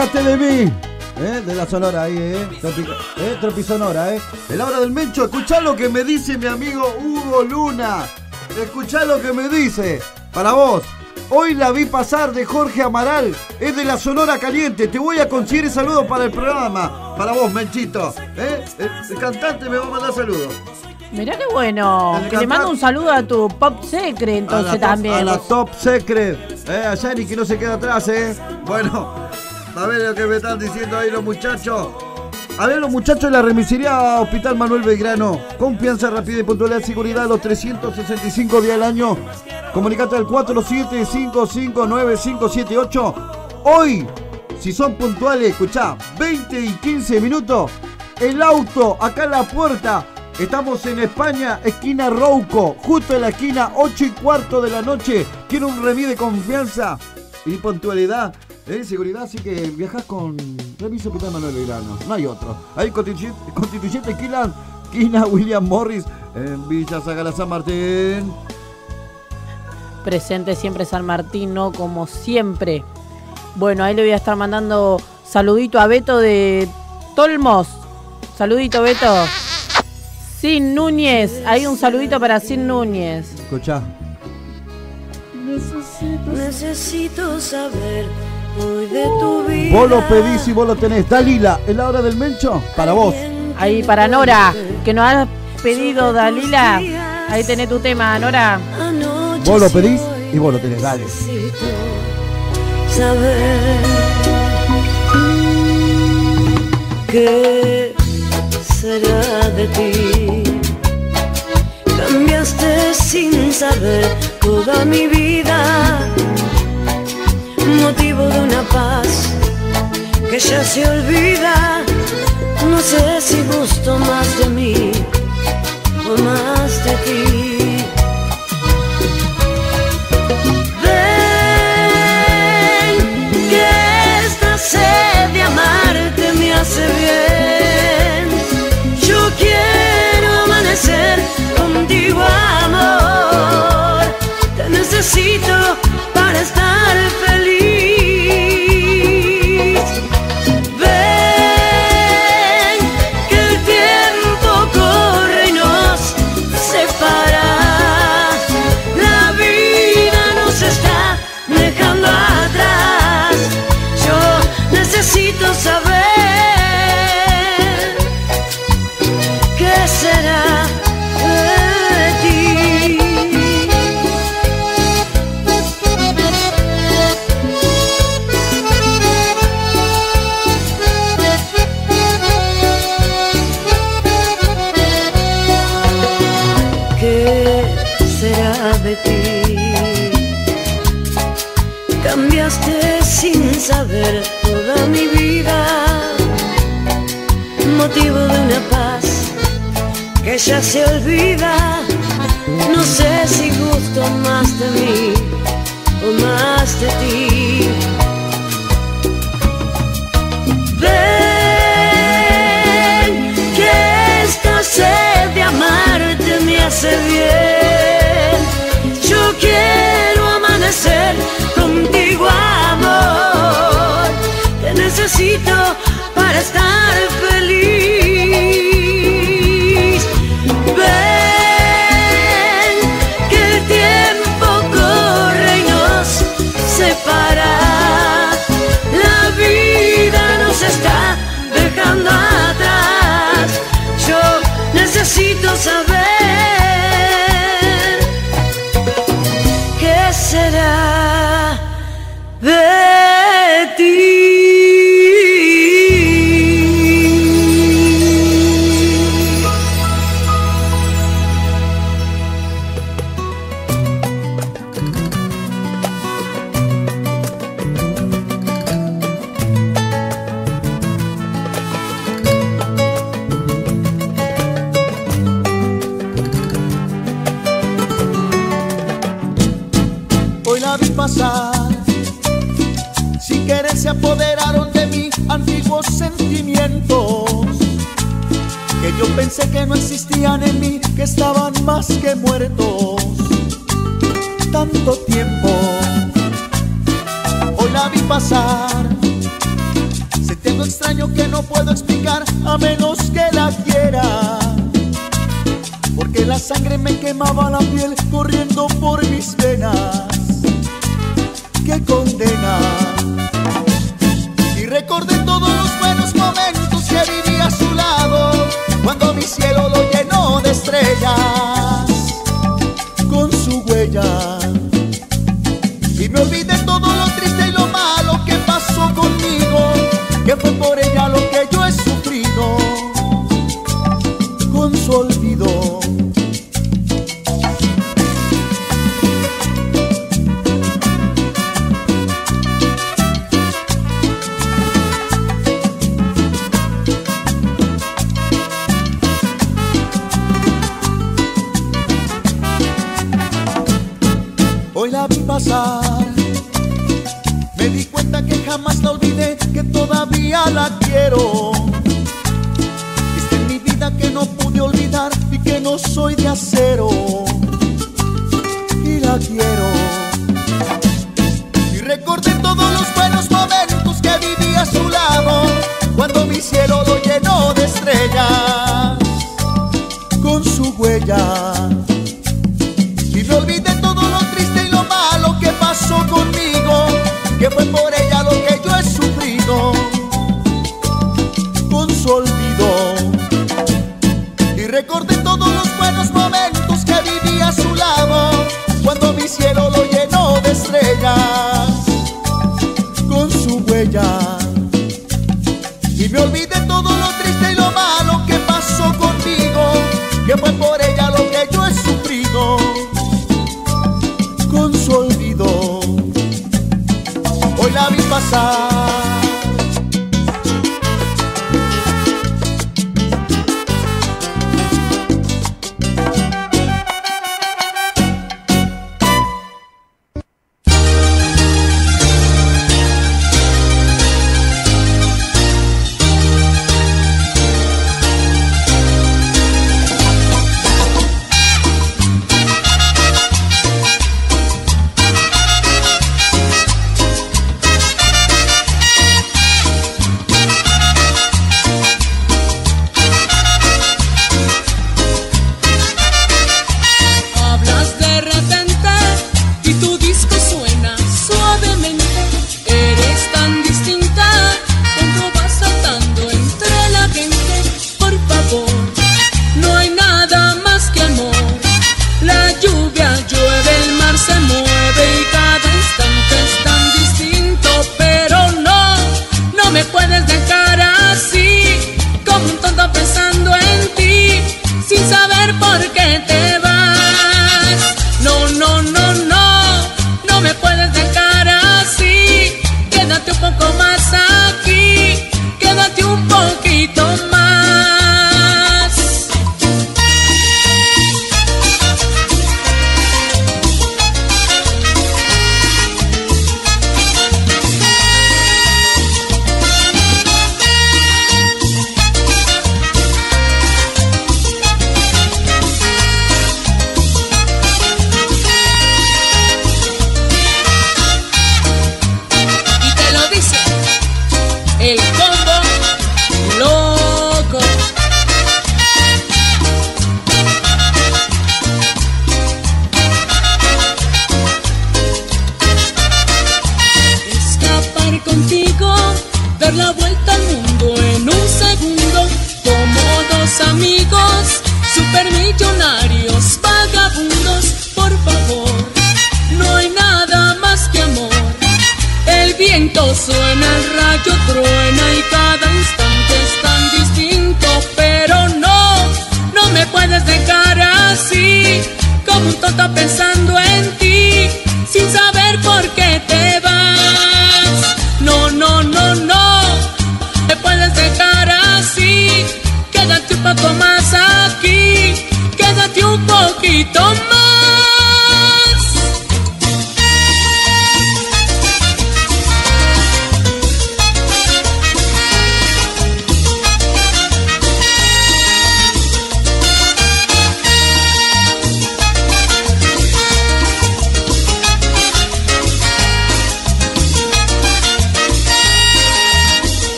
De mí. ¿Eh? De la sonora ahí, ¿eh? Tropi, ¿eh? Tropisonora, ¿eh? La hora del mencho, escuchá lo que me dice mi amigo Hugo Luna. Escuchá lo que me dice. Para vos. Hoy la vi pasar de Jorge Amaral. Es de la Sonora Caliente. Te voy a conseguir saludos para el programa. Para vos, Menchito. ¿eh? El, el cantante me va a mandar saludos. Mirá qué bueno. El Que le mando un saludo a tu pop secret A entonces la top- también. A la Top Secret. Eh, a Yanni que no se queda atrás, ¿eh? Bueno, a ver lo que me están diciendo ahí los muchachos. A ver, los muchachos de la remisería Hospital Manuel Belgrano. Confianza, rapidez y puntualidad, seguridad los 365 días al año. Comunicate al 47559578. Hoy, si son puntuales, escuchá, 20 y 15 minutos. El auto, acá en la puerta. Estamos en España, esquina Rouco, justo en la esquina, 8 y cuarto de la noche. Quiero un remis de confianza y puntualidad, ¿eh? seguridad, así que viajas con remis Hospital Manuel Belgrano. No hay otro. Hay constituyente, constituyente esquina, esquina William Morris en Villa Sagala San Martín. Presente siempre San Martín, ¿no? Como siempre. Bueno, ahí le voy a estar mandando saludito a Beto de Tolmos. Saludito, Beto. Sin Núñez. Hay un saludito para Sin Núñez. Escuchá. Necesito saber hoy de tu vida. Vos lo pedís y vos lo tenés. Dalila, en la hora del mencho, para vos. Ahí para Nora, que nos has pedido Dalila. Ahí tenés tu tema, Nora. Vos lo pedís y vos lo tenés. Dale. saber qué será de ti. Cambiaste sin saber toda mi vida, motivo de una paz que ya se olvida. No sé si gusto más de mí o más de ti. Ven, que esta sed de amarte me hace bien. Yo quiero amanecer contigo, amor. Te necesito ya se olvida. No sé si gusto más de mí o más de ti. Ven, que esta sed de amarte me hace bien. Yo quiero amanecer contigo, amor. Te necesito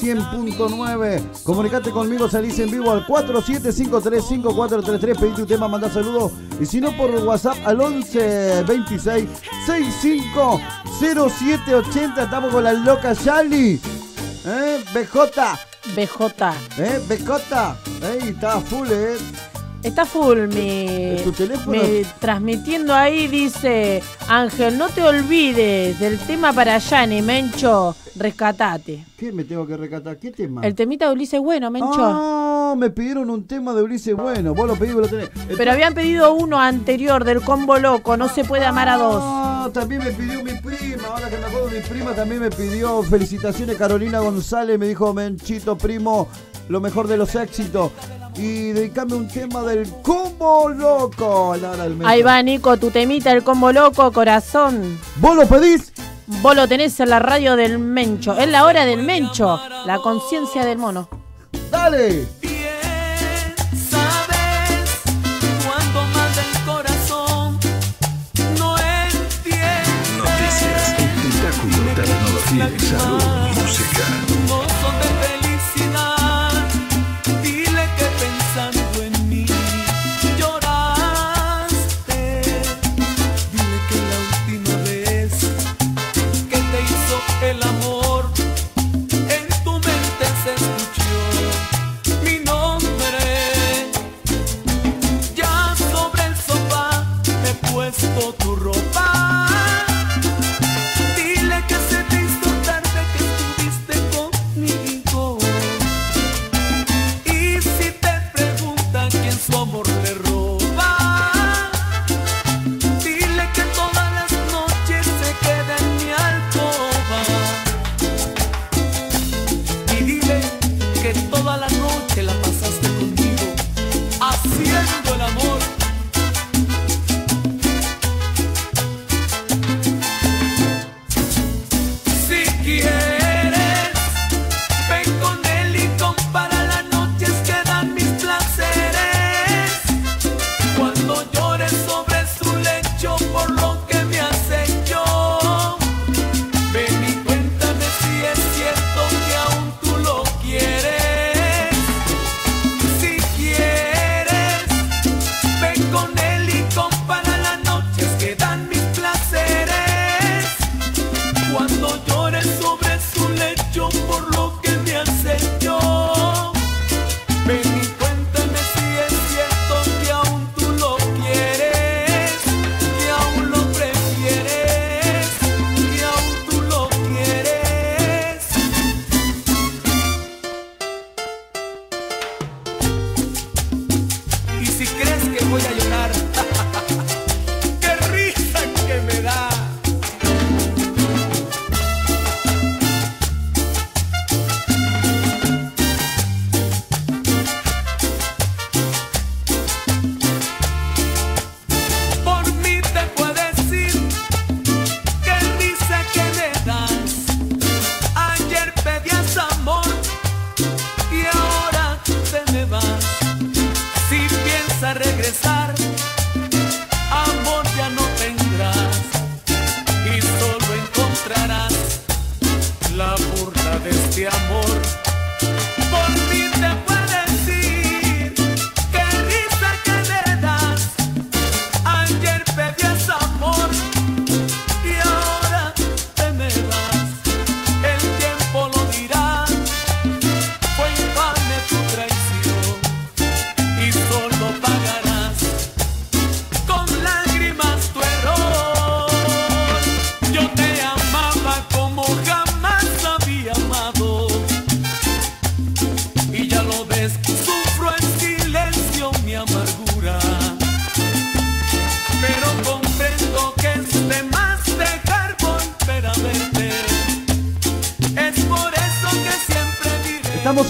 100.9. Comunicate conmigo, salís en vivo al 47535433, pedí tu tema, mandá saludos y si no por WhatsApp al 11 26 65 0780. Estamos con la loca Charlie. ¿Eh? BJ. BJ. ¿Eh? BJ. Ahí está full, ¿eh? Está full mi, ¿Tu teléfono? mi- transmitiendo ahí, dice Ángel, no te olvides del tema para Yanni, Mencho, rescatate. ¿Qué me tengo que recatar? ¿Qué tema? El temita de Ulises Bueno, Mencho. Ah, me pidieron un tema de Ulises Bueno. Vos lo pedís, vos lo tenés. Pero habían pedido uno anterior del combo loco, no se puede amar a dos. Ah, también me pidió mi prima, ahora que me acuerdo, mi prima también me pidió felicitaciones Carolina González, me dijo Menchito primo, lo mejor de los éxitos. Y dedicame un tema del combo loco. a la hora del Mencho. Ahí va, Nico, tu temita, el combo loco, corazón. ¿Vos lo pedís? Vos lo tenés en la radio del Mencho. Es la hora del Mencho, la conciencia del mono. ¡Dale! Sabes cuando manda el corazón, no entiendes. Noticias, espectáculo, tecnología, salud, música.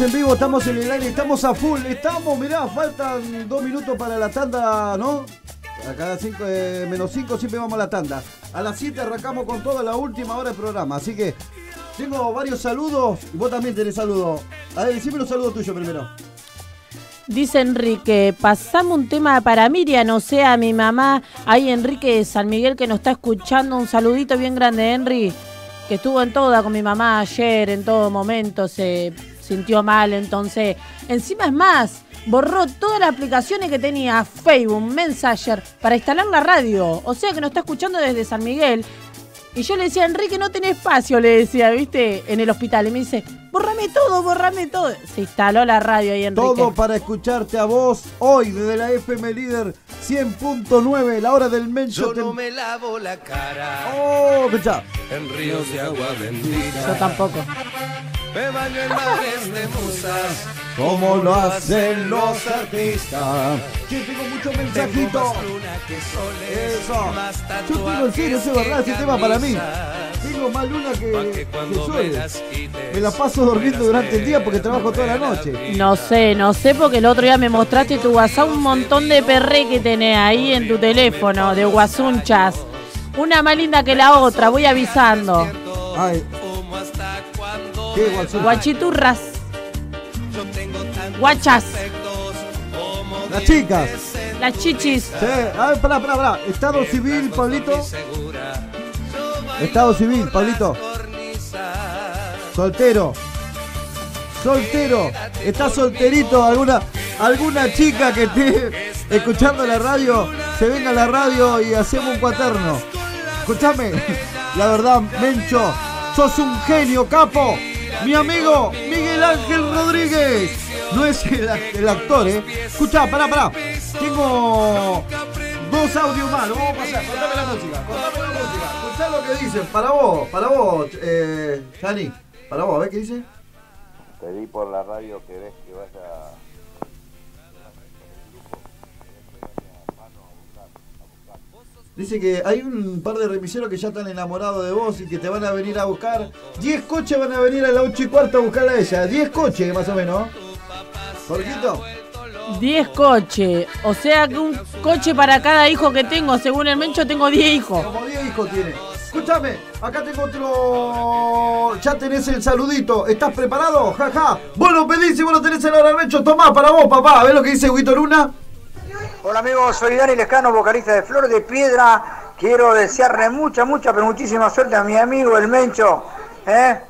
En vivo, estamos en el aire, estamos a full, estamos, mirá, faltan dos minutos para la tanda, ¿no? A cada cinco, eh, menos cinco siempre vamos a la tanda. A las 7 arrancamos con toda la última hora del programa, así que tengo varios saludos y vos también tenés saludos. A ver, decime los saludos tuyos primero. Dice Enrique, pasame un tema para Miriam, o sea, mi mamá, ahí Enrique de San Miguel que nos está escuchando, un saludito bien grande, Henry, que estuvo en toda con mi mamá ayer, en todo momento, se sintió mal, entonces, encima es más, borró todas las aplicaciones que tenía, Facebook, Messenger, para instalar la radio, o sea que nos está escuchando desde San Miguel, y yo le decía, Enrique, no tenés espacio, le decía, viste, en el hospital, y me dice, borrame todo, borrame todo, se instaló la radio ahí, Enrique. Todo para escucharte a vos hoy desde la FM Líder 100.9, la hora del mencho. Yo no me lavo la cara Oh, en ríos de agua bendita. Yo tampoco. Me baño en mares de musas. Como lo hacen los artistas. Che, tengo muchos mensajitos. Eso. Yo tengo en serio, eso es verdad, ese tema para mí. Tengo más luna que, que Me la paso durmiendo durante el día porque trabajo toda la noche. No sé, no sé, porque el otro día me mostraste tu WhatsApp un montón de perré que tenés ahí en tu teléfono, de guasunchas. Una más linda que la otra, voy avisando. Ay. ¿Qué? Guachiturras. Guachas. Las chicas. Las chichis. Sí, a ver, pará, pará, pará. Estado civil, Pablito. Estado civil, Pablito. Soltero. Soltero. ¿Está solterito? ¿Alguna, alguna chica que esté escuchando la radio? Se venga a la radio y hacemos un cuaterno. Escúchame. La verdad, Mencho, sos un genio, capo. Mi amigo Miguel Ángel Rodríguez. No es el, act- el actor, ¿eh? Escuchá, pará, pará. Tengo dos audios más. Vamos a pasar. Contame la música. Contame la música. Escuchá lo que dicen. Para vos, para vos, eh. Para vos, a ver qué dice. Te di por la radio, que vaya. Dice que hay un par de remiseros que ya están enamorados de vos y que te van a venir a buscar. 10 coches van a venir a las 8 y cuarto a buscarla a ella. 10 coches más o menos. Jorgito. 10 coches. O sea que un coche para cada hijo que tengo. Según el Mencho, tengo 10 hijos. Como 10 hijos tiene. Escúchame, acá tengo otro. Ya tenés el saludito. ¿Estás preparado? Jaja. Vos lo pedís y vos lo tenés en el armecho. Tomá para vos, papá. ¿Ves lo que dice Huguito Luna? Hola amigos, soy Dani Lescano, vocalista de Flor de Piedra. Quiero desearle mucha, mucha, pero muchísima suerte a mi amigo el Mencho. ¿eh?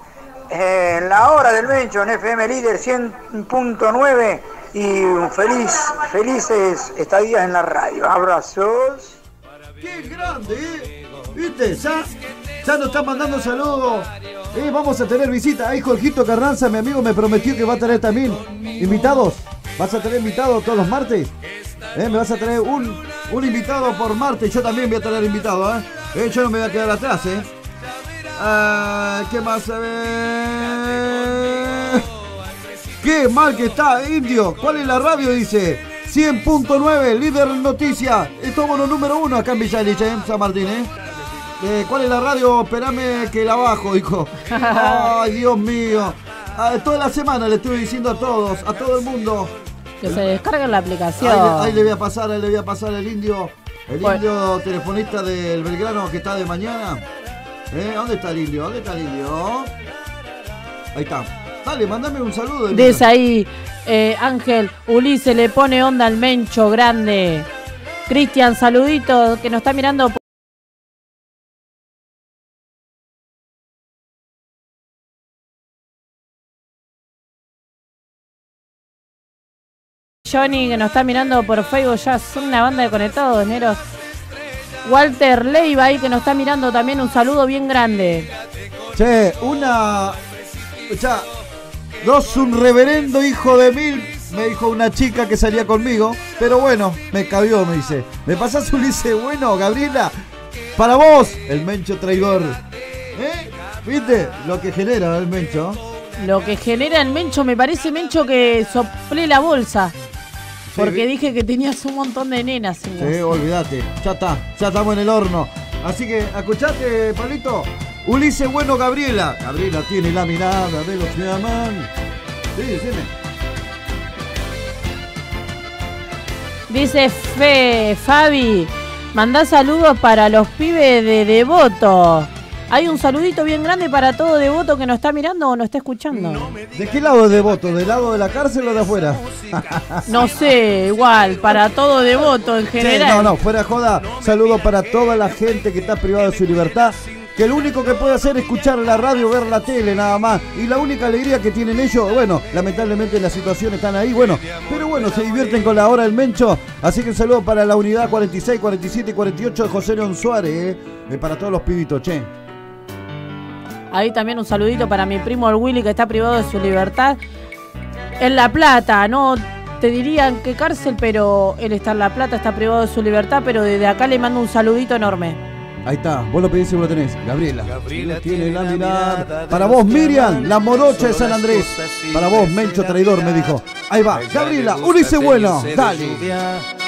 Eh, en la hora del Mencho, en FM Líder 100.9 y un feliz, felices estadías en la radio. Abrazos. ¡Qué grande, eh! Ya nos están mandando saludos. Eh, vamos a tener visita. Ahí Jorgito Carranza, mi amigo, me prometió que va a tener también invitados. ¿Vas a tener invitados todos los martes? Eh, me vas a traer un, un invitado por martes. Yo también voy a tener invitado, ¿eh? Eh, Yo no me voy a quedar atrás, ¿eh? Ah, ¿Qué más? A ver. Qué mal que está, Indio. ¿Cuál es la radio? Dice 100.9, líder en noticias. Estamos los número uno acá en Villalich, ¿eh? San Martín, ¿eh? Eh, ¿Cuál es la radio? Esperame que la bajo, hijo. Ay, Dios mío. Ah, toda la semana le estuve diciendo a todos, a todo el mundo. Que se descarguen la aplicación. Ahí, le- ahí le voy a pasar, ahí le voy a pasar el indio. El Bueno. indio telefonista del Belgrano que está de mañana. ¿Eh? ¿Dónde está el indio? ¿Dónde está el indio? Ahí está. Dale, mandame un saludo. Dice ahí, eh, Ángel, Ulises le pone onda al Mencho grande. Cristian, saludito, que nos está mirando Johnny que nos está mirando por Facebook, ya son una banda de conectados, Neros. Walter Leiva ahí que nos está mirando también, un saludo bien grande. Che, una. Ya, dos un reverendo hijo de mil, me dijo una chica que salía conmigo. Pero bueno, me cabió, me dice. ¿Me pasas un lice bueno, Gabriela? Para vos, el mencho traidor. ¿Eh? ¿Viste? Lo que genera el mencho. Lo que genera el Mencho, me parece Mencho que soplé la bolsa. Porque dije que tenías un montón de nenas. en Sí, olvídate. Ya está, ya estamos en el horno. Así que, escuchate, Pablito. Ulises Bueno Gabriela. Gabriela tiene la mirada de los que aman. Sí, decime. Dice Fe, Fabi, mandá saludos para los pibes de Devoto. Hay un saludito bien grande para todo Devoto que nos está mirando o nos está escuchando. ¿De qué lado de voto? ¿Del lado de la cárcel o de afuera? No sé, igual, para todo Devoto en Sí, general. no, no, fuera joda. Saludo para toda la gente que está privada de su libertad. Que lo único que puede hacer es escuchar la radio, ver la tele, nada más. Y la única alegría que tienen ellos, bueno, lamentablemente las situaciones están ahí, bueno, pero bueno, se divierten con la hora del Mencho. Así que un saludo para la unidad 46, 47 y 48 de José León Suárez, eh, eh, para todos los pibitos, che. Ahí también un saludito para mi primo el Willy que está privado de su libertad. En La Plata, no te dirían qué cárcel, pero él está en La Plata, está privado de su libertad, pero desde acá le mando un saludito enorme. Ahí está, vos lo pedís y vos lo tenés. Gabriela. tiene la mirada. Para vos, Miriam, la morocha de San Andrés. Para vos, Mencho Traidor, me dijo. Ahí va, Gabriela, Ulises Bueno, dale.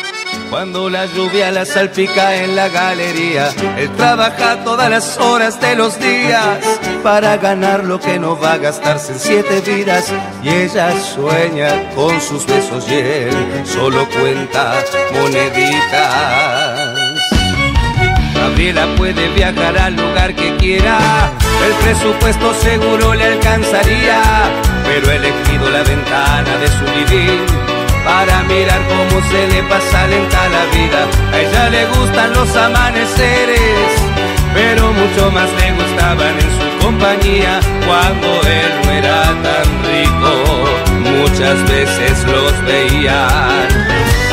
Cuando la lluvia la salpica en la galería, él trabaja todas las horas de los días para ganar lo que no va a gastarse en siete vidas. Y ella sueña con sus besos y él solo cuenta moneditas. Gabriela puede viajar al lugar que quiera, el presupuesto seguro le alcanzaría, pero he elegido la ventana de su living para mirar cómo se le pasa lenta la vida. A ella le gustan los amaneceres, pero mucho más le gustaban en su compañía cuando él no era tan rico. Muchas veces los veían.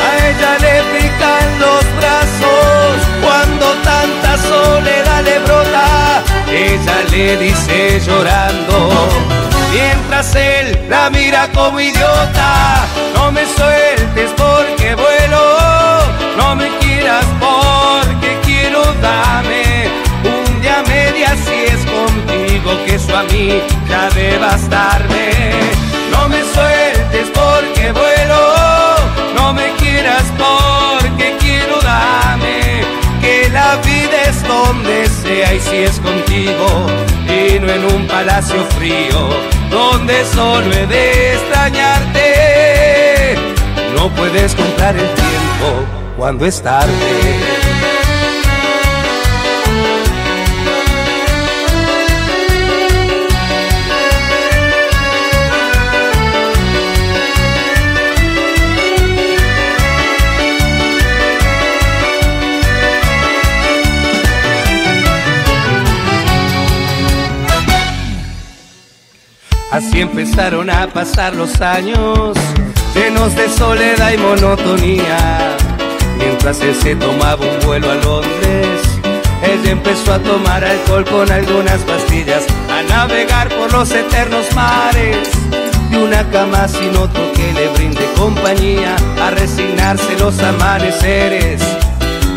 A ella le pican los brazos cuando tanta soledad le brota. Ella le dice llorando, mientras él la mira como idiota. No me sueltes porque vuelo, no me quieras porque quiero dame un día media si es contigo que eso a mí ya de bastarme. No me sueltes porque vuelo, no me quieras porque quiero dame que la donde sea y si es contigo y no en un palacio frío donde solo he de extrañarte. No puedes comprar el tiempo cuando es tarde. Así empezaron a pasar los años, llenos de soledad y monotonía. Mientras él se tomaba un vuelo a Londres, ella empezó a tomar alcohol con algunas pastillas, a navegar por los eternos mares. De una cama sin otro que le brinde compañía, a resignarse los amaneceres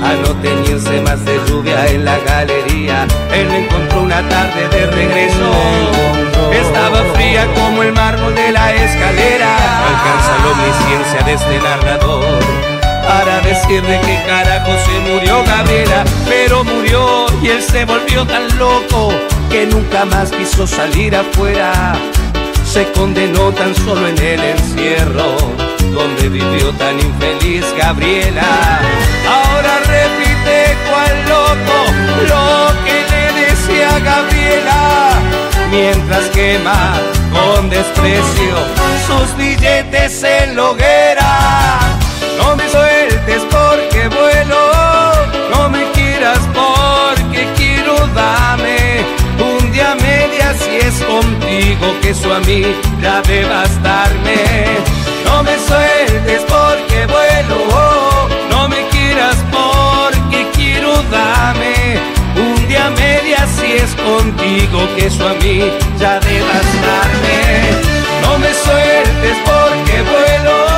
a no teñirse más de lluvia en la galería. Él encontró una tarde de regreso. Estaba fría como el mármol de la escalera. Alcanza la omnisciencia de este narrador. Para decirle que carajo se murió Gabriela, pero murió y él se volvió tan loco que nunca más quiso salir afuera. Se condenó tan solo en el encierro, donde vivió tan infeliz Gabriela. Ahora repite cual loco lo que le decía Gabriela, mientras quema con desprecio sus billetes en la hoguera. No me sueltes porque vuelo, si es contigo que a mí ya de bastarme. No me sueltes porque vuelo, no me quieras porque quiero dame un día media si es contigo que eso a mí ya de bastarme. No me sueltes porque vuelo.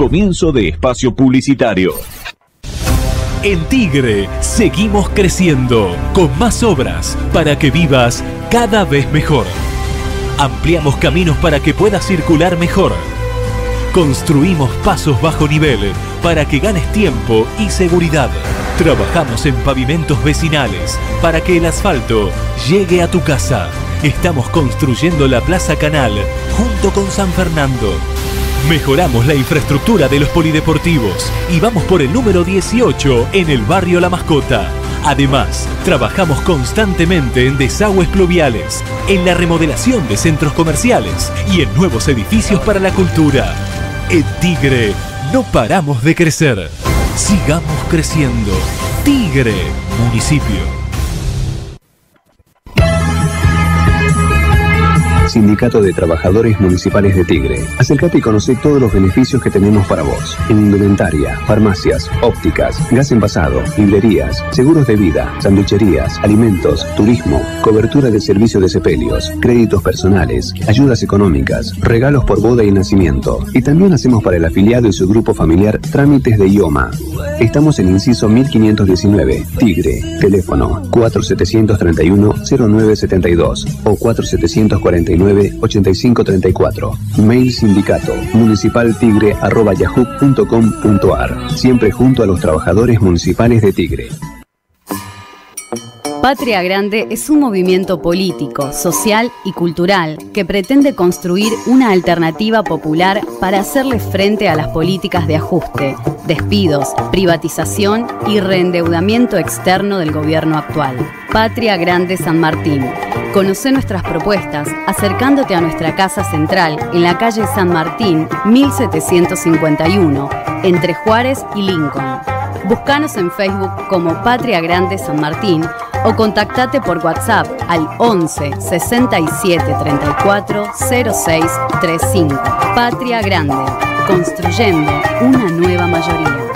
Comienzo de espacio publicitario. En Tigre seguimos creciendo con más obras para que vivas cada vez mejor. Ampliamos caminos para que puedas circular mejor. Construimos pasos bajo nivel para que ganes tiempo y seguridad. Trabajamos en pavimentos vecinales para que el asfalto llegue a tu casa. Estamos construyendo la Plaza Canal junto con San Fernando. Mejoramos la infraestructura de los polideportivos y vamos por el número 18 en el barrio La Mascota. Además, trabajamos constantemente en desagües pluviales, en la remodelación de centros comerciales y en nuevos edificios para la cultura. En Tigre, no paramos de crecer. Sigamos creciendo. Tigre, municipio. Sindicato de Trabajadores Municipales de Tigre. Acércate y conoce todos los beneficios que tenemos para vos. En indumentaria, farmacias, ópticas, gas envasado, librerías, seguros de vida, sanducherías, alimentos, turismo, cobertura de servicio de sepelios, créditos personales, ayudas económicas, regalos por boda y nacimiento. Y también hacemos para el afiliado y su grupo familiar trámites de IOMA. Estamos en inciso 1519, Tigre. Teléfono 4731-0972 o 4749-8534. Mail sindicato municipaltigre arroba yahoo.com.ar. Siempre junto a los trabajadores municipales de Tigre. Patria Grande es un movimiento político, social y cultural que pretende construir una alternativa popular para hacerle frente a las políticas de ajuste, despidos, privatización y reendeudamiento externo del gobierno actual. Patria Grande San Martín. Conoce nuestras propuestas acercándote a nuestra casa central en la calle San Martín 1751, entre Juárez y Lincoln. Búscanos en Facebook como Patria Grande San Martín o contactate por WhatsApp al 11 67 34 06 35. Patria Grande, construyendo una nueva mayoría.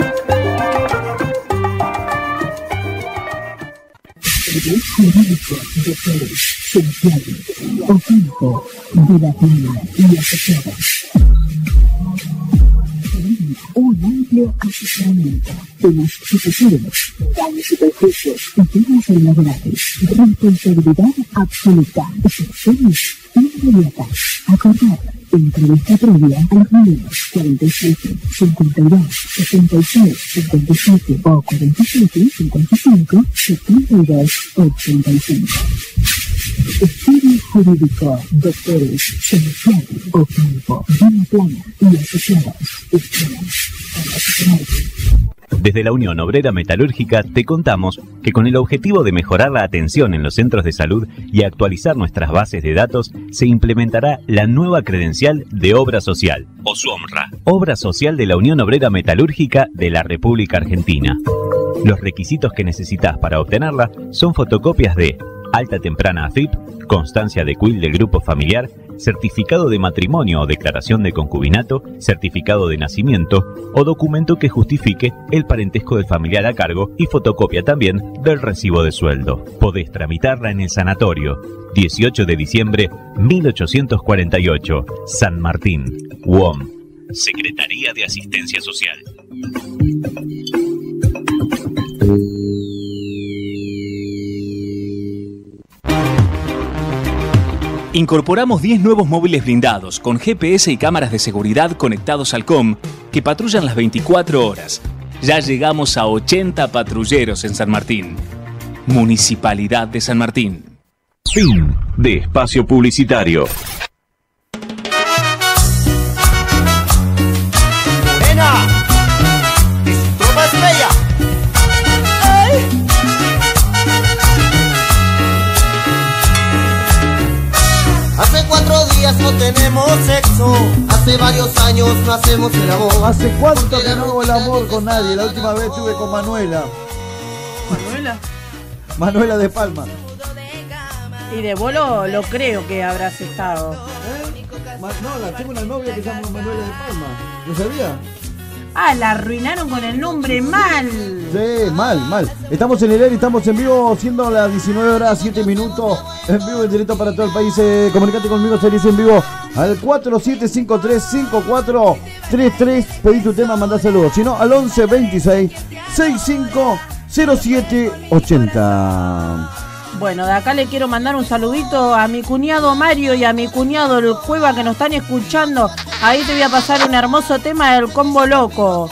Un amplio asesoramiento. Temas sucesivos, daños y perjuicios temas laborales. Responsabilidad absoluta. Excepciones inmediatas. Acordar. Entrevista previa a los números 47, 52, 66, 57 o 47, 55, 72, 85. Estudio jurídico, doctores. Desde la Unión Obrera Metalúrgica te contamos que con el objetivo de mejorar la atención en los centros de salud y actualizar nuestras bases de datos, se implementará la nueva credencial de obra social, o SUOMRA, obra social de la Unión Obrera Metalúrgica de la República Argentina. Los requisitos que necesitas para obtenerla son fotocopias de alta temprana AFIP, constancia de CUIL del grupo familiar, certificado de matrimonio o declaración de concubinato, certificado de nacimiento o documento que justifique el parentesco del familiar a cargo y fotocopia también del recibo de sueldo. Podés tramitarla en el sanatorio 18 de diciembre 1848, San Martín, UOM, Secretaría de Asistencia Social. Incorporamos 10 nuevos móviles blindados con GPS y cámaras de seguridad conectados al COM que patrullan las 24 horas. Ya llegamos a 80 patrulleros en San Martín. Municipalidad de San Martín. Fin de espacio publicitario. No tenemos sexo, hace varios años no hacemos el amor. ¿Hace cuánto que no hago el amor con nadie? La última vez estuve con Manuela. Manuela. Manuela de Palma. Y de bolo lo creo que habrás estado. Ma- No, la, tengo una novia que se llama Manuela de Palma. ¿No sabía? Ah, la arruinaron con el nombre mal. Sí, mal, mal. Estamos en el aire, estamos en vivo, siendo las 19 horas 7 minutos. En vivo, en directo para todo el país. Eh, comunicate conmigo, se dice en vivo al 47535433. Pedí tu tema, mandá saludos. Si no, al 1126 650780. Bueno, de acá le quiero mandar un saludito a mi cuñado Mario y a mi cuñado el Cueva que nos están escuchando. Ahí te voy a pasar un hermoso tema del combo loco.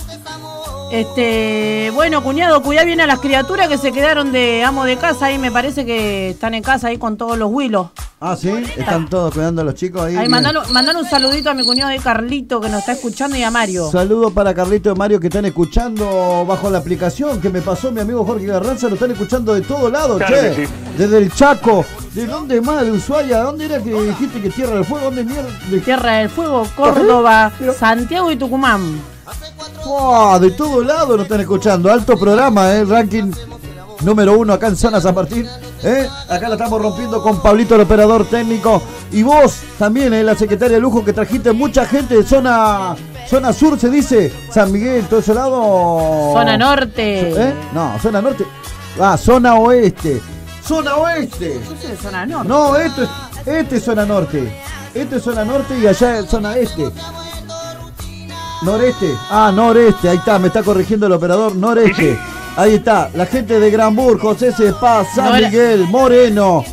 Este, bueno, cuñado, cuidá bien a las criaturas que se quedaron de amo de casa. Ahí me parece que están en casa ahí con todos los huilos. Ah, sí, están todos cuidando a los chicos ahí. Ahí mandale un saludito a mi cuñado de Carlito que nos está escuchando y a Mario. Saludos para Carlito y Mario que están escuchando bajo la aplicación que me pasó mi amigo Jorge Garranza. Lo están escuchando de todo lado, Claro che. sí. Desde el Chaco. ¿De dónde más? ¿De Ushuaia? ¿Dónde era que dijiste que Tierra del Fuego? ¿Dónde mierda? De... Tierra del Fuego, Córdoba, Santiago y Tucumán. ¡Fua! de todo lado nos están escuchando. Alto programa, ¿eh? Ranking número uno acá en Zona San Martín. ¿eh? Acá la estamos rompiendo con Pablito, el operador técnico. Y vos también, ¿eh? la secretaria de lujo que trajiste mucha gente de zona, zona sur, se dice. San Miguel, todo ese lado. Zona norte. ¿Eh? No, zona norte. Ah, zona oeste. Zona oeste. Yo soy de zona norte. No, esto es, este es zona norte. Esto es zona norte y allá es zona este. Noreste. Ah, noreste. Ahí está, me está corrigiendo el operador. Noreste. Ahí está. La gente de Granburg, José Cepaz, San No era- Miguel, Moreno.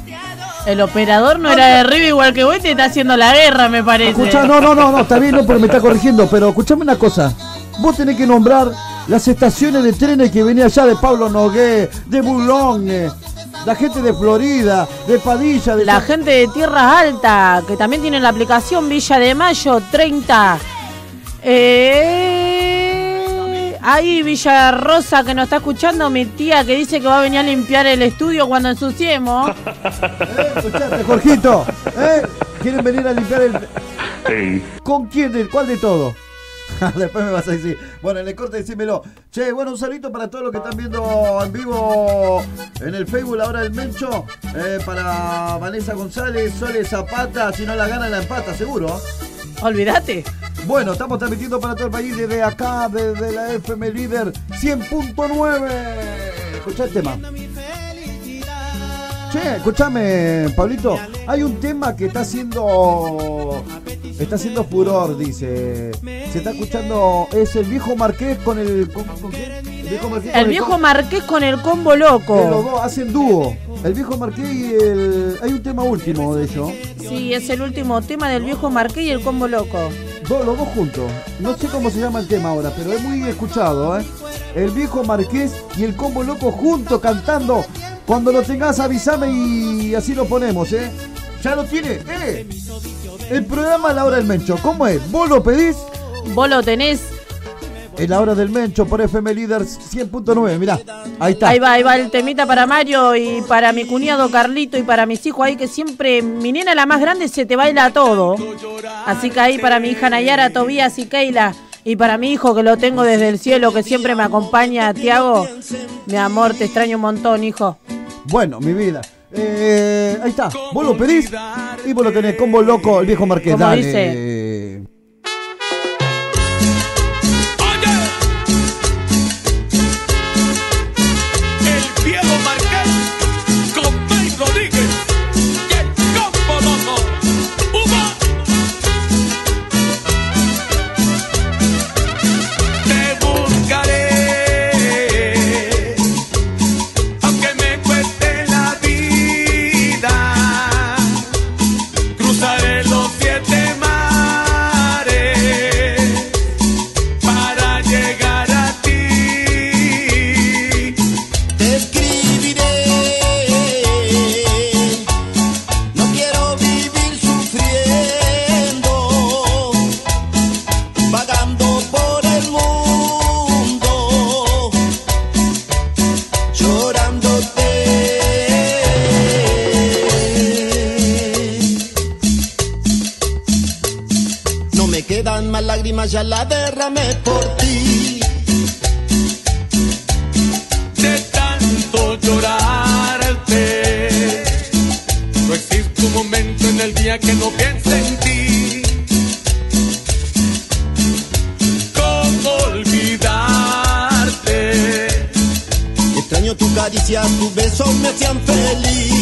El operador no era de arriba igual que vos y te está haciendo la guerra, me parece. Escucha, no, no, no, no, está bien, no, pero me está corrigiendo. Pero escuchame una cosa. Vos tenés que nombrar las estaciones de trenes que venía allá de Pablo Nogué, de Bulón, eh, la gente de Florida, de Padilla, de La gente de Tierras Altas, que también tiene la aplicación Villa de Mayo 30. Eh, ahí Villa Rosa que nos está escuchando, mi tía que dice que va a venir a limpiar el estudio cuando ensuciemos. Escuchate, Jorgito, ¿eh? ¿Quieren venir a limpiar el. ¿Con quién? ¿De cuál de todo? Después me vas a decir. Bueno, en el corte decímelo. Che, bueno, un saludito para todos los que están viendo en vivo en el Facebook la hora del Mencho. Eh, para Vanessa González, Sole Zapata. Si no la gana, la empata, seguro. Olvídate. Bueno, estamos transmitiendo para todo el país desde acá, desde la FM Líder 100.9. Escuchá el tema. Che, escúchame, Pablito. Hay un tema que está haciendo. Está haciendo furor, dice. Se está escuchando. Es el viejo Marqués con el. ¿con, con? El viejo Marqués. con El viejo Marqués con el combo que los loco. dos hacen dúo. El viejo Marqués y el. Hay un tema último de ellos. Sí, es el último tema del viejo Marqués y el combo loco. Dos, los dos juntos. No sé cómo se llama el tema ahora, pero es muy escuchado, ¿eh? El viejo Marqués y el combo loco juntos cantando. Cuando lo tengas avísame y así lo ponemos, ¿eh? ¿Ya lo tiene? ¡Eh! El programa La Hora del Mencho, ¿cómo es? ¿Vos lo pedís? Vos lo tenés. En La Hora del Mencho por FM Líder 100.9, mirá. Ahí está. Ahí va, ahí va el temita para Mario y para mi cuñado Carlito y para mis hijos ahí que siempre, mi nena la más grande se te baila todo. Así que ahí para mi hija Nayara, Tobías y Keila y para mi hijo que lo tengo desde el cielo que siempre me acompaña, Tiago, mi amor, te extraño un montón, hijo. Bueno, mi vida. Eh, ahí está. Vos lo pedís y vos lo tenés. Combo loco, el viejo Marqués. Como Dale. dice. Que no piense en ti. ¿Cómo olvidarte? Extraño tu caricia, tus besos me hacían feliz.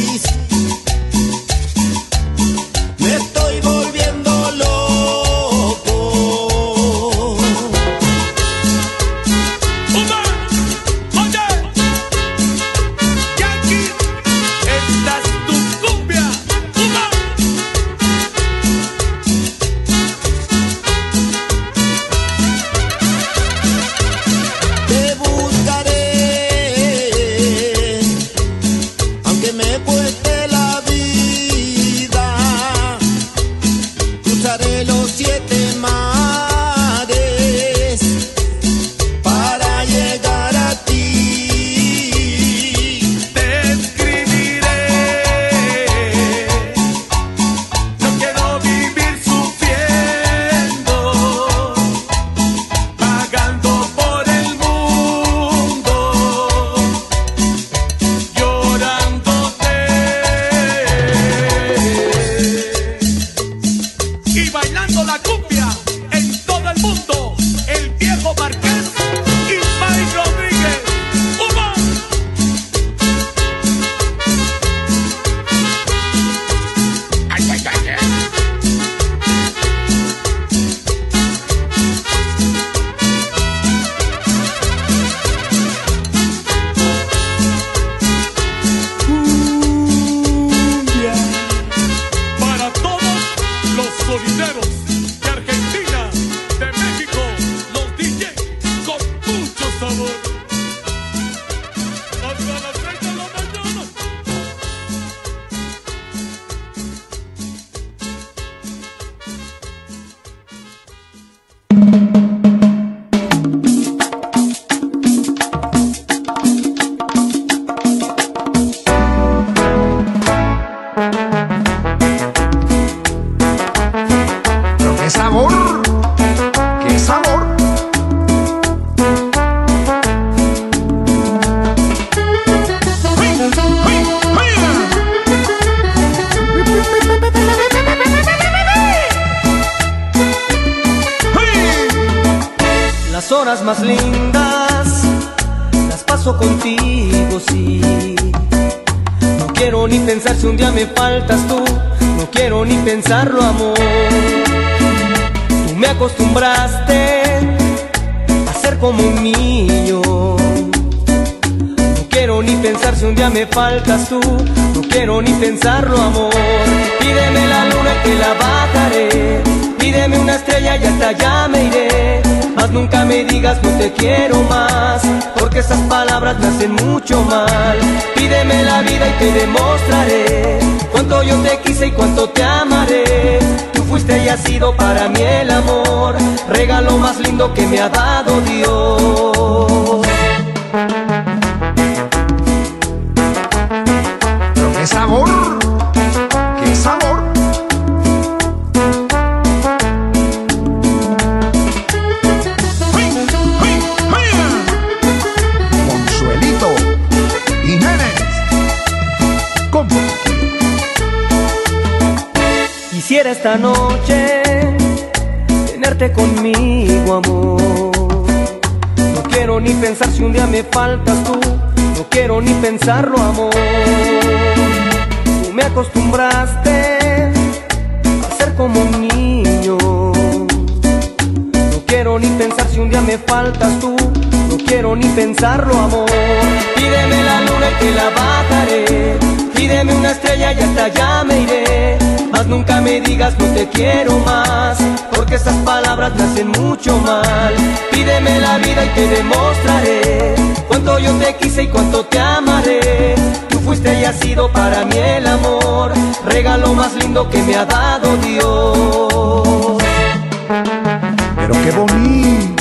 Pensar si un día me faltas tú, no quiero ni pensarlo, amor. Tú me acostumbraste a ser como un niño. No quiero ni pensar si un día me faltas tú, no quiero ni pensarlo, amor. Pídeme la luna te la bajaré. Pídeme una estrella y hasta allá me iré. Mas nunca me digas no te quiero más, porque esas palabras me hacen mucho mal. Pídeme la vida y te demostraré cuánto yo te quise y cuánto te amaré. Tú fuiste y has sido para mí el amor, regalo más lindo que me ha dado Dios. Pero qué Quisiera esta noche tenerte conmigo, amor. No quiero ni pensar si un día me faltas tú, no quiero ni pensarlo, amor. Tú me acostumbraste a ser como un niño. No quiero ni pensar si un día me faltas tú, no quiero ni pensarlo, amor. Pídeme la luna y te la bajaré. Pídeme una estrella y hasta allá me iré. Mas nunca me digas no te quiero más, porque esas palabras me hacen mucho mal. Pídeme la vida y te demostraré cuánto yo te quise y cuánto te amaré. Tú fuiste y has sido para mí el amor, regalo más lindo que me ha dado Dios. Pero qué bonito,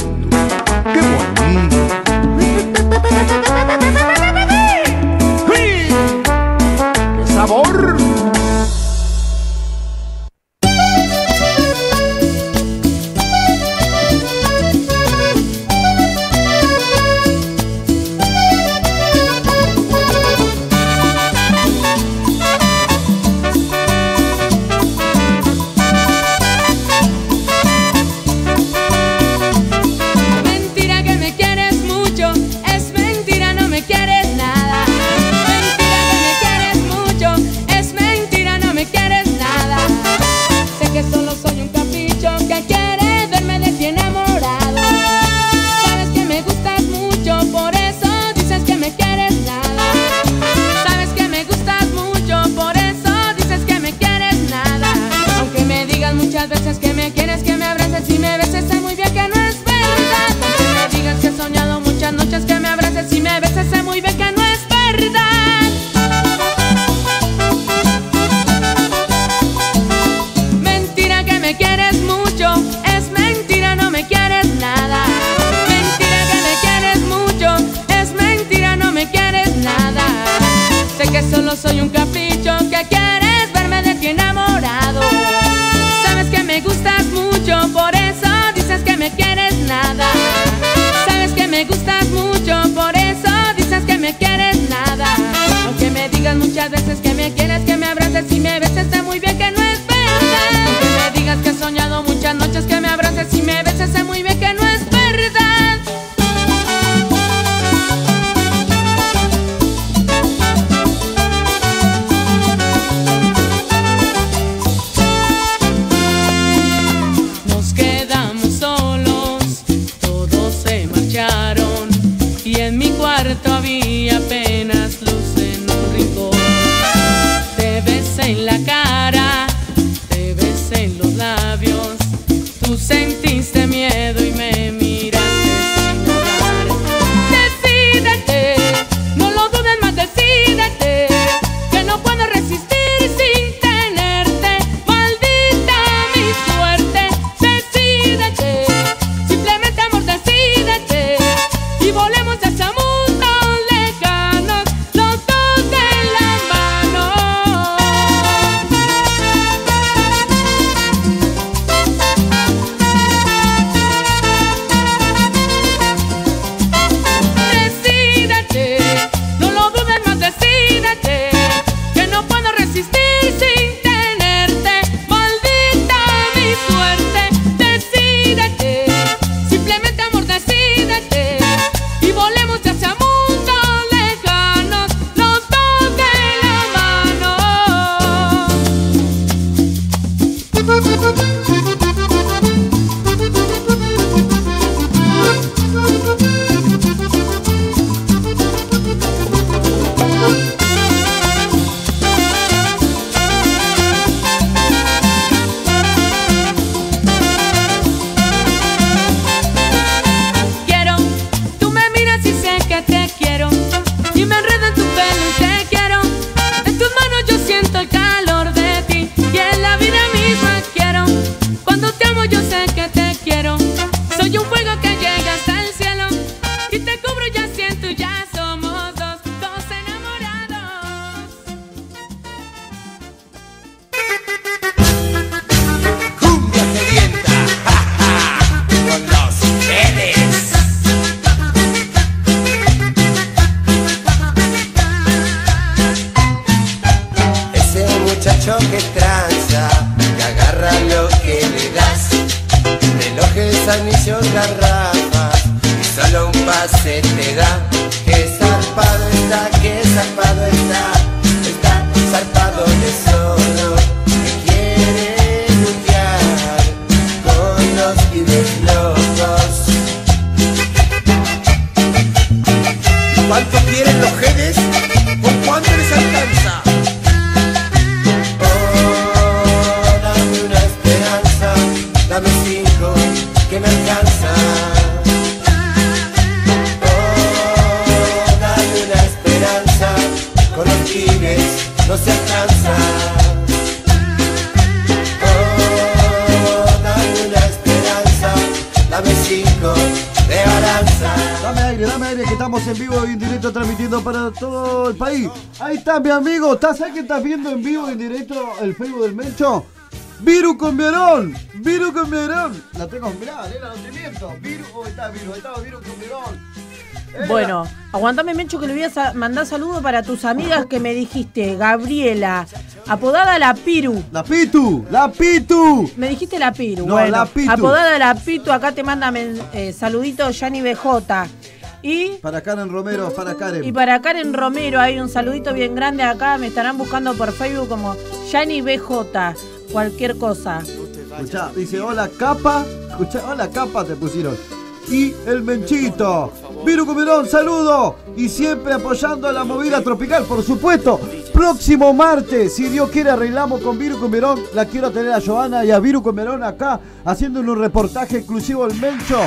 Viru con Verón, Viru con Verón. La tengo, mirá, era nacimiento. Viru, oh, está Viru, ahí está Viru con Verón. Bueno, aguantame, Mencho, que le voy a mandar saludos para tus amigas que me dijiste. Gabriela, apodada La Piru. La Pitu, La Pitu. Me dijiste La Piru. No, bueno, la Pitu. Apodada La Pitu, acá te manda eh, saluditos Yanni BJ. Y para Karen Romero, para Karen. Y para Karen Romero hay un saludito bien grande acá. Me estarán buscando por Facebook como Yani BJ, cualquier cosa. Escuchá, dice, hola capa, escuchá, hola capa te pusieron. Y el Menchito. Viru Comerón, saludo. Y siempre apoyando a la movida tropical, por supuesto. Próximo martes, si Dios quiere, arreglamos con Viru Comerón. La quiero tener a Joana y a Viru Comerón acá, haciendo un reportaje exclusivo al Mencho.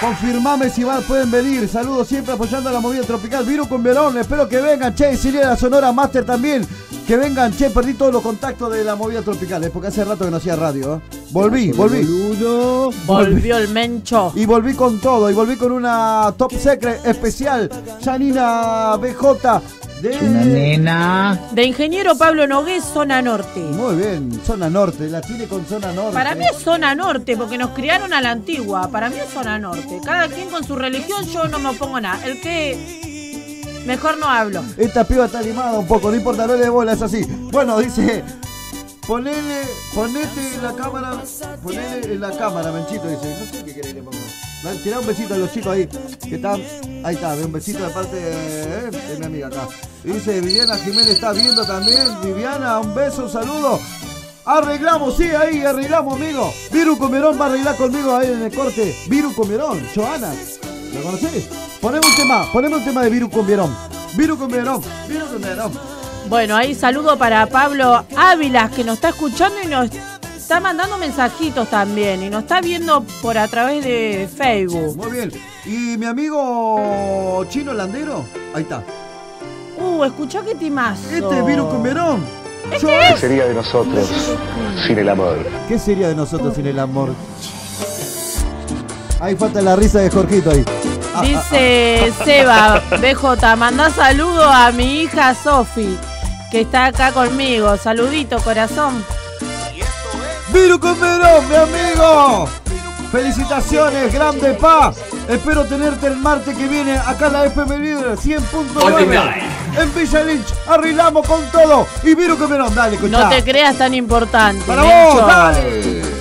Confirmame si van, pueden venir. Saludos siempre apoyando a la movida tropical. Viru con Verón, espero que vengan, che. Y la Sonora Master también. Que vengan, che. Perdí todos los contactos de la movida tropical, Es porque hace rato que no hacía radio. ¿eh? Volví, volví. Boludo. Volvió el mencho. Y volví con todo. Y volví con una top secret especial. Janina BJ de... Una nena. De ingeniero Pablo Nogués, zona norte. Muy bien, zona norte, la tiene con zona norte. Para mí es zona norte, porque nos criaron a la antigua. Para mí es zona norte. Cada quien con su religión, yo no me opongo nada. El que. Mejor no hablo. Esta piba está animada un poco, no importa, no le bola, es así. Bueno, dice, ponele, ponete en la cámara, ponele en la cámara, Menchito, dice. No sé qué querés que Tirá un besito a los chicos ahí, que están, ahí está, un besito de parte de, de mi amiga acá. Dice, Viviana Jiménez está viendo también. Viviana, un beso, un saludo. Arreglamos, sí, ahí arreglamos, amigo. Viru Comerón va a arreglar conmigo ahí en el corte. Viru Comerón, Joana. ¿La conocés? Poneme un tema, poneme un tema de Viru Comerón. Viru Comerón, Viru Comerón. Bueno, ahí saludo para Pablo Ávila, que nos está escuchando y nos está mandando mensajitos también. Y nos está viendo por a través de Facebook. Muy bien. ¿Y mi amigo Chino Landero? Ahí está. Uh, escuchá qué timazo. Este es Viru Comerón. Este Yo- ¿Qué sería de nosotros sin el amor? ¿Qué sería de nosotros sin el amor? Ahí falta la risa de Jorgito ahí. Ah, Dice Seba, BJ, manda saludo a mi hija Sofi, que está acá conmigo. Saludito, corazón. Viru Comerón, mi amigo. Felicitaciones, grande pa. Espero tenerte el martes que viene acá en la FM Líder 100.9 en Villa Lynch. Arreglamos con todo. Y Viru Comerón, dale, escuchá. No te creas tan importante. Para vos, dale.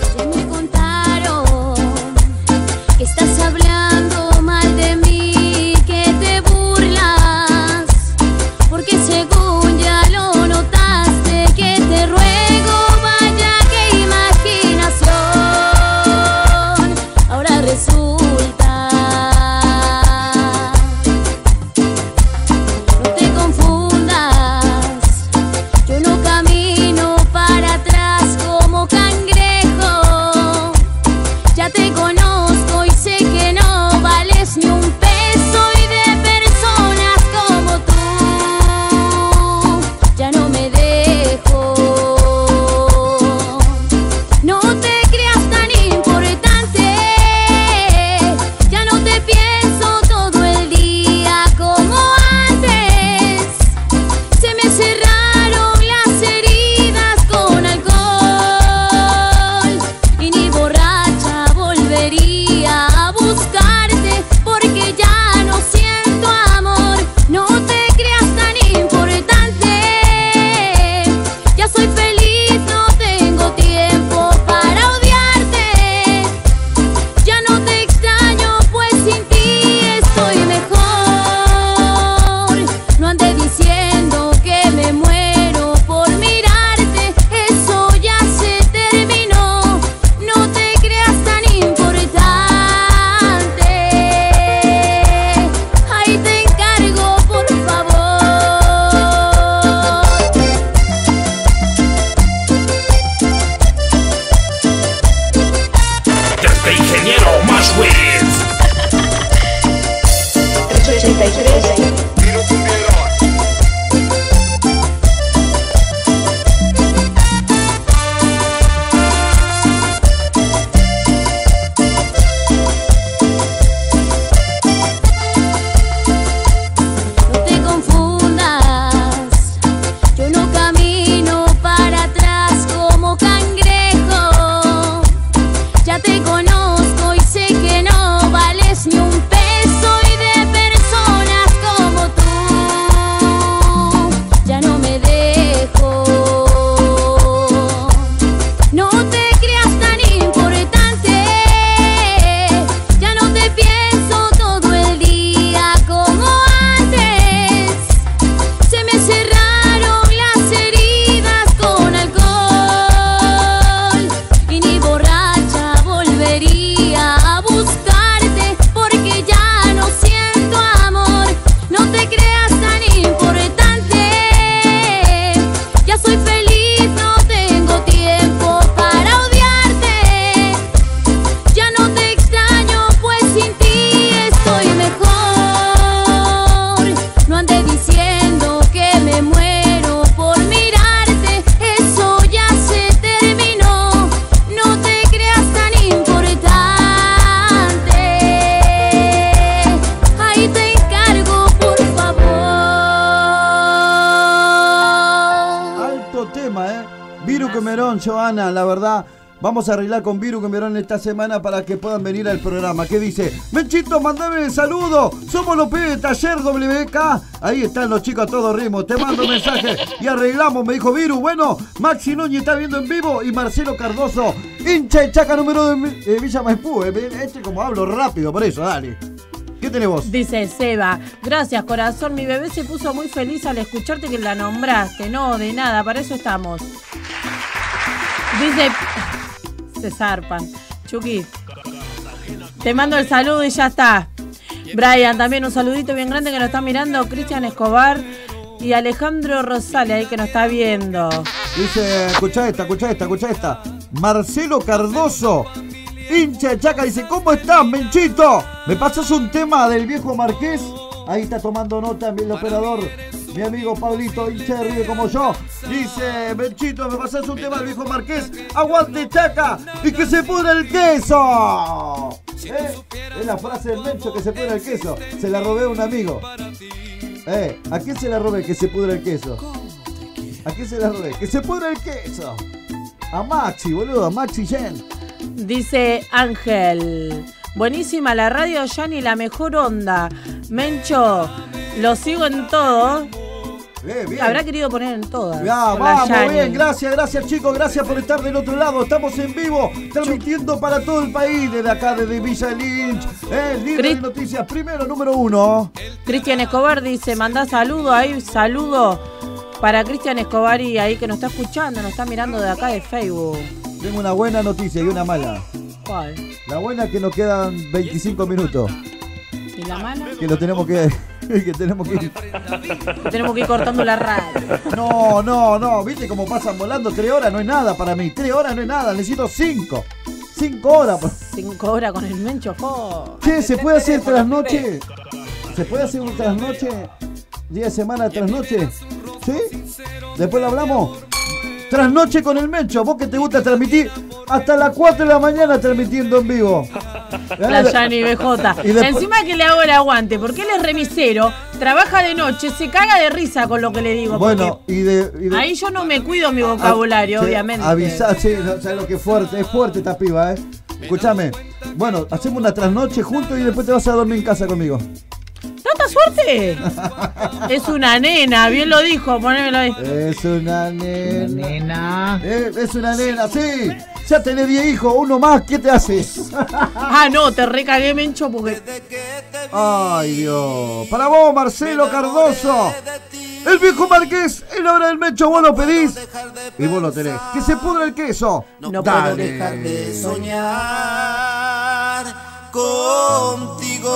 Vamos a arreglar con Viru que Merón esta semana para que puedan venir al programa. ¿Qué dice? Menchito, mandame el saludo. Somos los pibes de Taller WK. Ahí están los chicos a todo ritmo. Te mando mensaje y arreglamos, me dijo Viru. Bueno, Maxi Núñez está viendo en vivo y Marcelo Cardoso, hincha de chaca número de eh, Villa Maipú. Eh, Este como hablo rápido, por eso, dale. ¿Qué tenemos? Dice Seba, gracias corazón, mi bebé se puso muy feliz al escucharte que la nombraste. No, de nada, para eso estamos. Dice, se zarpan. Chucky, te mando el saludo y ya está. Brian, también un saludito bien grande que nos está mirando. Cristian Escobar y Alejandro Rosales ahí que nos está viendo. Dice, escucha esta, escucha esta, escucha esta. Marcelo Cardoso, hincha de Chaca, dice, ¿cómo estás, Menchito? ¿Me pasas un tema del viejo Marqués? Ahí está tomando nota el operador, mi amigo Pablito, hincha de Río como yo. Dice, Menchito, ¿me pasas un tema del viejo Marqués? ¡Aguante Chaca! ¡Y que se pudra el queso! ¿Eh? Es la frase del Mencho, que se pudra el queso. Se la robé a un amigo. Eh, ¿A quién se la robé que se pudra el queso? ¿A quién se la robé? ¡Que se pudra el queso! A Maxi, boludo, a Maxi Jen. Dice Ángel. Buenísima la radio, Yani, la mejor onda. Mencho, lo sigo en todo. Bien, bien. Habrá querido poner en todas. Ya, vamos, bien, gracias, gracias chicos, gracias por estar del otro lado. Estamos en vivo, transmitiendo para todo el país, desde acá, desde Villa Lynch. Eh, líder de noticias, primero, número uno. Cristian Escobar dice, mandá saludo ahí, saludo para Cristian Escobar y ahí que nos está escuchando, nos está mirando de acá de Facebook. Tengo una buena noticia y una mala. ¿Cuál? La buena es que nos quedan 25 minutos. ¿Y la mala? Que lo tenemos que. que tenemos que ir. Tenemos que ir cortando la radio. No, no, no. ¿Viste cómo pasan volando? Tres horas no es nada para mí. Tres horas no es nada. Necesito cinco. Cinco horas. Cinco horas con el mencho, jo. Che, ¿se puede hacer trasnoche? ¿Se puede hacer un trasnoche? ¿Día de semana trasnoche? ¿Sí? ¿Después lo hablamos? Trasnoche con el Mencho, vos que te gusta transmitir hasta las 4 de la mañana transmitiendo en vivo. La Yani BJ. Y después- Encima que le hago el aguante, porque él es remisero, trabaja de noche, se caga de risa con lo que le digo. Bueno, y de, y de- porque ahí yo no me cuido mi vocabulario, Ah, obviamente. Avisá, sí, no, sabes lo que es fuerte, es fuerte esta piba, eh. Escúchame. Bueno, hacemos una trasnoche juntos y después te vas a dormir en casa conmigo. ¡Tanta suerte! es una nena, bien lo dijo, ponémelo ahí. Es una nena. Eh, es una nena, sí. Ya tenés 10 hijos, uno más, ¿qué te haces? ah, no, te recagué, Mencho, porque. Ay, Dios. Para vos, Marcelo Cardoso. El viejo Marqués, en la hora del mecho, vos lo pedís. Y vos lo tenés. Que se pudra el queso. No puedo Dale. dejar de soñar contigo.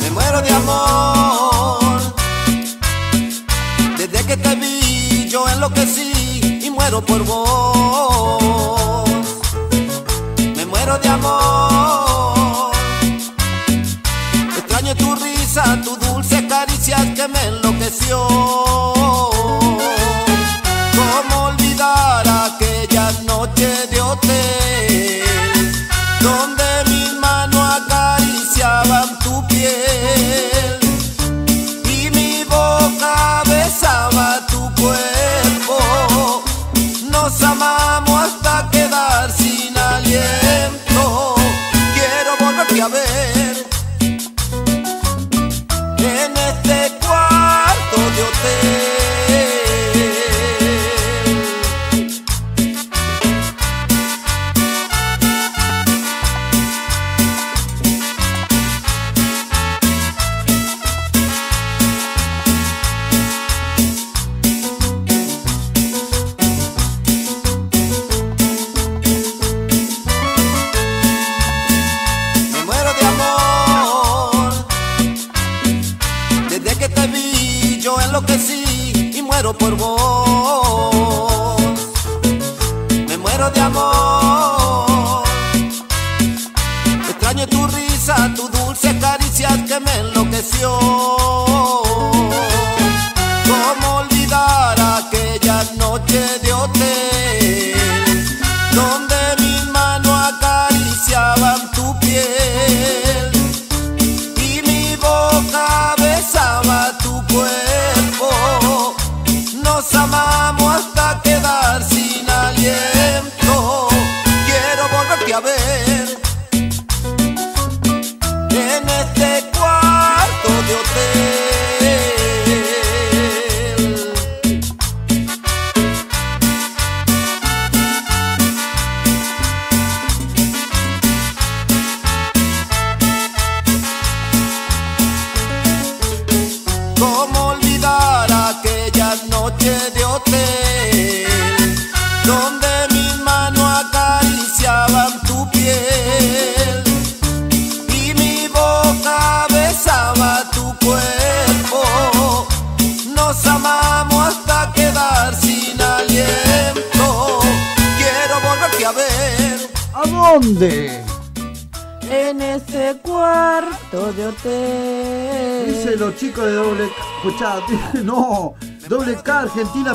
Me muero de amor. Desde que te vi yo enloquecí y muero por vos. Enloqueció.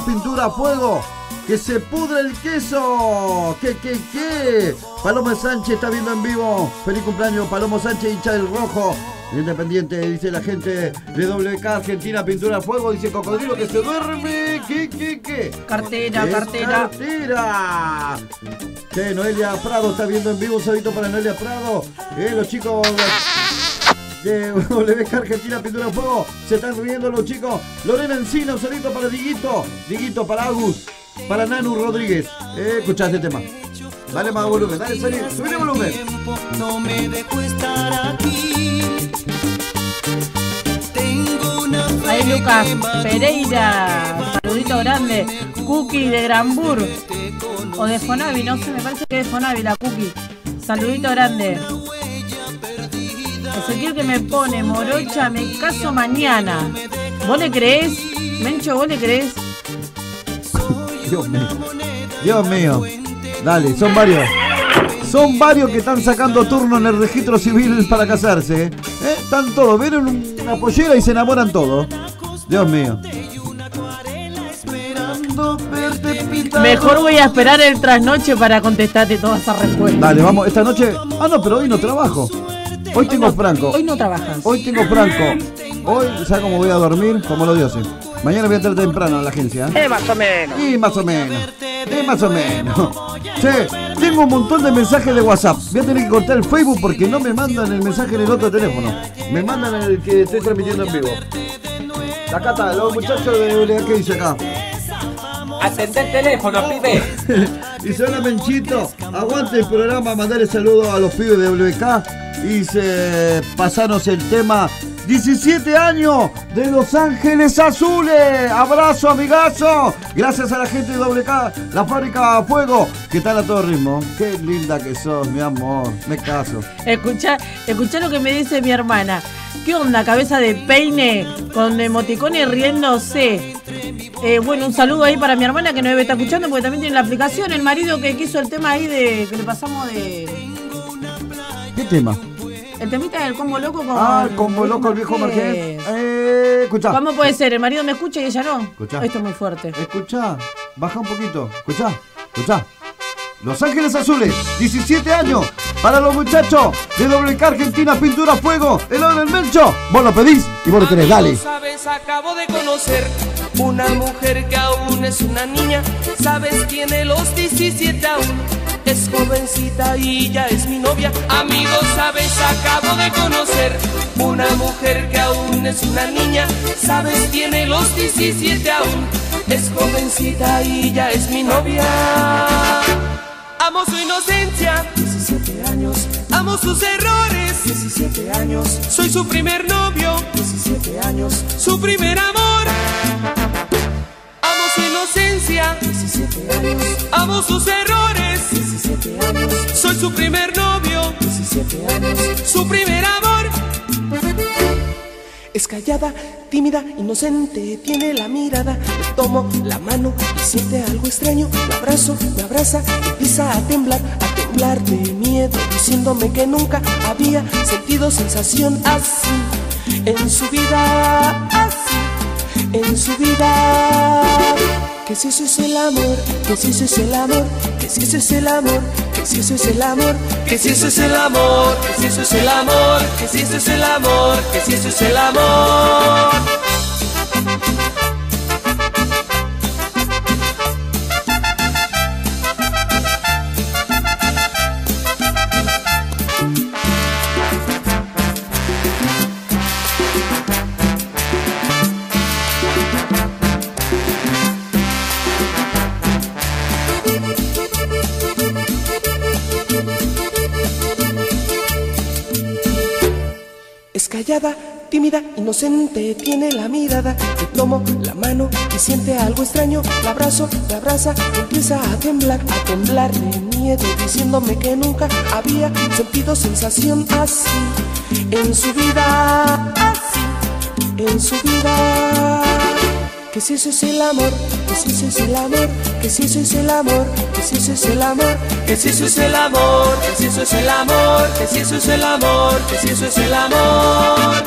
Pintura a fuego. Que se pudre el queso. ¿Qué, qué, qué? Paloma Sánchez está viendo en vivo. Feliz cumpleaños, Palomo Sánchez, hincha del rojo. Independiente, dice la gente de doble K, Argentina, pintura a fuego. Dice Cocodrilo que se duerme. ¿Qué, qué, qué? Cartera, cartera. Cartera. Que Noelia Prado está viendo en vivo. Un saludito para Noelia Prado. Eh, los chicos de WK Argentina Pintura a Fuego. Se están riendo los chicos. Lorena Encina, un saludito para Diguito. Diguito para Agus. Para Nanu Rodríguez. Eh, escuchá este tema. Dale más volumen, dale, salí, subile volumen. No me dejo estar aquí. Tengo una Ahí Lucas Pereira, saludito grande. Cookie de Granbur. O de Fonavi, no sé, me parece que es de Fonavi la Cookie. Saludito grande. Ezequiel que me pone, morocha, me caso mañana. ¿Vos le creés? Mencho, ¿vos le creés? Dios mío. Dios mío. Dale, son varios. Son varios que están sacando turno en el registro civil para casarse. ¿eh? ¿Eh? Están todos, ven una pollera y se enamoran todos. Dios mío. Mejor voy a esperar el trasnoche para contestarte todas esas respuestas. Dale, vamos, esta noche. Ah, no, pero hoy no trabajo. Hoy tengo franco. Hoy no trabajas. Hoy tengo franco. Hoy, ¿sabes cómo voy a dormir? Como los dioses. Mañana voy a entrar temprano a la agencia. ¿eh? Eh, más o menos. Y más o menos. Y más o menos. Che, tengo un montón de mensajes de WhatsApp. Voy a tener que cortar el Facebook porque no me mandan el mensaje en el otro teléfono. Me mandan el que estoy transmitiendo en vivo. Acá está, los muchachos de ¿qué dice acá? Atender teléfono, pibe. y hola Menchito, aguante el programa, mandarle saludos a los pibes de WK y se pasanos el tema 17 años de Los Ángeles Azules. Abrazo, amigazo. Gracias a la gente de WK, la fábrica a fuego, que están a todo ritmo. Qué linda que sos, mi amor. Me caso. Escucha, escucha lo que me dice mi hermana. ¿Qué onda, cabeza de peine con emoticones riéndose? Eh, bueno, un saludo ahí para mi hermana que nos debe estar escuchando porque también tiene la aplicación. El marido que quiso el tema ahí de que le pasamos de. ¿Qué tema? El temita del combo loco con. Ah, como loco el viejo ¿Qué? Marqués. Eh, escuchá. ¿Cómo puede ser? El marido me escucha y ella no. Escuchá. Esto es muy fuerte. Escuchá, baja un poquito. Escuchá, escuchá. Los Ángeles Azules, 17 años. Para los muchachos de WK Argentina Pintura Fuego, el oro del Mencho. Vos lo pedís y vos lo tenés, dale. Sabes, acabo de conocer una mujer que aún es una niña. Sabes, tiene los 17 aún. Es jovencita y ya es mi novia. Amigos, sabes, acabo de conocer una mujer que aún es una niña. Sabes, tiene los 17 aún. Es jovencita y ya es mi novia. Amo su inocencia, 17 años. Amo sus errores, 17 años. Soy su primer novio, 17 años. Su primer amor. Amo su inocencia, 17 años. Amo sus errores, 17 años. Soy su primer novio, 17 años. Su primer amor. Es callada, tímida, inocente, tiene la mirada. Le tomo la mano y siente algo extraño. Me abrazo, me abraza, empieza a temblar, a temblar de miedo, diciéndome que nunca había sentido sensación así en su vida, así en su vida. Que si eso es el amor, que si eso es el amor, que si eso es el amor, que si eso es el amor, que si eso es el amor, que si eso es el amor, que si eso es el amor, que si eso es el amor. Tímida, inocente, tiene la mirada. Tomo la mano y siente algo extraño. La abrazo, la abraza, empieza a temblar, a temblar de miedo, diciéndome que nunca había sentido sensación así en su vida, así en su vida. Que si eso es el amor, que si eso es el amor, que si eso es el amor, que si eso es el amor, que si eso es el amor, que si eso es el amor, que si eso es el amor, que si eso es el amor.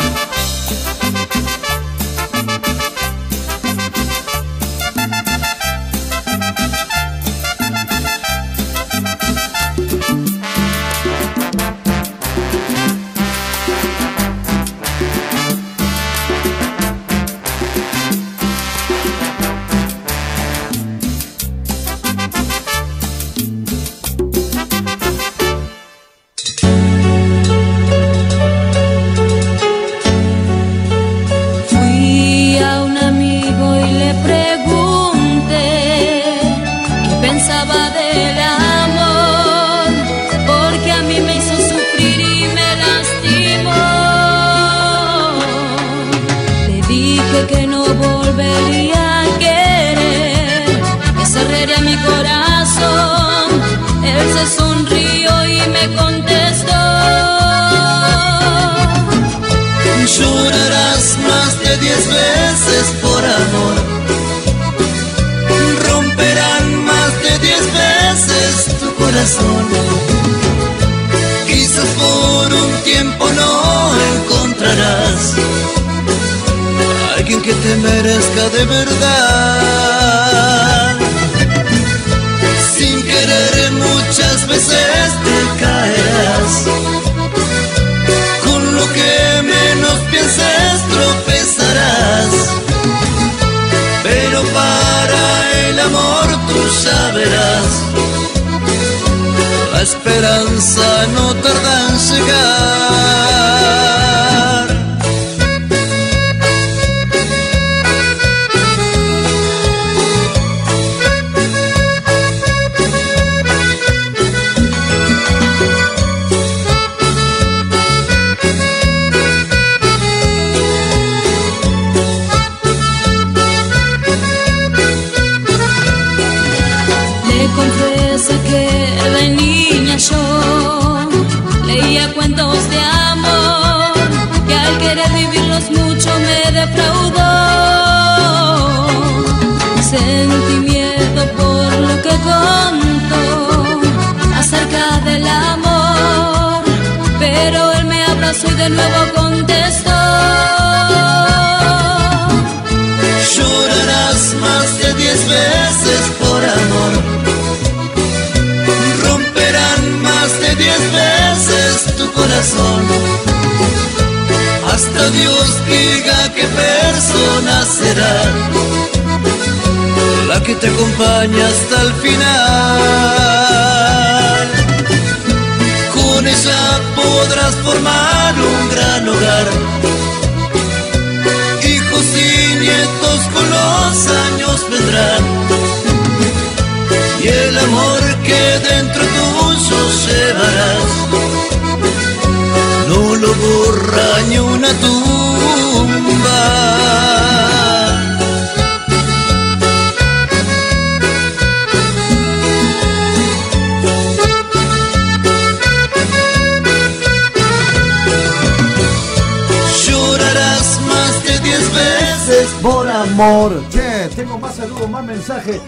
Diez veces por amor. Che, tengo más saludos, más mensajes.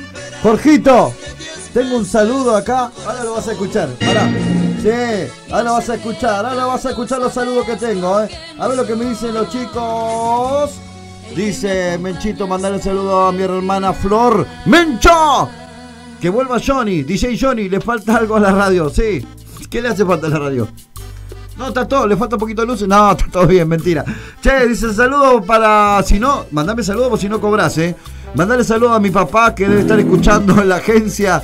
Jorgito, tengo un saludo acá. Ahora lo vas a escuchar. Pará. Sí, ahora vas a escuchar. Ahora vas a escuchar los saludos que tengo, ¿eh? A ver lo que me dicen los chicos. Dice Menchito, mandar un saludo a mi hermana Flor. ¡Mencho! Que vuelva Johnny, DJ Johnny, le falta algo a la radio, sí. ¿Qué le hace falta a la radio? No, está todo, le falta un poquito de luz. No, está todo bien, mentira. Che, dice saludo para. Si no, mandame saludos por si no cobras, eh. Mandale saludo a mi papá que debe estar escuchando en la agencia.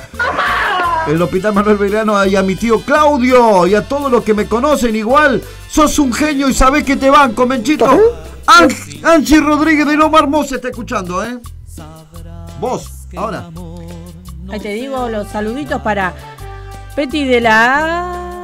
El Hospital Manuel Belgrano y a mi tío Claudio y a todos los que me conocen igual. Sos un genio y sabés que te banco, Menchito. Ang- Angie Rodríguez de Loma Hermosa está escuchando, ¿eh? Vos, ahora. Ahí te digo los saluditos para Peti de la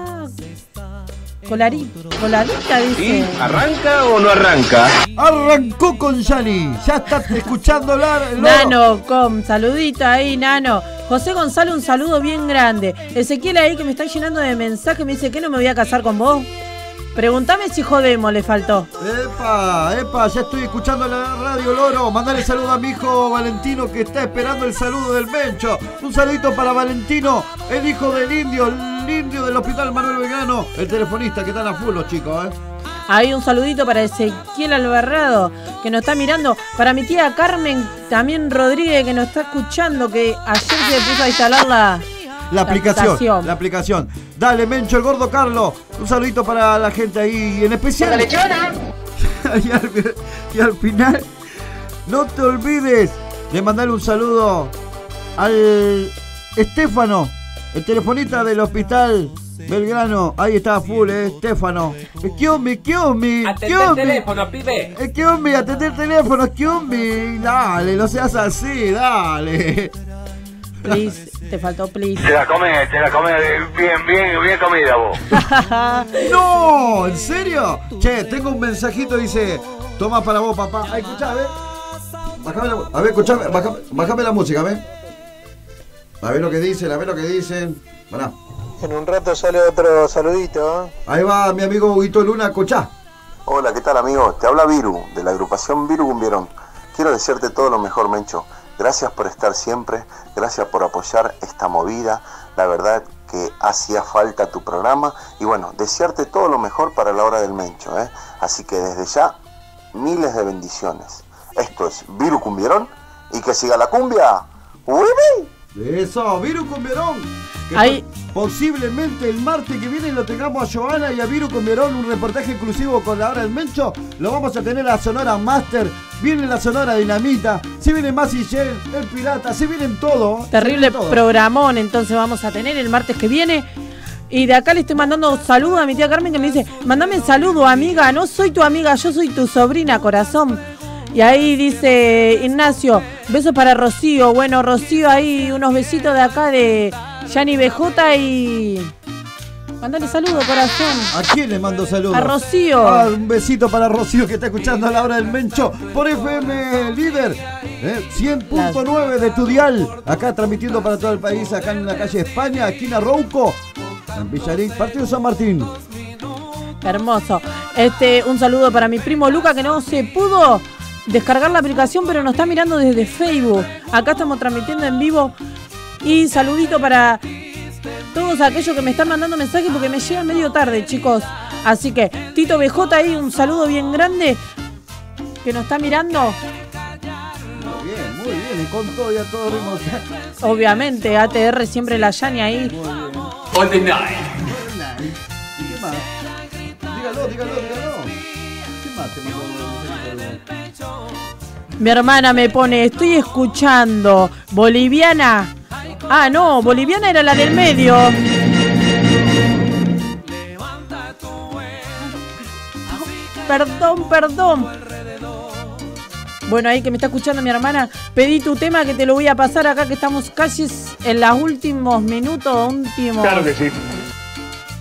Colari, coladita dice. ¿Arranca o no arranca? Arrancó con Yani. Ya estás escuchando hablar. el. Nano, com, saludito ahí, Nano. José Gonzalo, un saludo bien grande. Ezequiel ahí que me está llenando de mensajes, me dice que no me voy a casar con vos. Pregúntame si jodemos, le faltó. Epa, epa, ya estoy escuchando la radio Loro. Mandale saludo a mi hijo Valentino que está esperando el saludo del Mencho. Un saludito para Valentino, el hijo del indio, el indio del hospital Manuel Vegano, el telefonista que están a full los chicos, ¿eh? Ahí un saludito para Ezequiel Alvarrado, que nos está mirando. Para mi tía Carmen, también Rodríguez, que nos está escuchando, que ayer se puso a instalar la, La aplicación, la aplicación. Dale, Mencho, el gordo Carlos. Un saludito para la gente ahí, y en especial. y, al, y al final, no te olvides de mandarle un saludo al Estefano, el telefonista del hospital Belgrano. Ahí está full, eh, Estefano. Esquiombi, Esquiombi, Atendé el teléfono, pibe. Esquiombi, atendé el teléfono, Esquiombi. Dale, no seas así, dale. Please, te faltó please. Te la comes, te la comes bien, bien, bien comida vos. ¡No! ¿En serio? Che, tengo un mensajito, dice. Toma para vos, papá. Ay, escuchá, a ver. Bájame la, a ver, escuchame, bájame, bájame la música, a ver. A ver lo que dicen, a ver lo que dicen. Pará. En un rato sale otro saludito. ¿eh? Ahí va mi amigo Huguito Luna, escuchá. Hola, ¿qué tal amigo? Te habla Viru, de la agrupación Viru Cumbierón. Quiero desearte todo lo mejor, Mencho. Gracias por estar siempre, gracias por apoyar esta movida. La verdad que hacía falta tu programa. Y bueno, desearte todo lo mejor para la hora del Mencho. ¿eh? Así que desde ya, miles de bendiciones. Esto es Viru Cumbierón y que siga la cumbia. ¡Uy! Eso, Viru Cumbierón. Que Ahí- po- Posiblemente el martes que viene lo tengamos a Joana y a Viru Cumbierón, un reportaje exclusivo con la hora del Mencho. Lo vamos a tener a Sonora Master, viene la Sonora Dinamita, si viene Masi Shell, el Pirata, si vienen todo. Terrible se viene todo. programón, entonces vamos a tener el martes que viene. Y de acá le estoy mandando saludos a mi tía Carmen que me dice, mandame saludo, amiga, no soy tu amiga, yo soy tu sobrina, corazón. Y ahí dice Ignacio, besos para Rocío. Bueno, Rocío, ahí unos besitos de acá de Yani BJ y... Mandale saludo, corazón. ¿A quién le mando saludos? A Rocío. Ah, un besito para Rocío que está escuchando a la hora del Mencho por FM Líder. eh, 100.9 de tu dial. Acá transmitiendo para todo el país, acá en la calle España, esquina Rouco, en Villarín, Partido San Martín. Hermoso. Este, un saludo para mi primo Luca que no se pudo descargar la aplicación, pero nos está mirando desde Facebook. Acá estamos transmitiendo en vivo. Y saludito para todos aquellos que me están mandando mensajes porque me llega medio tarde, chicos. Así que, Tito BJ ahí, un saludo bien grande que nos está mirando. Muy bien, muy bien, y con todo y a todo ritmo. Obviamente, ATR siempre la Yani ahí. All the night. ¿Y qué más? Dígalo, dígalo, dígalo. ¿Qué más te mandó? Mi hermana me pone, estoy escuchando. Boliviana. Ah, no, boliviana era la del medio. Perdón, perdón. Bueno, ahí que me está escuchando mi hermana, pedí tu tema que te lo voy a pasar acá que estamos casi en los últimos minutos, últimos Claro que sí.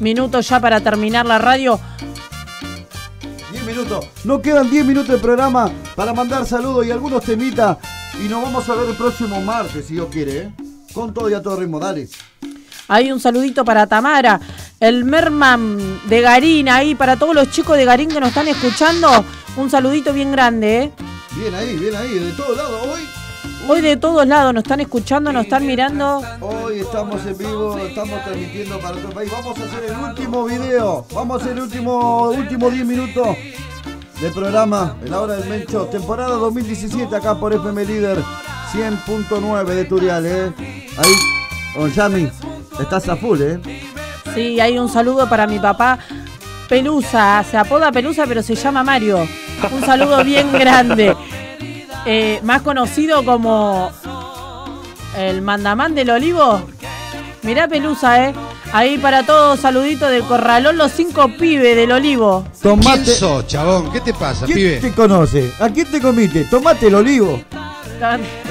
minutos ya para terminar la radio. 10 minutos. No quedan 10 minutos de programa para mandar saludos y algunos temitas. Y nos vamos a ver el próximo martes, si Dios quiere, ¿eh? Con todo y a todo ritmo, dale. Hay un saludito para Tamara, el Merman de Garín, ahí para todos los chicos de Garín que nos están escuchando. Un saludito bien grande, ¿eh? Bien ahí, bien ahí, de todos lados. Hoy, Hoy de todos lados nos están escuchando, nos están mirando. hoy estamos en vivo, estamos transmitiendo para todo el país. Vamos a hacer el último video. Vamos a hacer el último, último 10 minutos del programa, en la hora del Mencho, temporada 2017 acá por FM Líder 100.9 de Turial, ¿eh? Ahí, con Yami, estás a full, ¿eh? Sí, hay un saludo para mi papá Pelusa, se apoda Pelusa pero se llama Mario. Un saludo bien grande. Eh, más conocido como el mandamán del olivo. Mirá Pelusa, ¿eh? Ahí para todos, saludito del corralón Los Cinco Pibes del Olivo. Tomate. ¿Quién sos, chabón? ¿Qué te pasa, ¿Quién pibe? te conoce? ¿A quién te comiste? Tomate el olivo.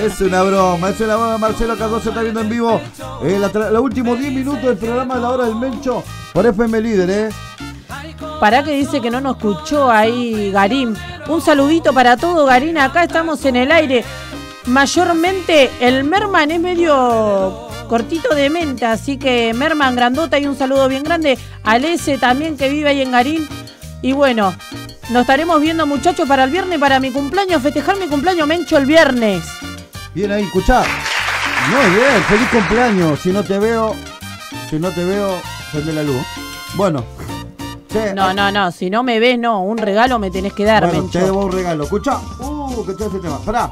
Es una broma, es una broma. Marcelo Cardoso está viendo en vivo eh, los últimos 10 minutos del programa de la hora del Mencho por FM Líder, ¿eh? Para que dice que no nos escuchó ahí Garín. Un saludito para todo, Garín. Acá estamos en el aire. Mayormente el Merman es medio cortito de mente, así que Merman grandota y un saludo bien grande al S también que vive ahí en Garín. Y bueno, nos estaremos viendo muchachos para el viernes, para mi cumpleaños, festejar mi cumpleaños Mencho el viernes. Bien ahí, escuchá. Muy bien, feliz cumpleaños. Si no te veo, si no te veo, prende la luz. Bueno. Che, No, no, no, si no me ves, no, un regalo me tenés que dar, bueno, Mencho. te debo un regalo. Escuchá. Uh, que todo este tema. Pará.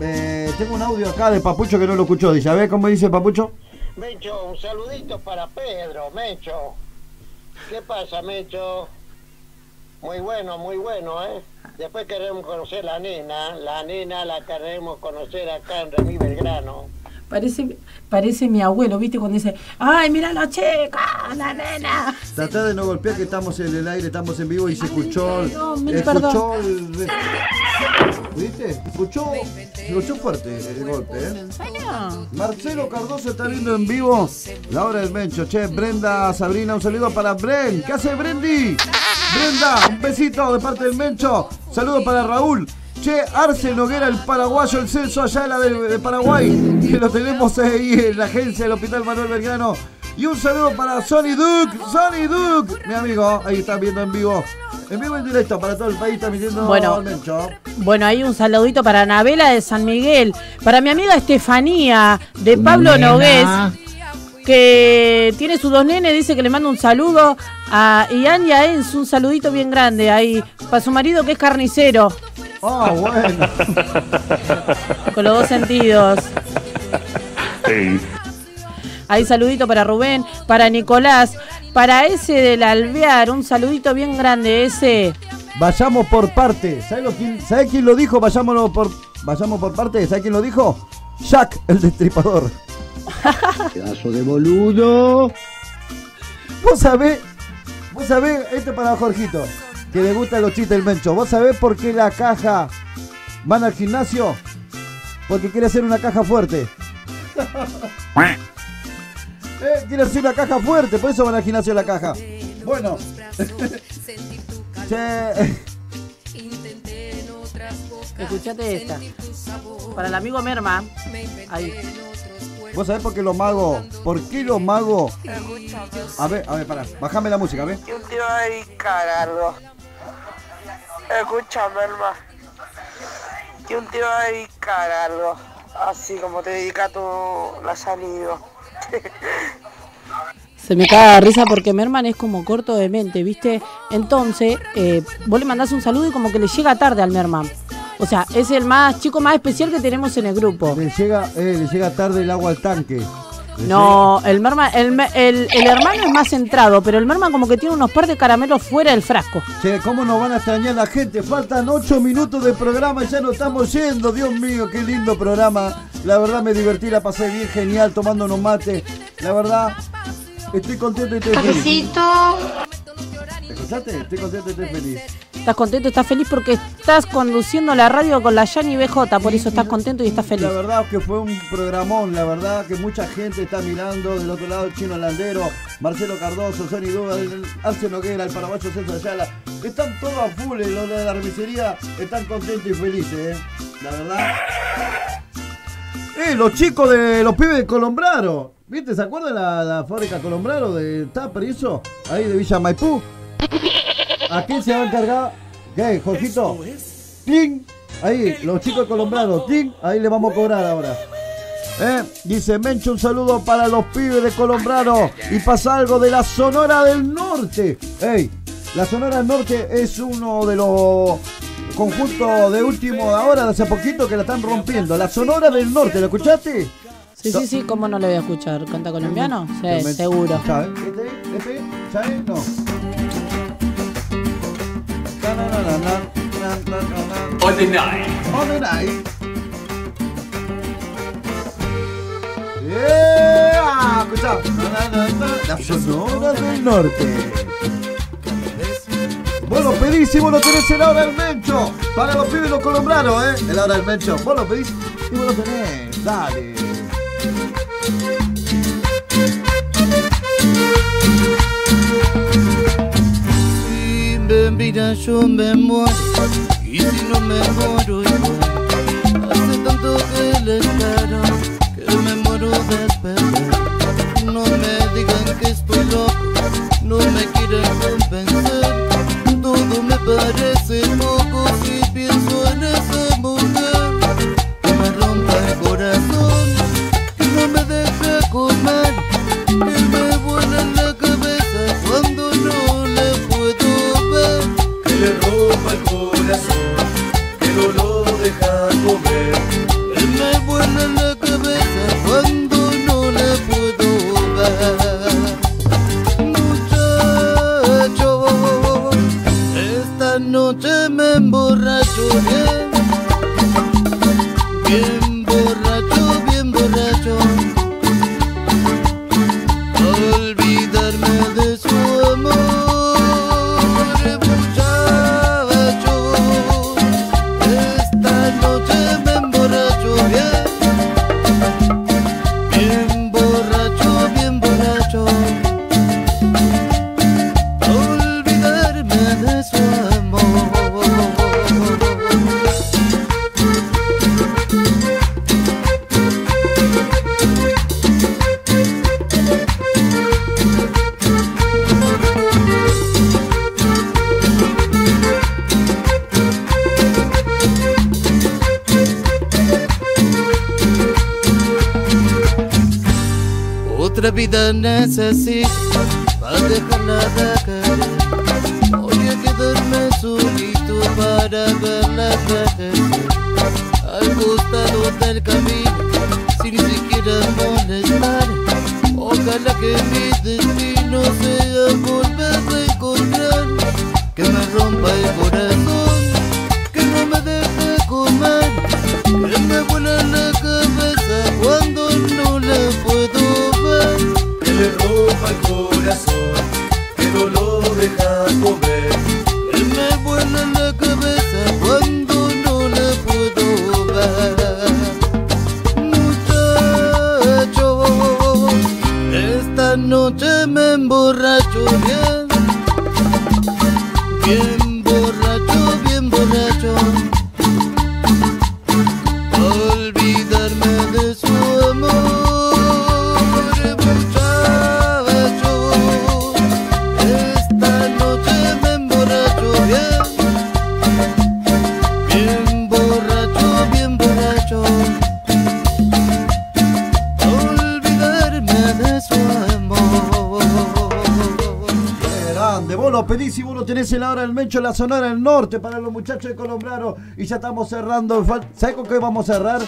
Eh, tengo un audio acá de Papucho que no lo escuchó. Dice, a ver cómo dice Papucho. Mecho, un saludito para Pedro, Mecho. ¿Qué pasa, Mecho? Muy bueno, muy bueno, ¿eh? Después queremos conocer la nena. La nena la queremos conocer acá en Remí Belgrano. Parece, parece mi abuelo, ¿viste? Cuando dice, ay, mira la chica, la nena. Tratá de no golpear que estamos en el aire, estamos en vivo y se escuchó. me- escuchó perdón. el. ¿Viste? Escuchó, se escuchó fuerte el golpe, ¿eh? Marcelo Cardoso está viendo en vivo la hora del Mencho. Che, Brenda, Sabrina, un saludo para Bren. ¿Qué hace Brendi? Brenda, un besito de parte del Mencho. Saludo para Raúl. Che, Arce Noguera, el paraguayo, el censo allá de, la de, de Paraguay, que lo tenemos ahí en la agencia del Hospital Manuel Belgrano. Y un saludo para Sonny Duke, Sonny Duke, mi amigo, ahí está viendo en vivo. En vivo en directo para todo el país, está viendo Bueno. Bueno, hay un saludito para Anabela de San Miguel, para mi amiga Estefanía de Pablo Nena. Nogués, que tiene sus dos nenes, dice que le manda un saludo a Ian y a Enz, un saludito bien grande ahí, para su marido que es carnicero. Ah, bueno. Con los dos sentidos. Hay saludito para Rubén, para Nicolás, para ese del Alvear, un saludito bien grande ese. Vayamos por parte. ¿Sabes quién, sabe quién lo dijo? Vayámonos por, vayamos por parte. ¿Sabe quién lo dijo? Jack, el destripador. Pedazo de boludo. Vos sabés, vos sabés, este para Jorgito, que le gustan los chistes del Mencho. ¿Vos sabés por qué la caja van al gimnasio? Porque quiere hacer una caja fuerte. Eh, quiere hacer una caja fuerte, por eso van al gimnasio la caja. Bueno. Che, Escuchate esta. Para el amigo Merma. Ahí. ¿Vos sabés por qué los magos? ¿Por qué los magos? A ver, a ver, pará. Bájame la música, a ver. Yo te iba a dedicar algo. Escúchame, hermano. Yo te iba a dedicar algo. Así como te dedica tu la salida. Se me caga de risa porque Merman es como corto de mente, ¿viste? Entonces, eh, vos le mandás un saludo y como que le llega tarde al Merman. O sea, es el más chico más especial que tenemos en el grupo. Le llega, eh, le llega tarde el agua al tanque. No, el Merman, el, el, el hermano es más centrado, pero el Merman como que tiene unos par de caramelos fuera del frasco. Che, ¿cómo nos van a extrañar la gente? Faltan 8 minutos de programa y ya nos estamos yendo. Dios mío, qué lindo programa. La verdad me divertí, la pasé bien, genial, tomando unos mates. La verdad, estoy contento y estoy feliz. ¿Escuchaste? Estoy contento y estoy feliz. Estás contento, estás feliz porque estás conduciendo la radio con la Yani BJ, por eso estás contento y estás feliz. La verdad que fue un programón, la verdad que mucha gente está mirando del otro lado el chino Landero, Marcelo Cardoso, Sonny Duda, el Arce Noguera, el paraguayo César Ayala. Están todos a full, en lo de la remisería están contentos y felices, ¿eh? La verdad. Eh, los chicos de los pibes de Colombraro. ¿Viste? ¿Se acuerdan la, la fábrica Colombraro de Tupper y eso? Ahí de Villa Maipú. ¿A quién se va a encargar? ¿Qué, Jorgito? ¡Ting! Ahí, los chicos de Colombrano, ¡ting! Ahí le vamos a cobrar ahora. ¿Eh? Dice Mencho, un saludo para los pibes de Colombrano. Y pasa algo de la Sonora del Norte. ¡Ey! La Sonora del Norte es uno de los conjuntos de último de ahora, de hace poquito, que la están rompiendo. La Sonora del Norte, ¿lo escuchaste? Sí, sí, sí, ¿cómo no le voy a escuchar? ¿Canta colombiano? Sí, seguro. ¿Sabe? ¿Este? ¿Este? ¿Sabe? No. On the night. On the night. ¡Yeah! Escuchá. Na, na, na, na. La Sonora del Norte. Vos lo pedís y vos lo tenés en la hora del Mencho. Para los pibes los colombranos, ¿eh? En la hora del Mencho. Vos lo pedís y vos lo tenés. Dale. Mira yo me muero. Y si no me muero igual hace tanto que le espero que me muero de esperar no me digan que estoy loco no me quieren la Sonora del Norte para los muchachos de Colombrano. Y ya estamos cerrando. ¿Sabés con qué vamos a cerrar?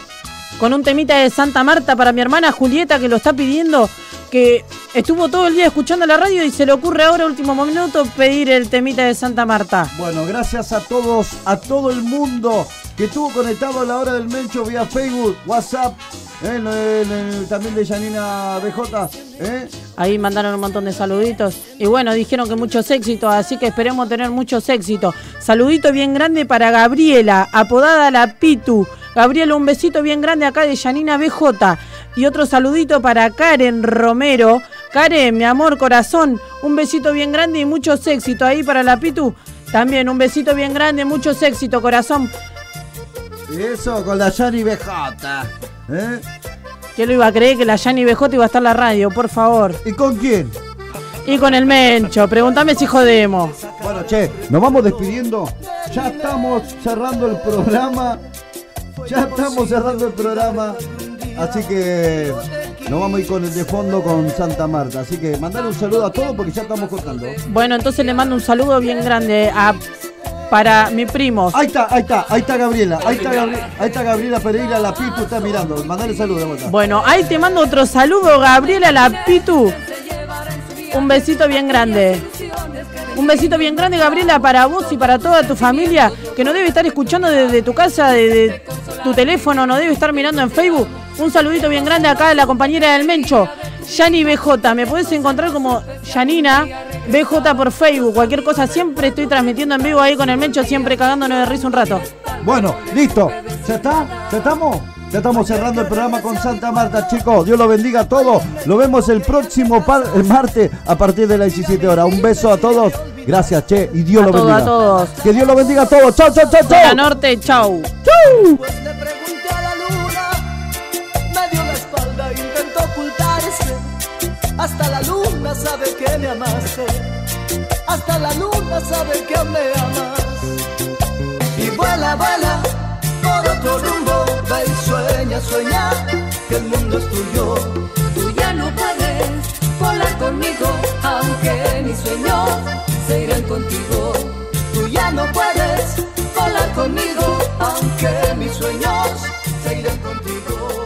Con un temita de Santa Marta para mi hermana Julieta que lo está pidiendo, que estuvo todo el día escuchando la radio y se le ocurre ahora, último minuto, pedir el temita de Santa Marta. Bueno, gracias a todos, a todo el mundo que estuvo conectado a la hora del Mencho vía Facebook, WhatsApp, eh, también de Janina BJ. ¿eh? Ahí mandaron un montón de saluditos. Y bueno, dijeron que muchos éxitos, así que esperemos tener muchos éxitos. Saludito bien grande para Gabriela, apodada la Pitu. Gabriela, un besito bien grande acá de Janina BJ. Y otro saludito para Karen Romero. Karen, mi amor, corazón, un besito bien grande y muchos éxitos ahí para la Pitu. También un besito bien grande, muchos éxitos, corazón. Y eso con la Yani BJ. ¿eh? ¿Quién lo iba a creer que la Yani BJ iba a estar en la radio, por favor? ¿Y con quién? Y con el Mencho, pregúntame si jodemos. Bueno, che, nos vamos despidiendo. Ya estamos cerrando el programa. Ya estamos cerrando el programa. Así que nos vamos a ir con el de fondo con Santa Marta. Así que mandar un saludo a todos porque ya estamos cortando. Bueno, entonces le mando un saludo bien grande a para mi primo. Ahí está, ahí está, ahí está Gabriela. Ahí está, Gabri- ahí está Gabriela Pereira, la Pitu está mirando. Mandale saludo. Bueno, ahí te mando otro saludo, Gabriela La Pitu. Un besito bien grande. Un besito bien grande, Gabriela, para vos y para toda tu familia, que no debe estar escuchando desde tu casa, desde tu teléfono, no debe estar mirando en Facebook. Un saludito bien grande acá a la compañera del Mencho, Yani BJ. Me podés encontrar como Yanina BJ por Facebook. Cualquier cosa, siempre estoy transmitiendo en vivo ahí con el Mencho, siempre cagándonos de risa un rato. Bueno, listo. ¿Ya está? ¿Ya estamos? Ya estamos cerrando el programa con Santa Marta, chicos. Dios los bendiga a todos. Lo vemos el próximo el martes a partir de las 17 horas. Un beso a todos. Gracias, che, y Dios A lo todo- bendiga. a todos. Que Dios lo bendiga a todos. Chau, chau, chau, chau. Norte, chau. Chau. Me dio la espalda, intentó ocultarse. Hasta la luna sabe que me amaste. Hasta la luna sabe que me amas. Y vuela, vuela por otro rumbo. Sueña, que el mundo es tuyo. Tú ya no puedes volar conmigo, aunque mis sueños se irán contigo. Tú ya no puedes volar conmigo, aunque mis sueños se irán contigo.